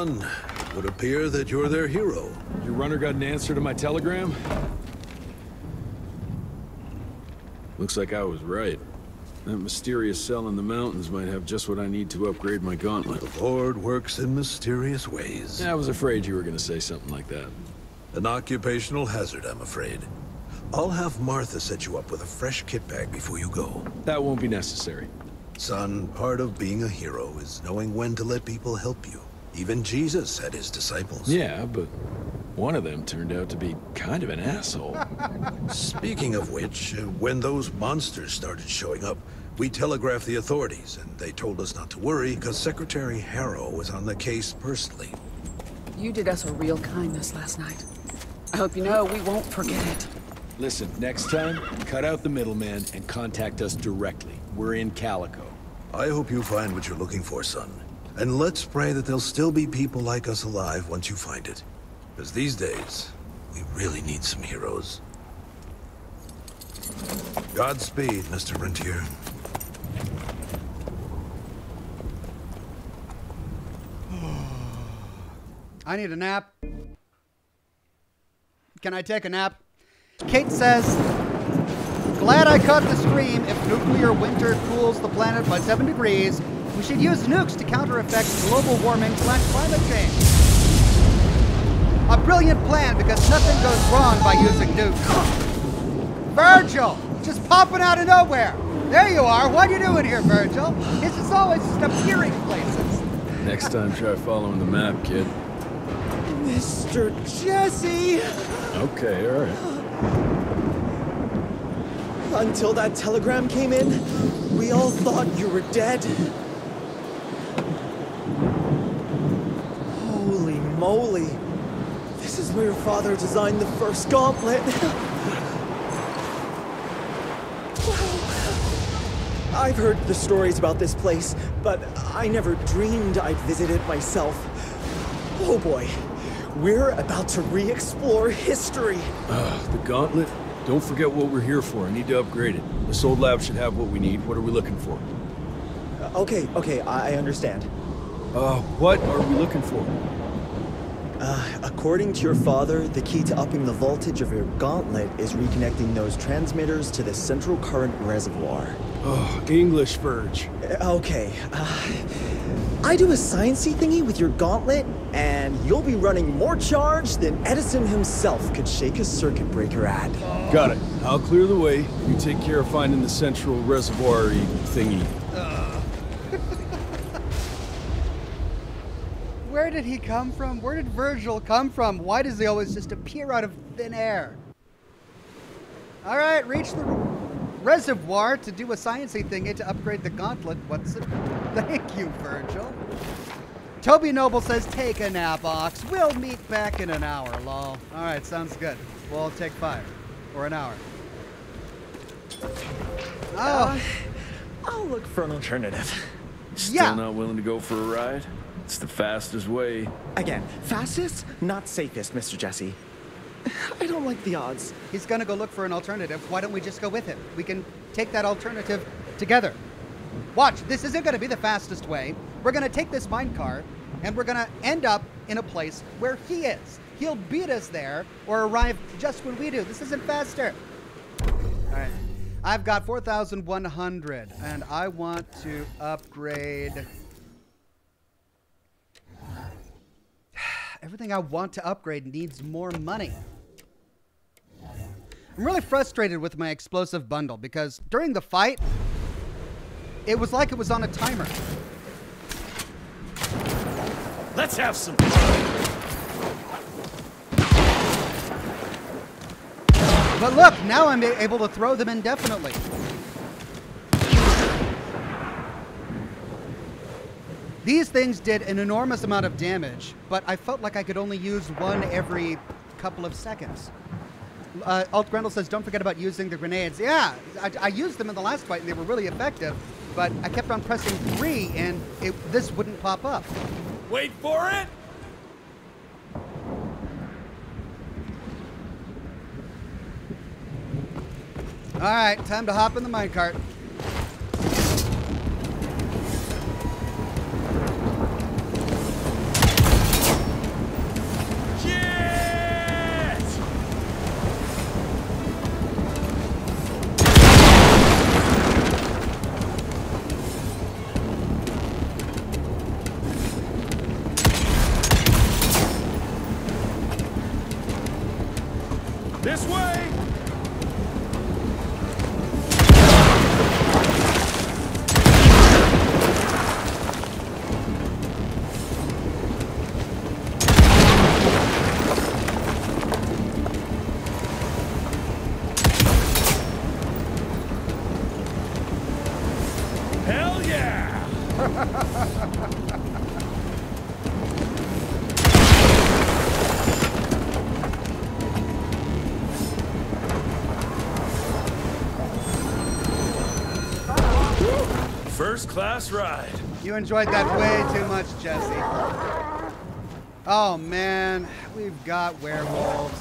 Son, it would appear that you're their hero. Your runner got an answer to my telegram? Looks like I was right. That mysterious cell in the mountains might have just what I need to upgrade my gauntlet. The Lord works in mysterious ways. I was afraid you were gonna say something like that. An occupational hazard, I'm afraid. I'll have Martha set you up with a fresh kit bag before you go. That won't be necessary. Son, part of being a hero is knowing when to let people help you. Even Jesus had his disciples. Yeah, but one of them turned out to be kind of an asshole. Speaking of which, uh, when those monsters started showing up, we telegraphed the authorities, and they told us not to worry because Secretary Harrow was on the case personally. You did us a real kindness last night. I hope you know we won't forget it. Listen, next time, cut out the middleman and contact us directly. We're in Calico. I hope you find what you're looking for, son. And let's pray that there'll still be people like us alive once you find it. Because these days, we really need some heroes. Godspeed, Mr. Rentier. I need a nap. Can I take a nap? Kate says, Glad I caught the stream. If nuclear winter cools the planet by 7 degrees, we should use nukes to counter effect global warming slash climate change. A brilliant plan because nothing goes wrong by using nukes. Virgil! Just popping out of nowhere! There you are! What are you doing here, Virgil? It's just always just appearing places. Next time, try following the map, kid. Mr. Jesse! Okay, alright. Until that telegram came in, we all thought you were dead. Holy moly. This is where your father designed the first gauntlet. I've heard the stories about this place, but I never dreamed I'd visit it myself. Oh boy, we're about to re-explore history. Uh, the gauntlet? Don't forget what we're here for. I need to upgrade it. This old lab should have what we need. What are we looking for? Uh, okay, okay, I understand. Uh, what are we looking for? Uh, according to your father, the key to upping the voltage of your gauntlet is reconnecting those transmitters to the central current reservoir. Oh, English Verge. Uh, okay. Uh, I do a sciencey thingy with your gauntlet, and you'll be running more charge than Edison himself could shake a circuit breaker at. Got it. I'll clear the way. You take care of finding the central reservoir thingy. Where did he come from? Where did Virgil come from? Why does he always just appear out of thin air? All right, reach the reservoir to do a sciencey thingy to upgrade the gauntlet. What's it? Thank you, Virgil. Toby Noble says, take a nap, Ox. We'll meet back in an hour, lol. All right, sounds good. We'll take five. Or an hour. Oh. Uh, I'll look for an alternative. Still Yeah. not willing to go for a ride? It's the fastest way. Again, fastest, not safest, Mr. Jesse. I don't like the odds. He's gonna go look for an alternative. Why don't we just go with him? We can take that alternative together. Watch, this isn't gonna be the fastest way. We're gonna take this mine car and we're gonna end up in a place where he is. He'll beat us there or arrive just when we do. This isn't faster. All right. I've got 4,100 and I want to upgrade. Everything I want to upgrade needs more money. I'm really frustrated with my explosive bundle because during the fight, it was like it was on a timer. Let's have some But look, now I'm able to throw them indefinitely. These things did an enormous amount of damage, but I felt like I could only use one every couple of seconds. Uh, Alt Grendel says, don't forget about using the grenades. Yeah, I, I used them in the last fight and they were really effective, but I kept on pressing three and it, this wouldn't pop up. Wait for it! All right, time to hop in the minecart. First class ride. You enjoyed that way too much, Jesse. Oh man, we've got werewolves.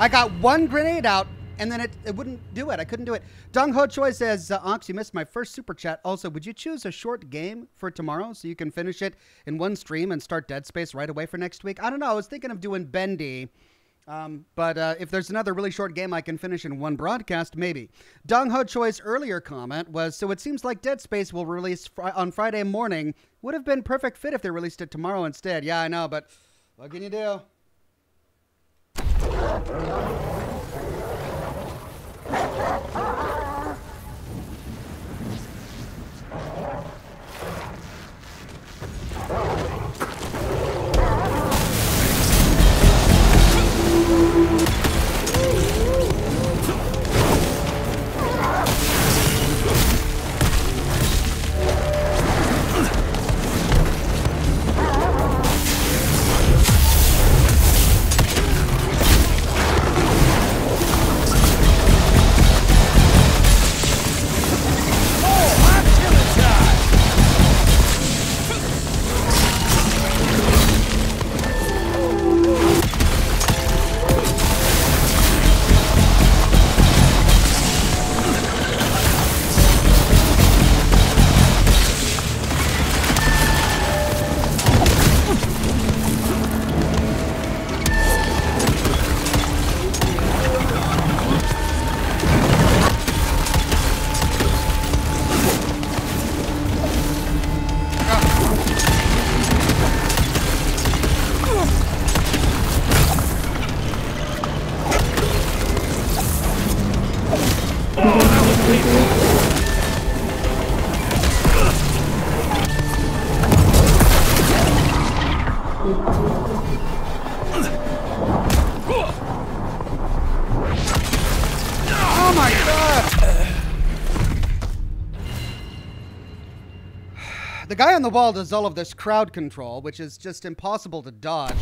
I got one grenade out, and then it, it wouldn't do it. I couldn't do it. Dong Ho Choi says, uh, you missed my first super chat. Also, would you choose a short game for tomorrow so you can finish it in one stream and start Dead Space right away for next week? I don't know. I was thinking of doing Bendy. Um, but uh, if there's another really short game I can finish in one broadcast, maybe. Dong Ho Choi's earlier comment was so it seems like Dead Space will release fri- on Friday morning. Would have been perfect fit if they released it tomorrow instead. Yeah, I know, but what can you do? Ha ha ha! Oh my god! The guy on the wall does all of this crowd control, which is just impossible to dodge.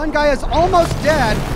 One guy is almost dead.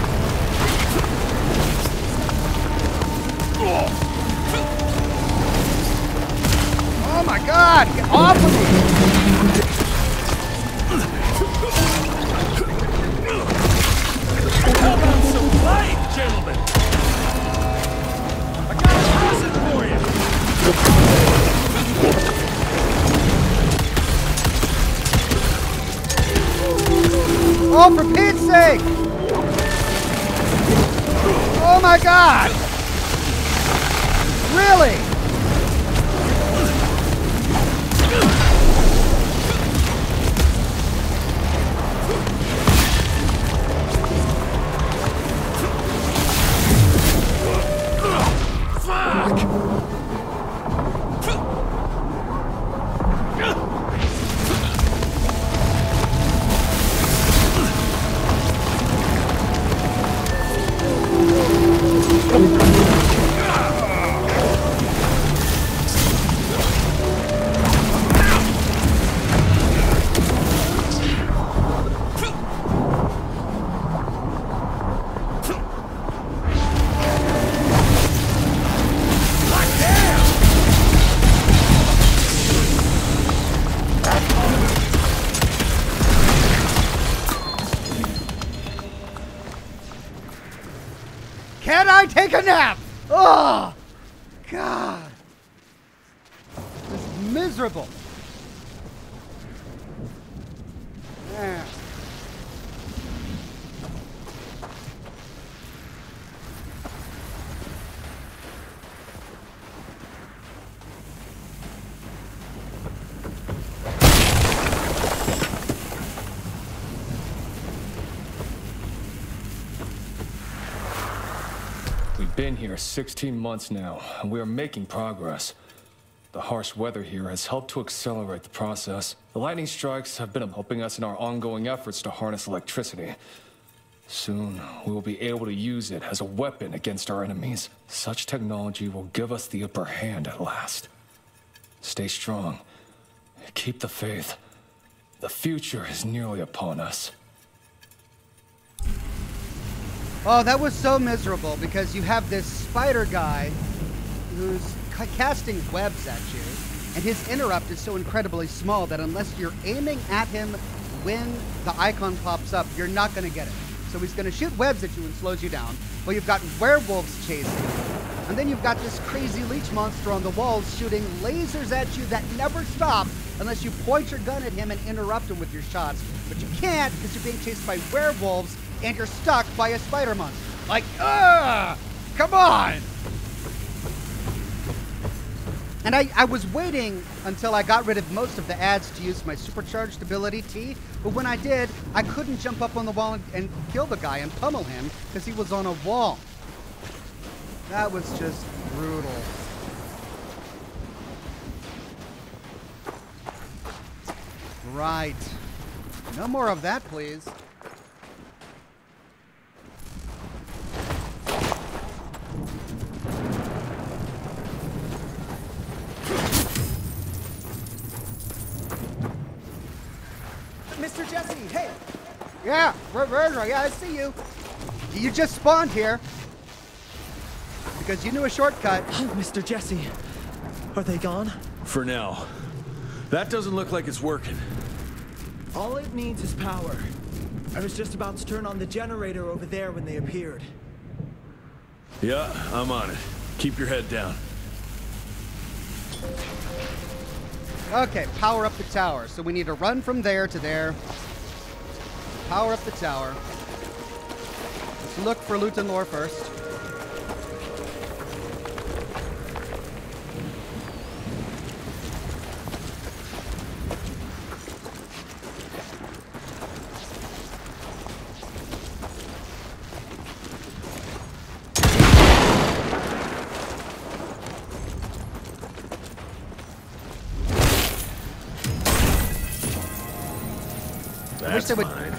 I take a nap? Oh, God. This is miserable. Yeah. We've here 16 months now, and we are making progress. The harsh weather here has helped to accelerate the process. The lightning strikes have been helping us in our ongoing efforts to harness electricity. Soon, we will be able to use it as a weapon against our enemies. Such technology will give us the upper hand at last. Stay strong. Keep the faith. The future is nearly upon us. Oh, that was so miserable because you have this spider guy who's ca- casting webs at you, and his interrupt is so incredibly small that unless you're aiming at him when the icon pops up, you're not going to get it. So he's going to shoot webs at you and slows you down. Well, you've got werewolves chasing you. And then you've got this crazy leech monster on the walls shooting lasers at you that never stop unless you point your gun at him and interrupt him with your shots. But you can't because you're being chased by werewolves and you're stuck by a spider monster. Like, ugh! Come on! And I, I was waiting until I got rid of most of the ads to use my supercharged ability T, but when I did, I couldn't jump up on the wall and, and kill the guy and pummel him because he was on a wall. That was just brutal. Right. No more of that, please. Mr. Jesse, hey! Yeah, Virgil, yeah, I see you. You just spawned here. Because you knew a shortcut. Oh, Mr. Jesse. Are they gone? For now. That doesn't look like it's working. All it needs is power. I was just about to turn on the generator over there when they appeared. Yeah, I'm on it. Keep your head down. Okay, power up the tower. So we need to run from there to there. Power up the tower. Let's look for and lore first.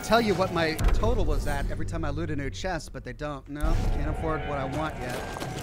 Tell you what my total was at every time I loot a new chest, but they don't. No, can't afford what I want yet.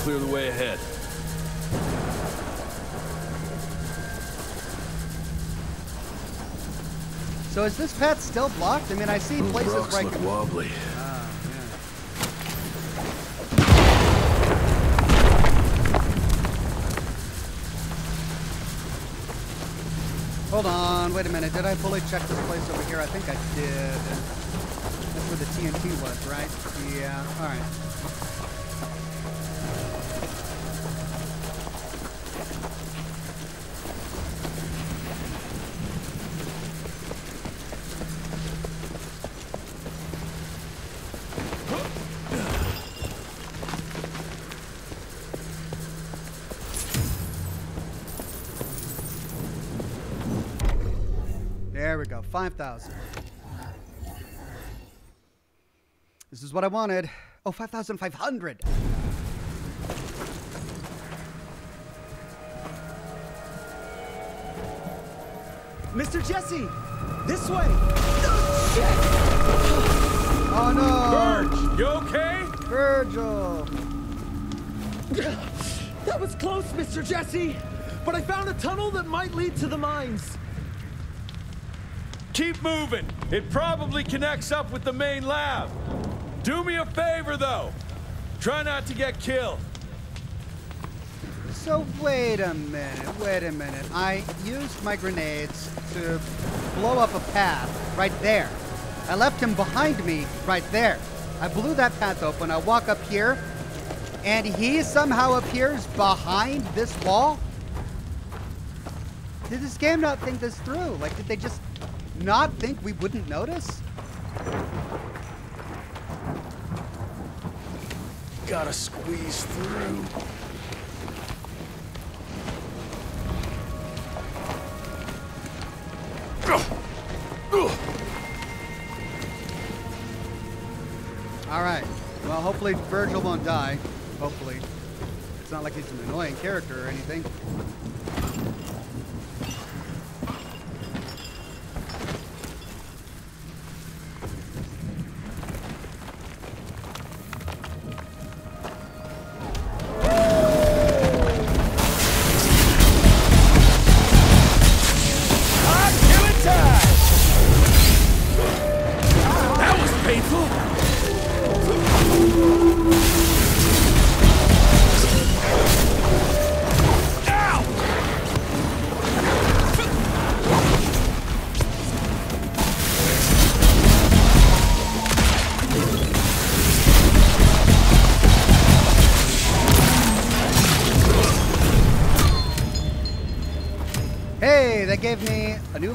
Clear the way ahead. So is this path still blocked? I mean, I see Those places rocks where I look can... wobbly. Ah, yeah. Hold on, wait a minute. Did I fully check this place over here? I think I did. That's where the TNT was, right? Yeah, alright. 5,000. This is what I wanted. Oh, 5,500. Mr. Jesse! This way! Oh no! Verge, you okay? Virgil! That was close, Mr. Jesse! But I found a tunnel that might lead to the mines. Keep moving. It probably connects up with the main lab. Do me a favor, though. Try not to get killed. So wait a minute, wait a minute. I used my grenades to blow up a path right there. I left him behind me right there. I blew that path open. I walk up here, and he somehow appears behind this wall? Did this game not think this through? Like, did they just not think we wouldn't notice? Gotta squeeze through. All right. Well, hopefully Virgil won't die. Hopefully. It's not like he's an annoying character or anything.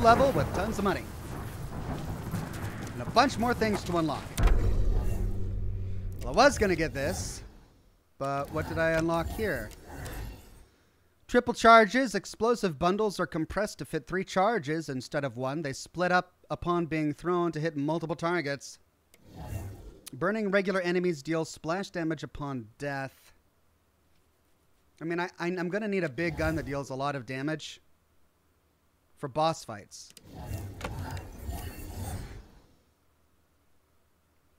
Level with tons of money. And a bunch more things to unlock. Well, I was going to get this, but what did I unlock here? Triple charges. Explosive bundles are compressed to fit three charges instead of one. They split up upon being thrown to hit multiple targets. Burning regular enemies deals splash damage upon death. I mean, I, I, I'm going to need a big gun that deals a lot of damage for boss fights.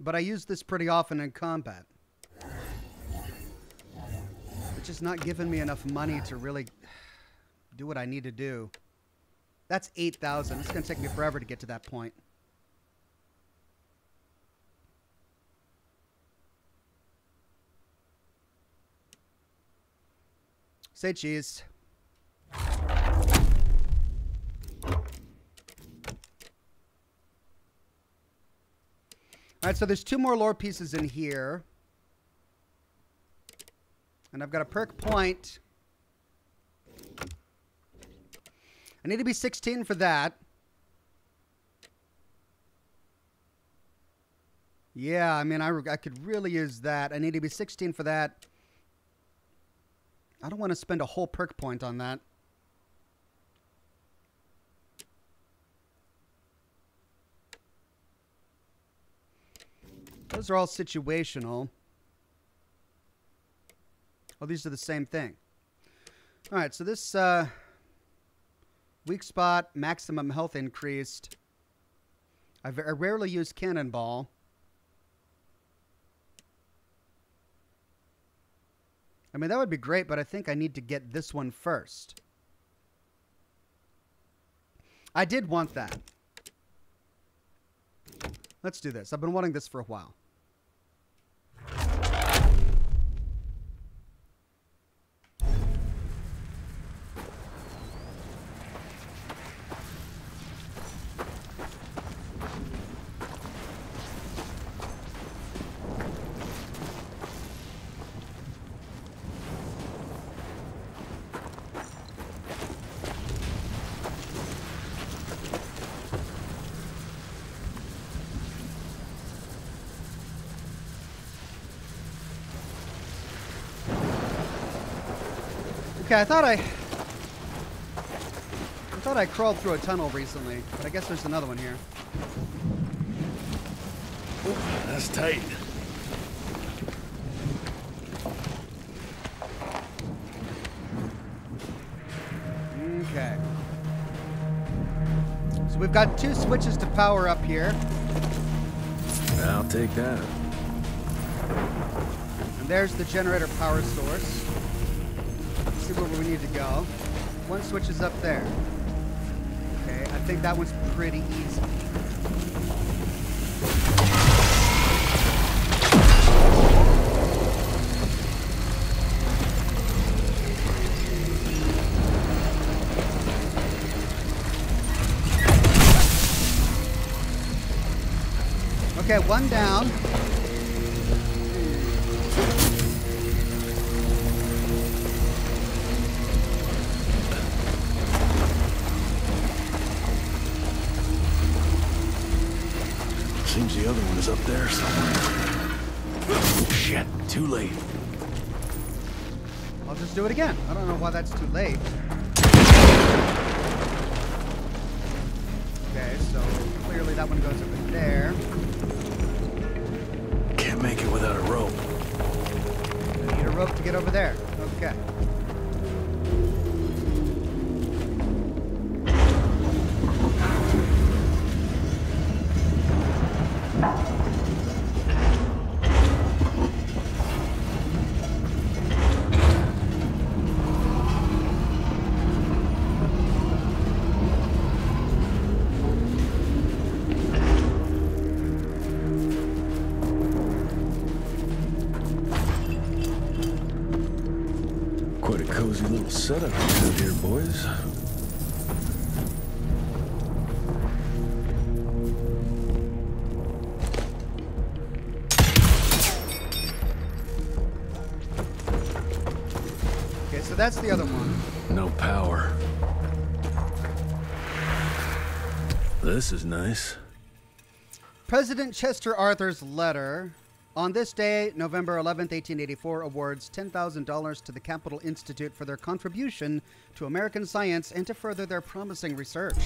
But I use this pretty often in combat. It's just not giving me enough money to really do what I need to do. That's 8,000. It's going to take me forever to get to that point. Say cheese. All right, so there's two more lore pieces in here. And I've got a perk point. I need to be 16 for that. Yeah, I mean, I, I could really use that. I need to be 16 for that. I don't want to spend a whole perk point on that. Those are all situational. Oh, these are the same thing. All right, so this uh, weak spot, maximum health increased. I, I rarely use cannonball. I mean, that would be great, but I think I need to get this one first. I did want that. Let's do this. I've been wanting this for a while. Okay, I thought I... I thought I crawled through a tunnel recently, but I guess there's another one here. Ooh, that's tight. Okay. So we've got two switches to power up here. I'll take that. And there's the generator power source where we need to go. One switch is up there. Okay, I think that one's pretty easy. Okay, one down. Late. Setup you here, boys. Okay, so that's the other one. No power. This is nice. President Chester Arthur's letter on this day, November 11, 1884, awards $10,000 to the Capital Institute for their contribution to American science and to further their promising research.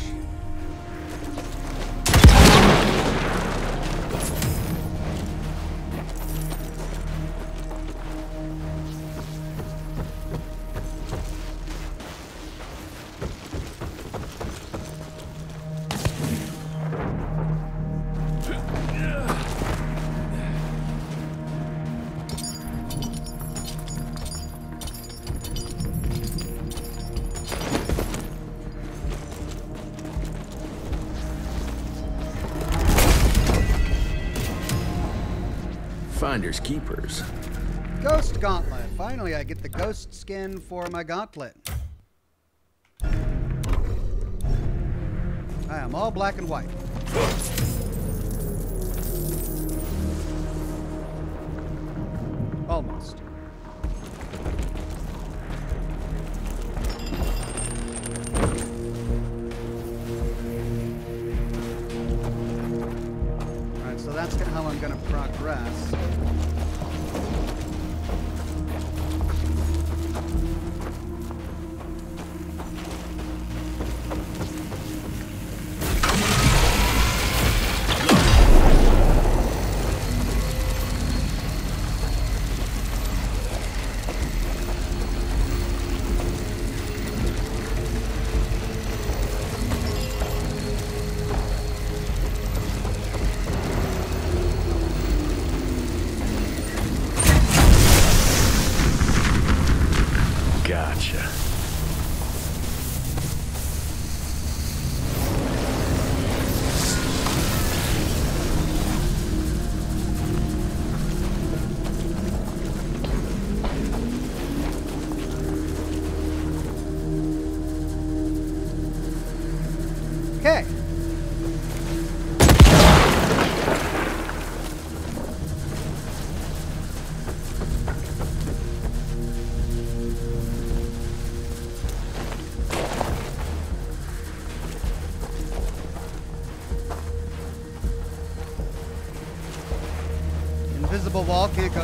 Finders keepers. Ghost Gauntlet. Finally, I get the ghost skin for my gauntlet. I am all black and white.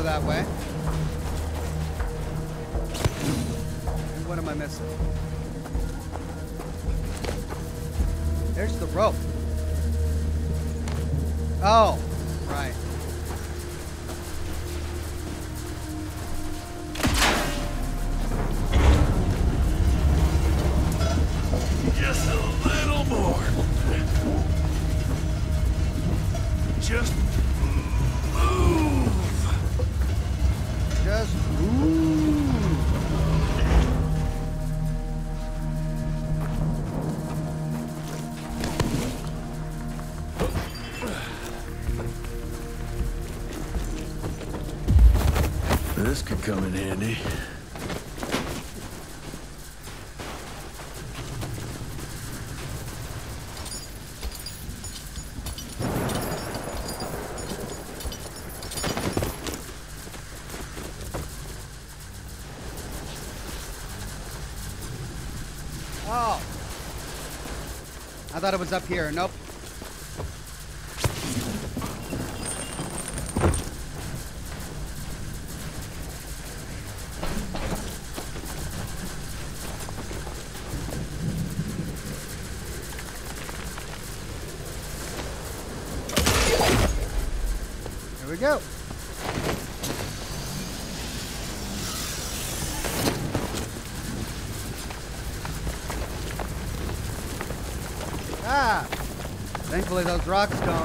That way. Thought it was up here. Nope. Here we go. Ah! Thankfully those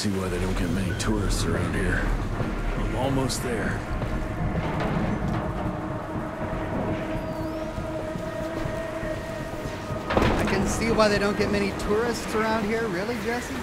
see why they don't get many tourists around here. I'm almost there. I can see why they don't get many tourists around here. Really, Jesse?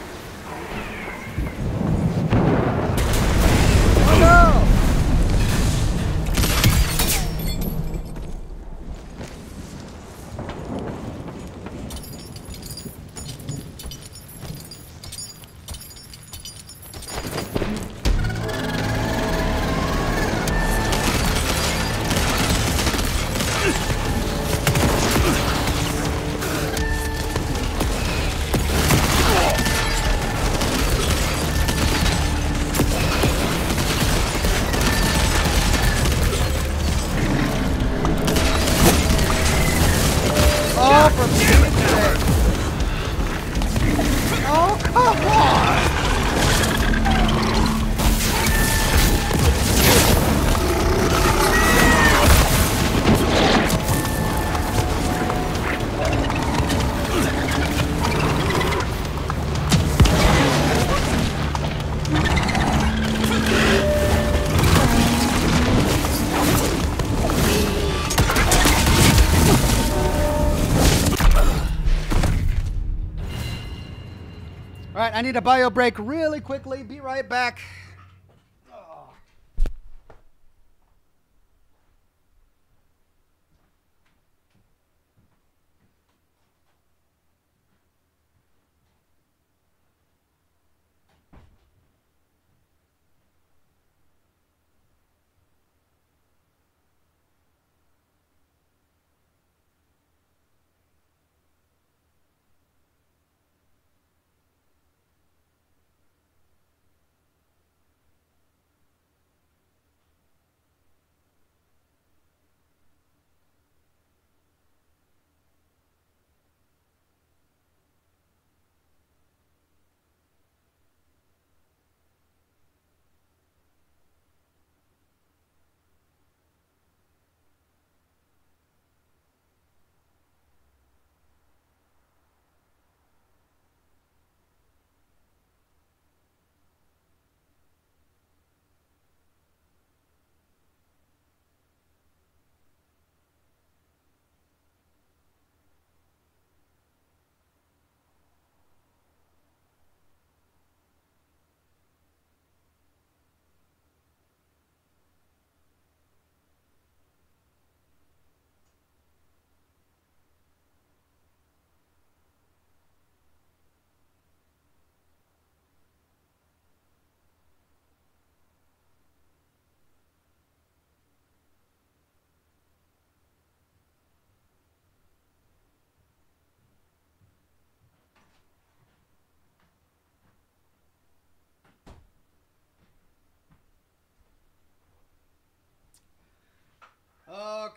I need a bio break really quickly. Be right back.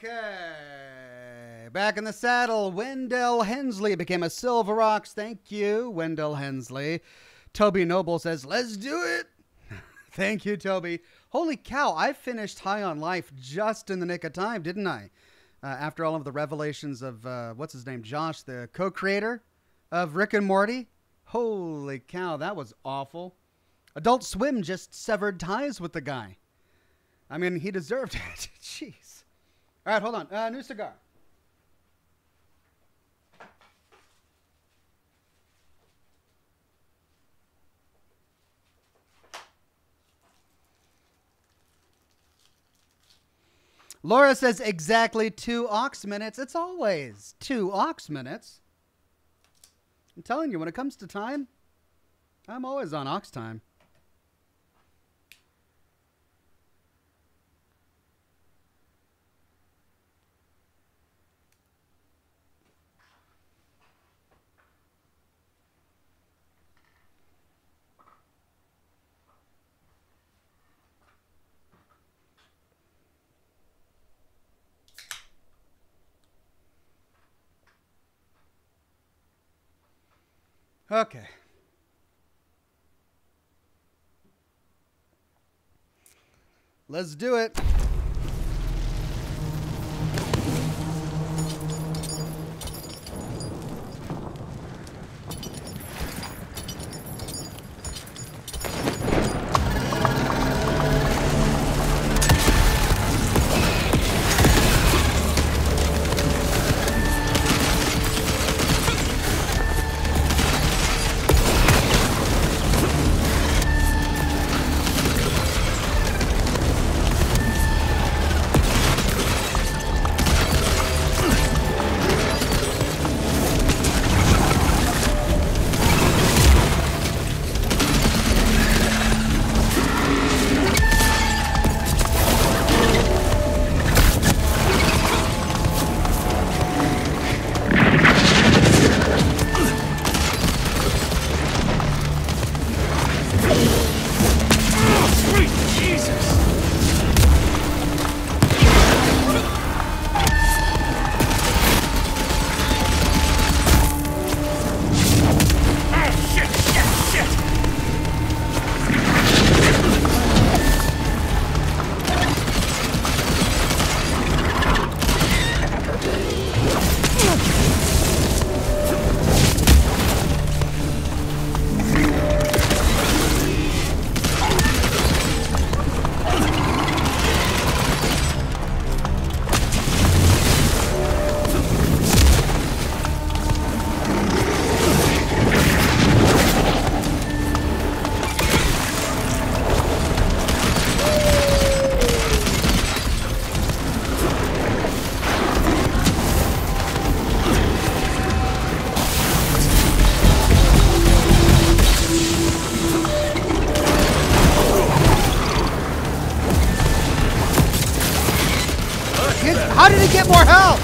Okay. Back in the saddle, Wendell Hensley became a Silver Ox. Thank you, Wendell Hensley. Toby Noble says, let's do it. Thank you, Toby. Holy cow, I finished High on Life just in the nick of time, didn't I? Uh, after all of the revelations of, uh, what's his name, Josh, the co creator of Rick and Morty. Holy cow, that was awful. Adult Swim just severed ties with the guy. I mean, he deserved it. Jeez. All right, hold on. Uh, new cigar. Laura says exactly two ox minutes. It's always two ox minutes. I'm telling you, when it comes to time, I'm always on ox time. Okay. Let's do it. More health?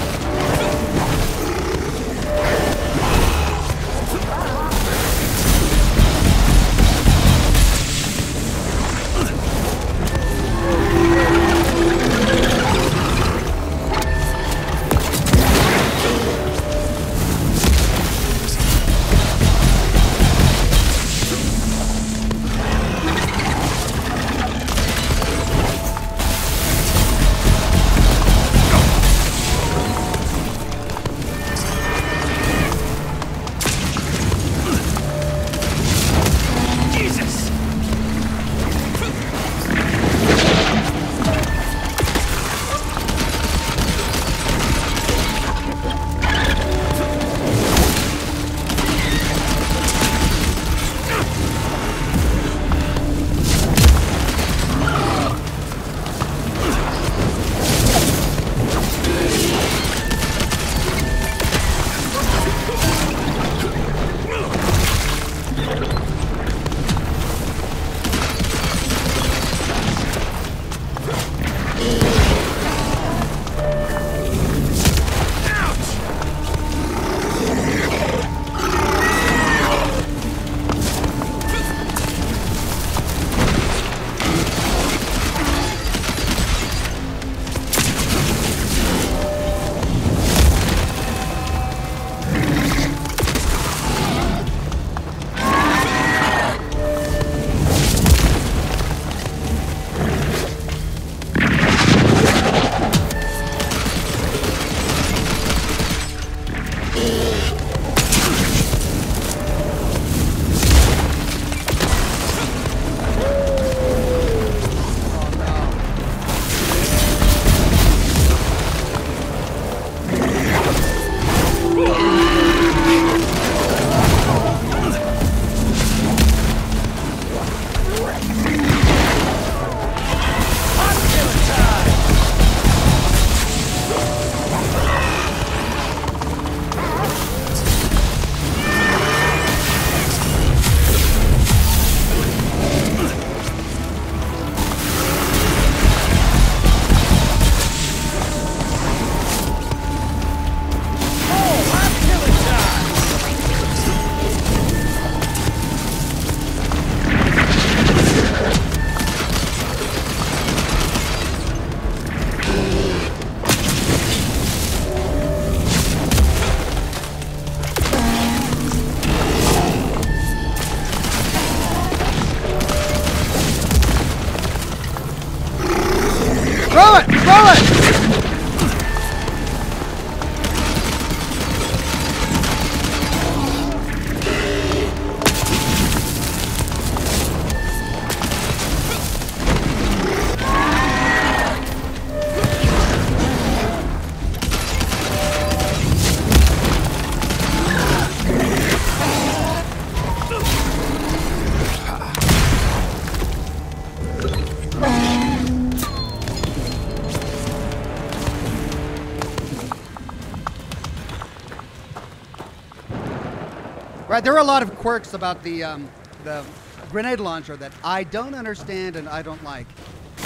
Right, there are a lot of quirks about the um, the grenade launcher that I don't understand and I don't like.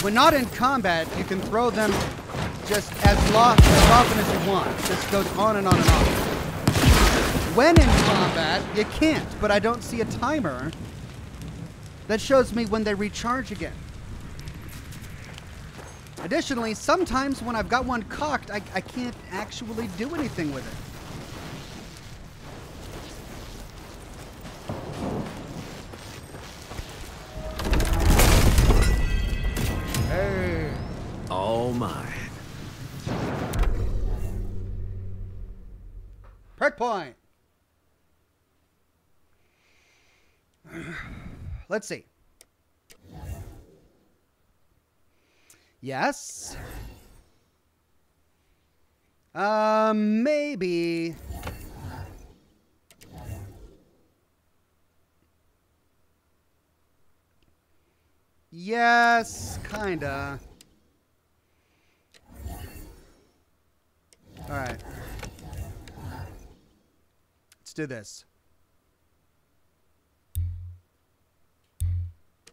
When not in combat, you can throw them just as, as often as you want. It just goes on and on and on. When in combat, you can't, but I don't see a timer that shows me when they recharge again. Additionally, sometimes when I've got one cocked, I, I can't actually do anything with it. Let's see. Yes. Um, maybe. Yes, kinda. All right. Let's do this.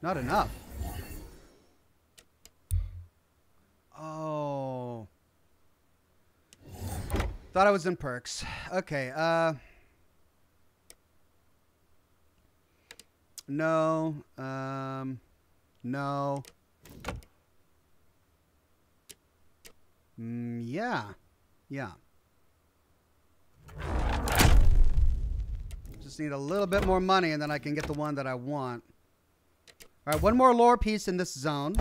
Not enough. Oh. Thought I was in perks. Okay, uh. No. Um. No. Mm, yeah. Yeah. Just need a little bit more money and then I can get the one that I want. All right, one more lore piece in this zone.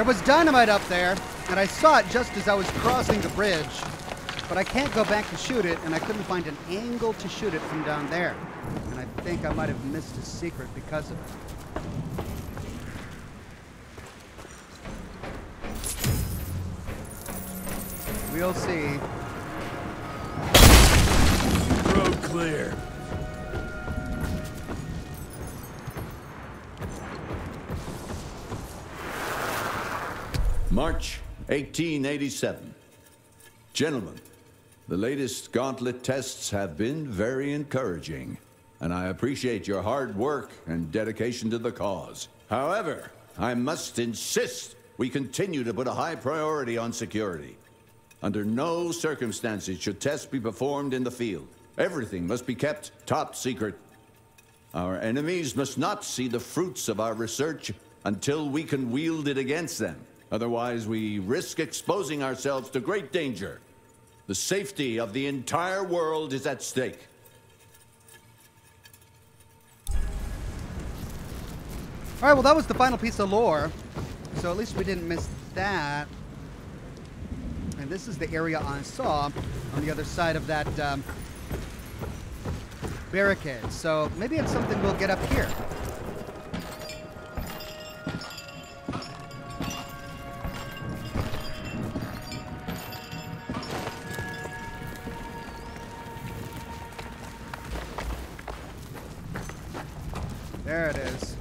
There was dynamite up there, and I saw it just as I was crossing the bridge, but I can't go back to shoot it, and I couldn't find an angle to shoot it from down there. And I think I might have missed a secret because of it. We'll see. Road clear. March 1887. Gentlemen, the latest gauntlet tests have been very encouraging, and I appreciate your hard work and dedication to the cause. However, I must insist we continue to put a high priority on security. Under no circumstances should tests be performed in the field. Everything must be kept top secret. Our enemies must not see the fruits of our research until we can wield it against them. Otherwise, we risk exposing ourselves to great danger. The safety of the entire world is at stake. All right, well, that was the final piece of lore. So at least we didn't miss that. And and this is the area I saw on the other side of that um, barricade. So maybe it's something we'll get up here. There it is.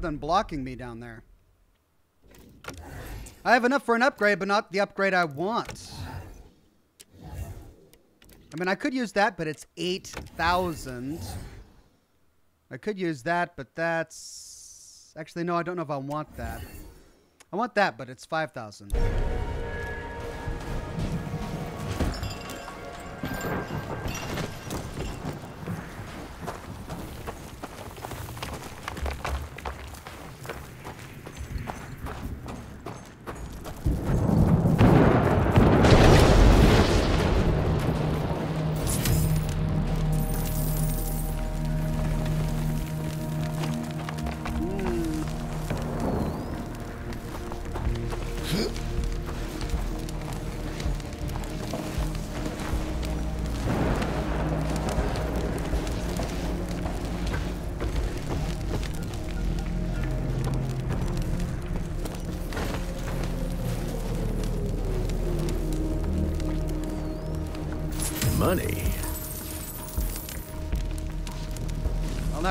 Something blocking me down there. I have enough for an upgrade, but not the upgrade I want. I mean, I could use that, but it's 8,000. I could use that, but that's... Actually, no, I don't know if I want that. I want that, but it's 5,000.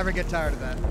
Never get tired of that.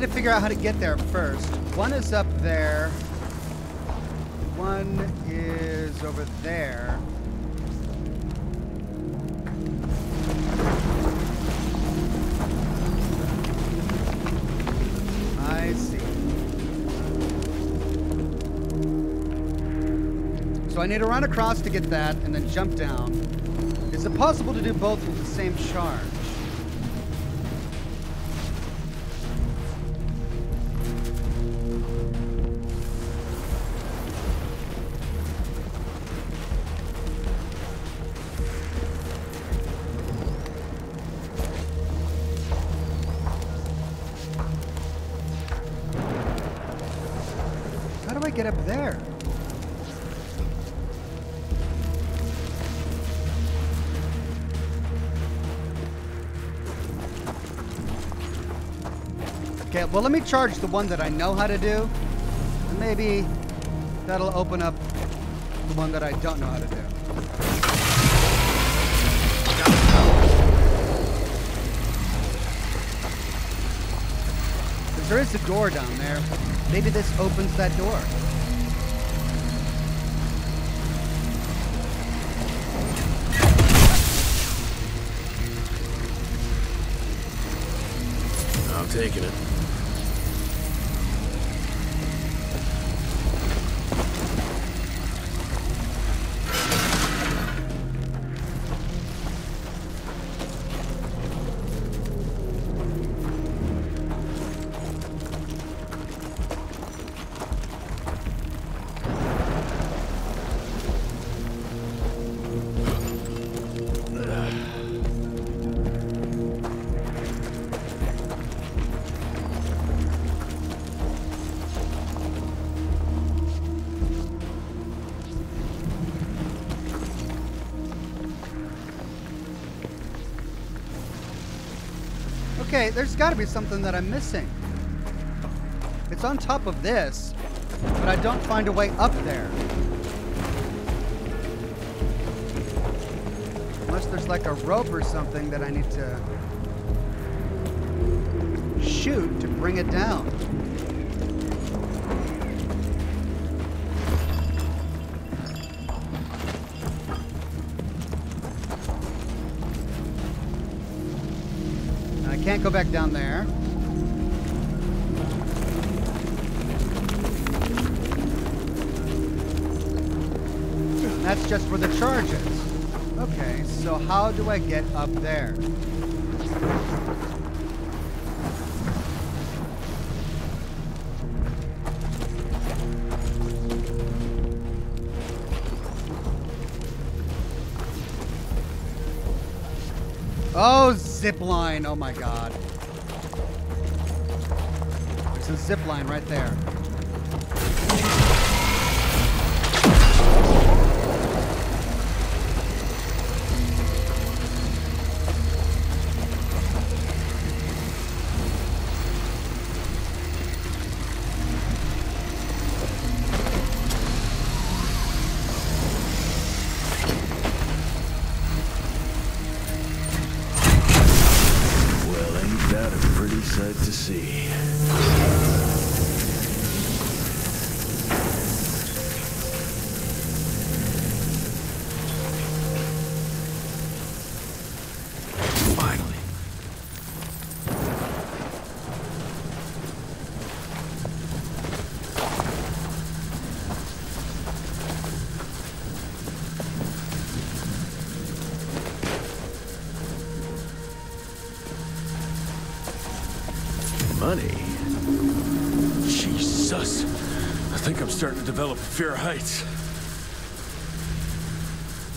Need to figure out how to get there first. One is up there. One is over there. I see. So I need to run across to get that and then jump down. Is it possible to do both with the same charge? Charge the one that I know how to do. And maybe that'll open up the one that I don't know how to do. There is a door down there. Maybe this opens that door. I'm taking it. Got to be something that I'm missing. It's on top of this, but I don't find a way up there. Unless there's like a rope or something that I need to shoot to bring it down. Back down there. That's just where the charge is. Okay, so how do I get up there? Oh, zip line. Oh my god. Zip line right there. Fear heights.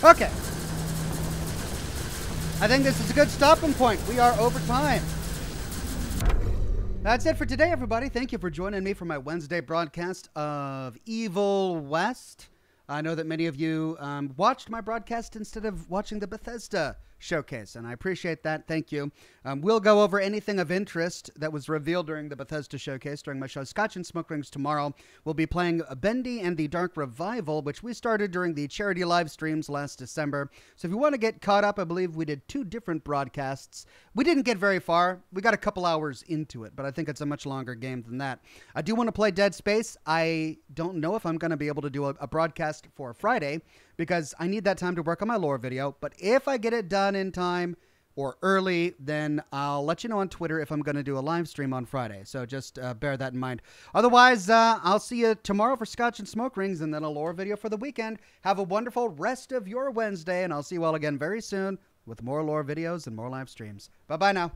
Okay. I think this is a good stopping point. We are over time. That's it for today, everybody. Thank you for joining me for my Wednesday broadcast of Evil West. I know that many of you um, watched my broadcast instead of watching the Bethesda showcase, and I appreciate that. Thank you. Um, we'll go over anything of interest that was revealed during the Bethesda showcase during my show Scotch and Smoke Rings tomorrow. We'll be playing Bendy and the Dark Revival, which we started during the charity live streams last December. So if you want to get caught up, I believe we did two different broadcasts. We didn't get very far. We got a couple hours into it, but I think it's a much longer game than that. I do want to play Dead Space. I don't know if I'm going to be able to do a, a broadcast for Friday because I need that time to work on my lore video. But if I get it done in time or early, then I'll let you know on Twitter if I'm going to do a live stream on Friday. So just uh, bear that in mind. Otherwise, uh, I'll see you tomorrow for Scotch and Smoke Rings and then a lore video for the weekend. Have a wonderful rest of your Wednesday, and I'll see you all again very soon with more lore videos and more live streams. Bye bye now.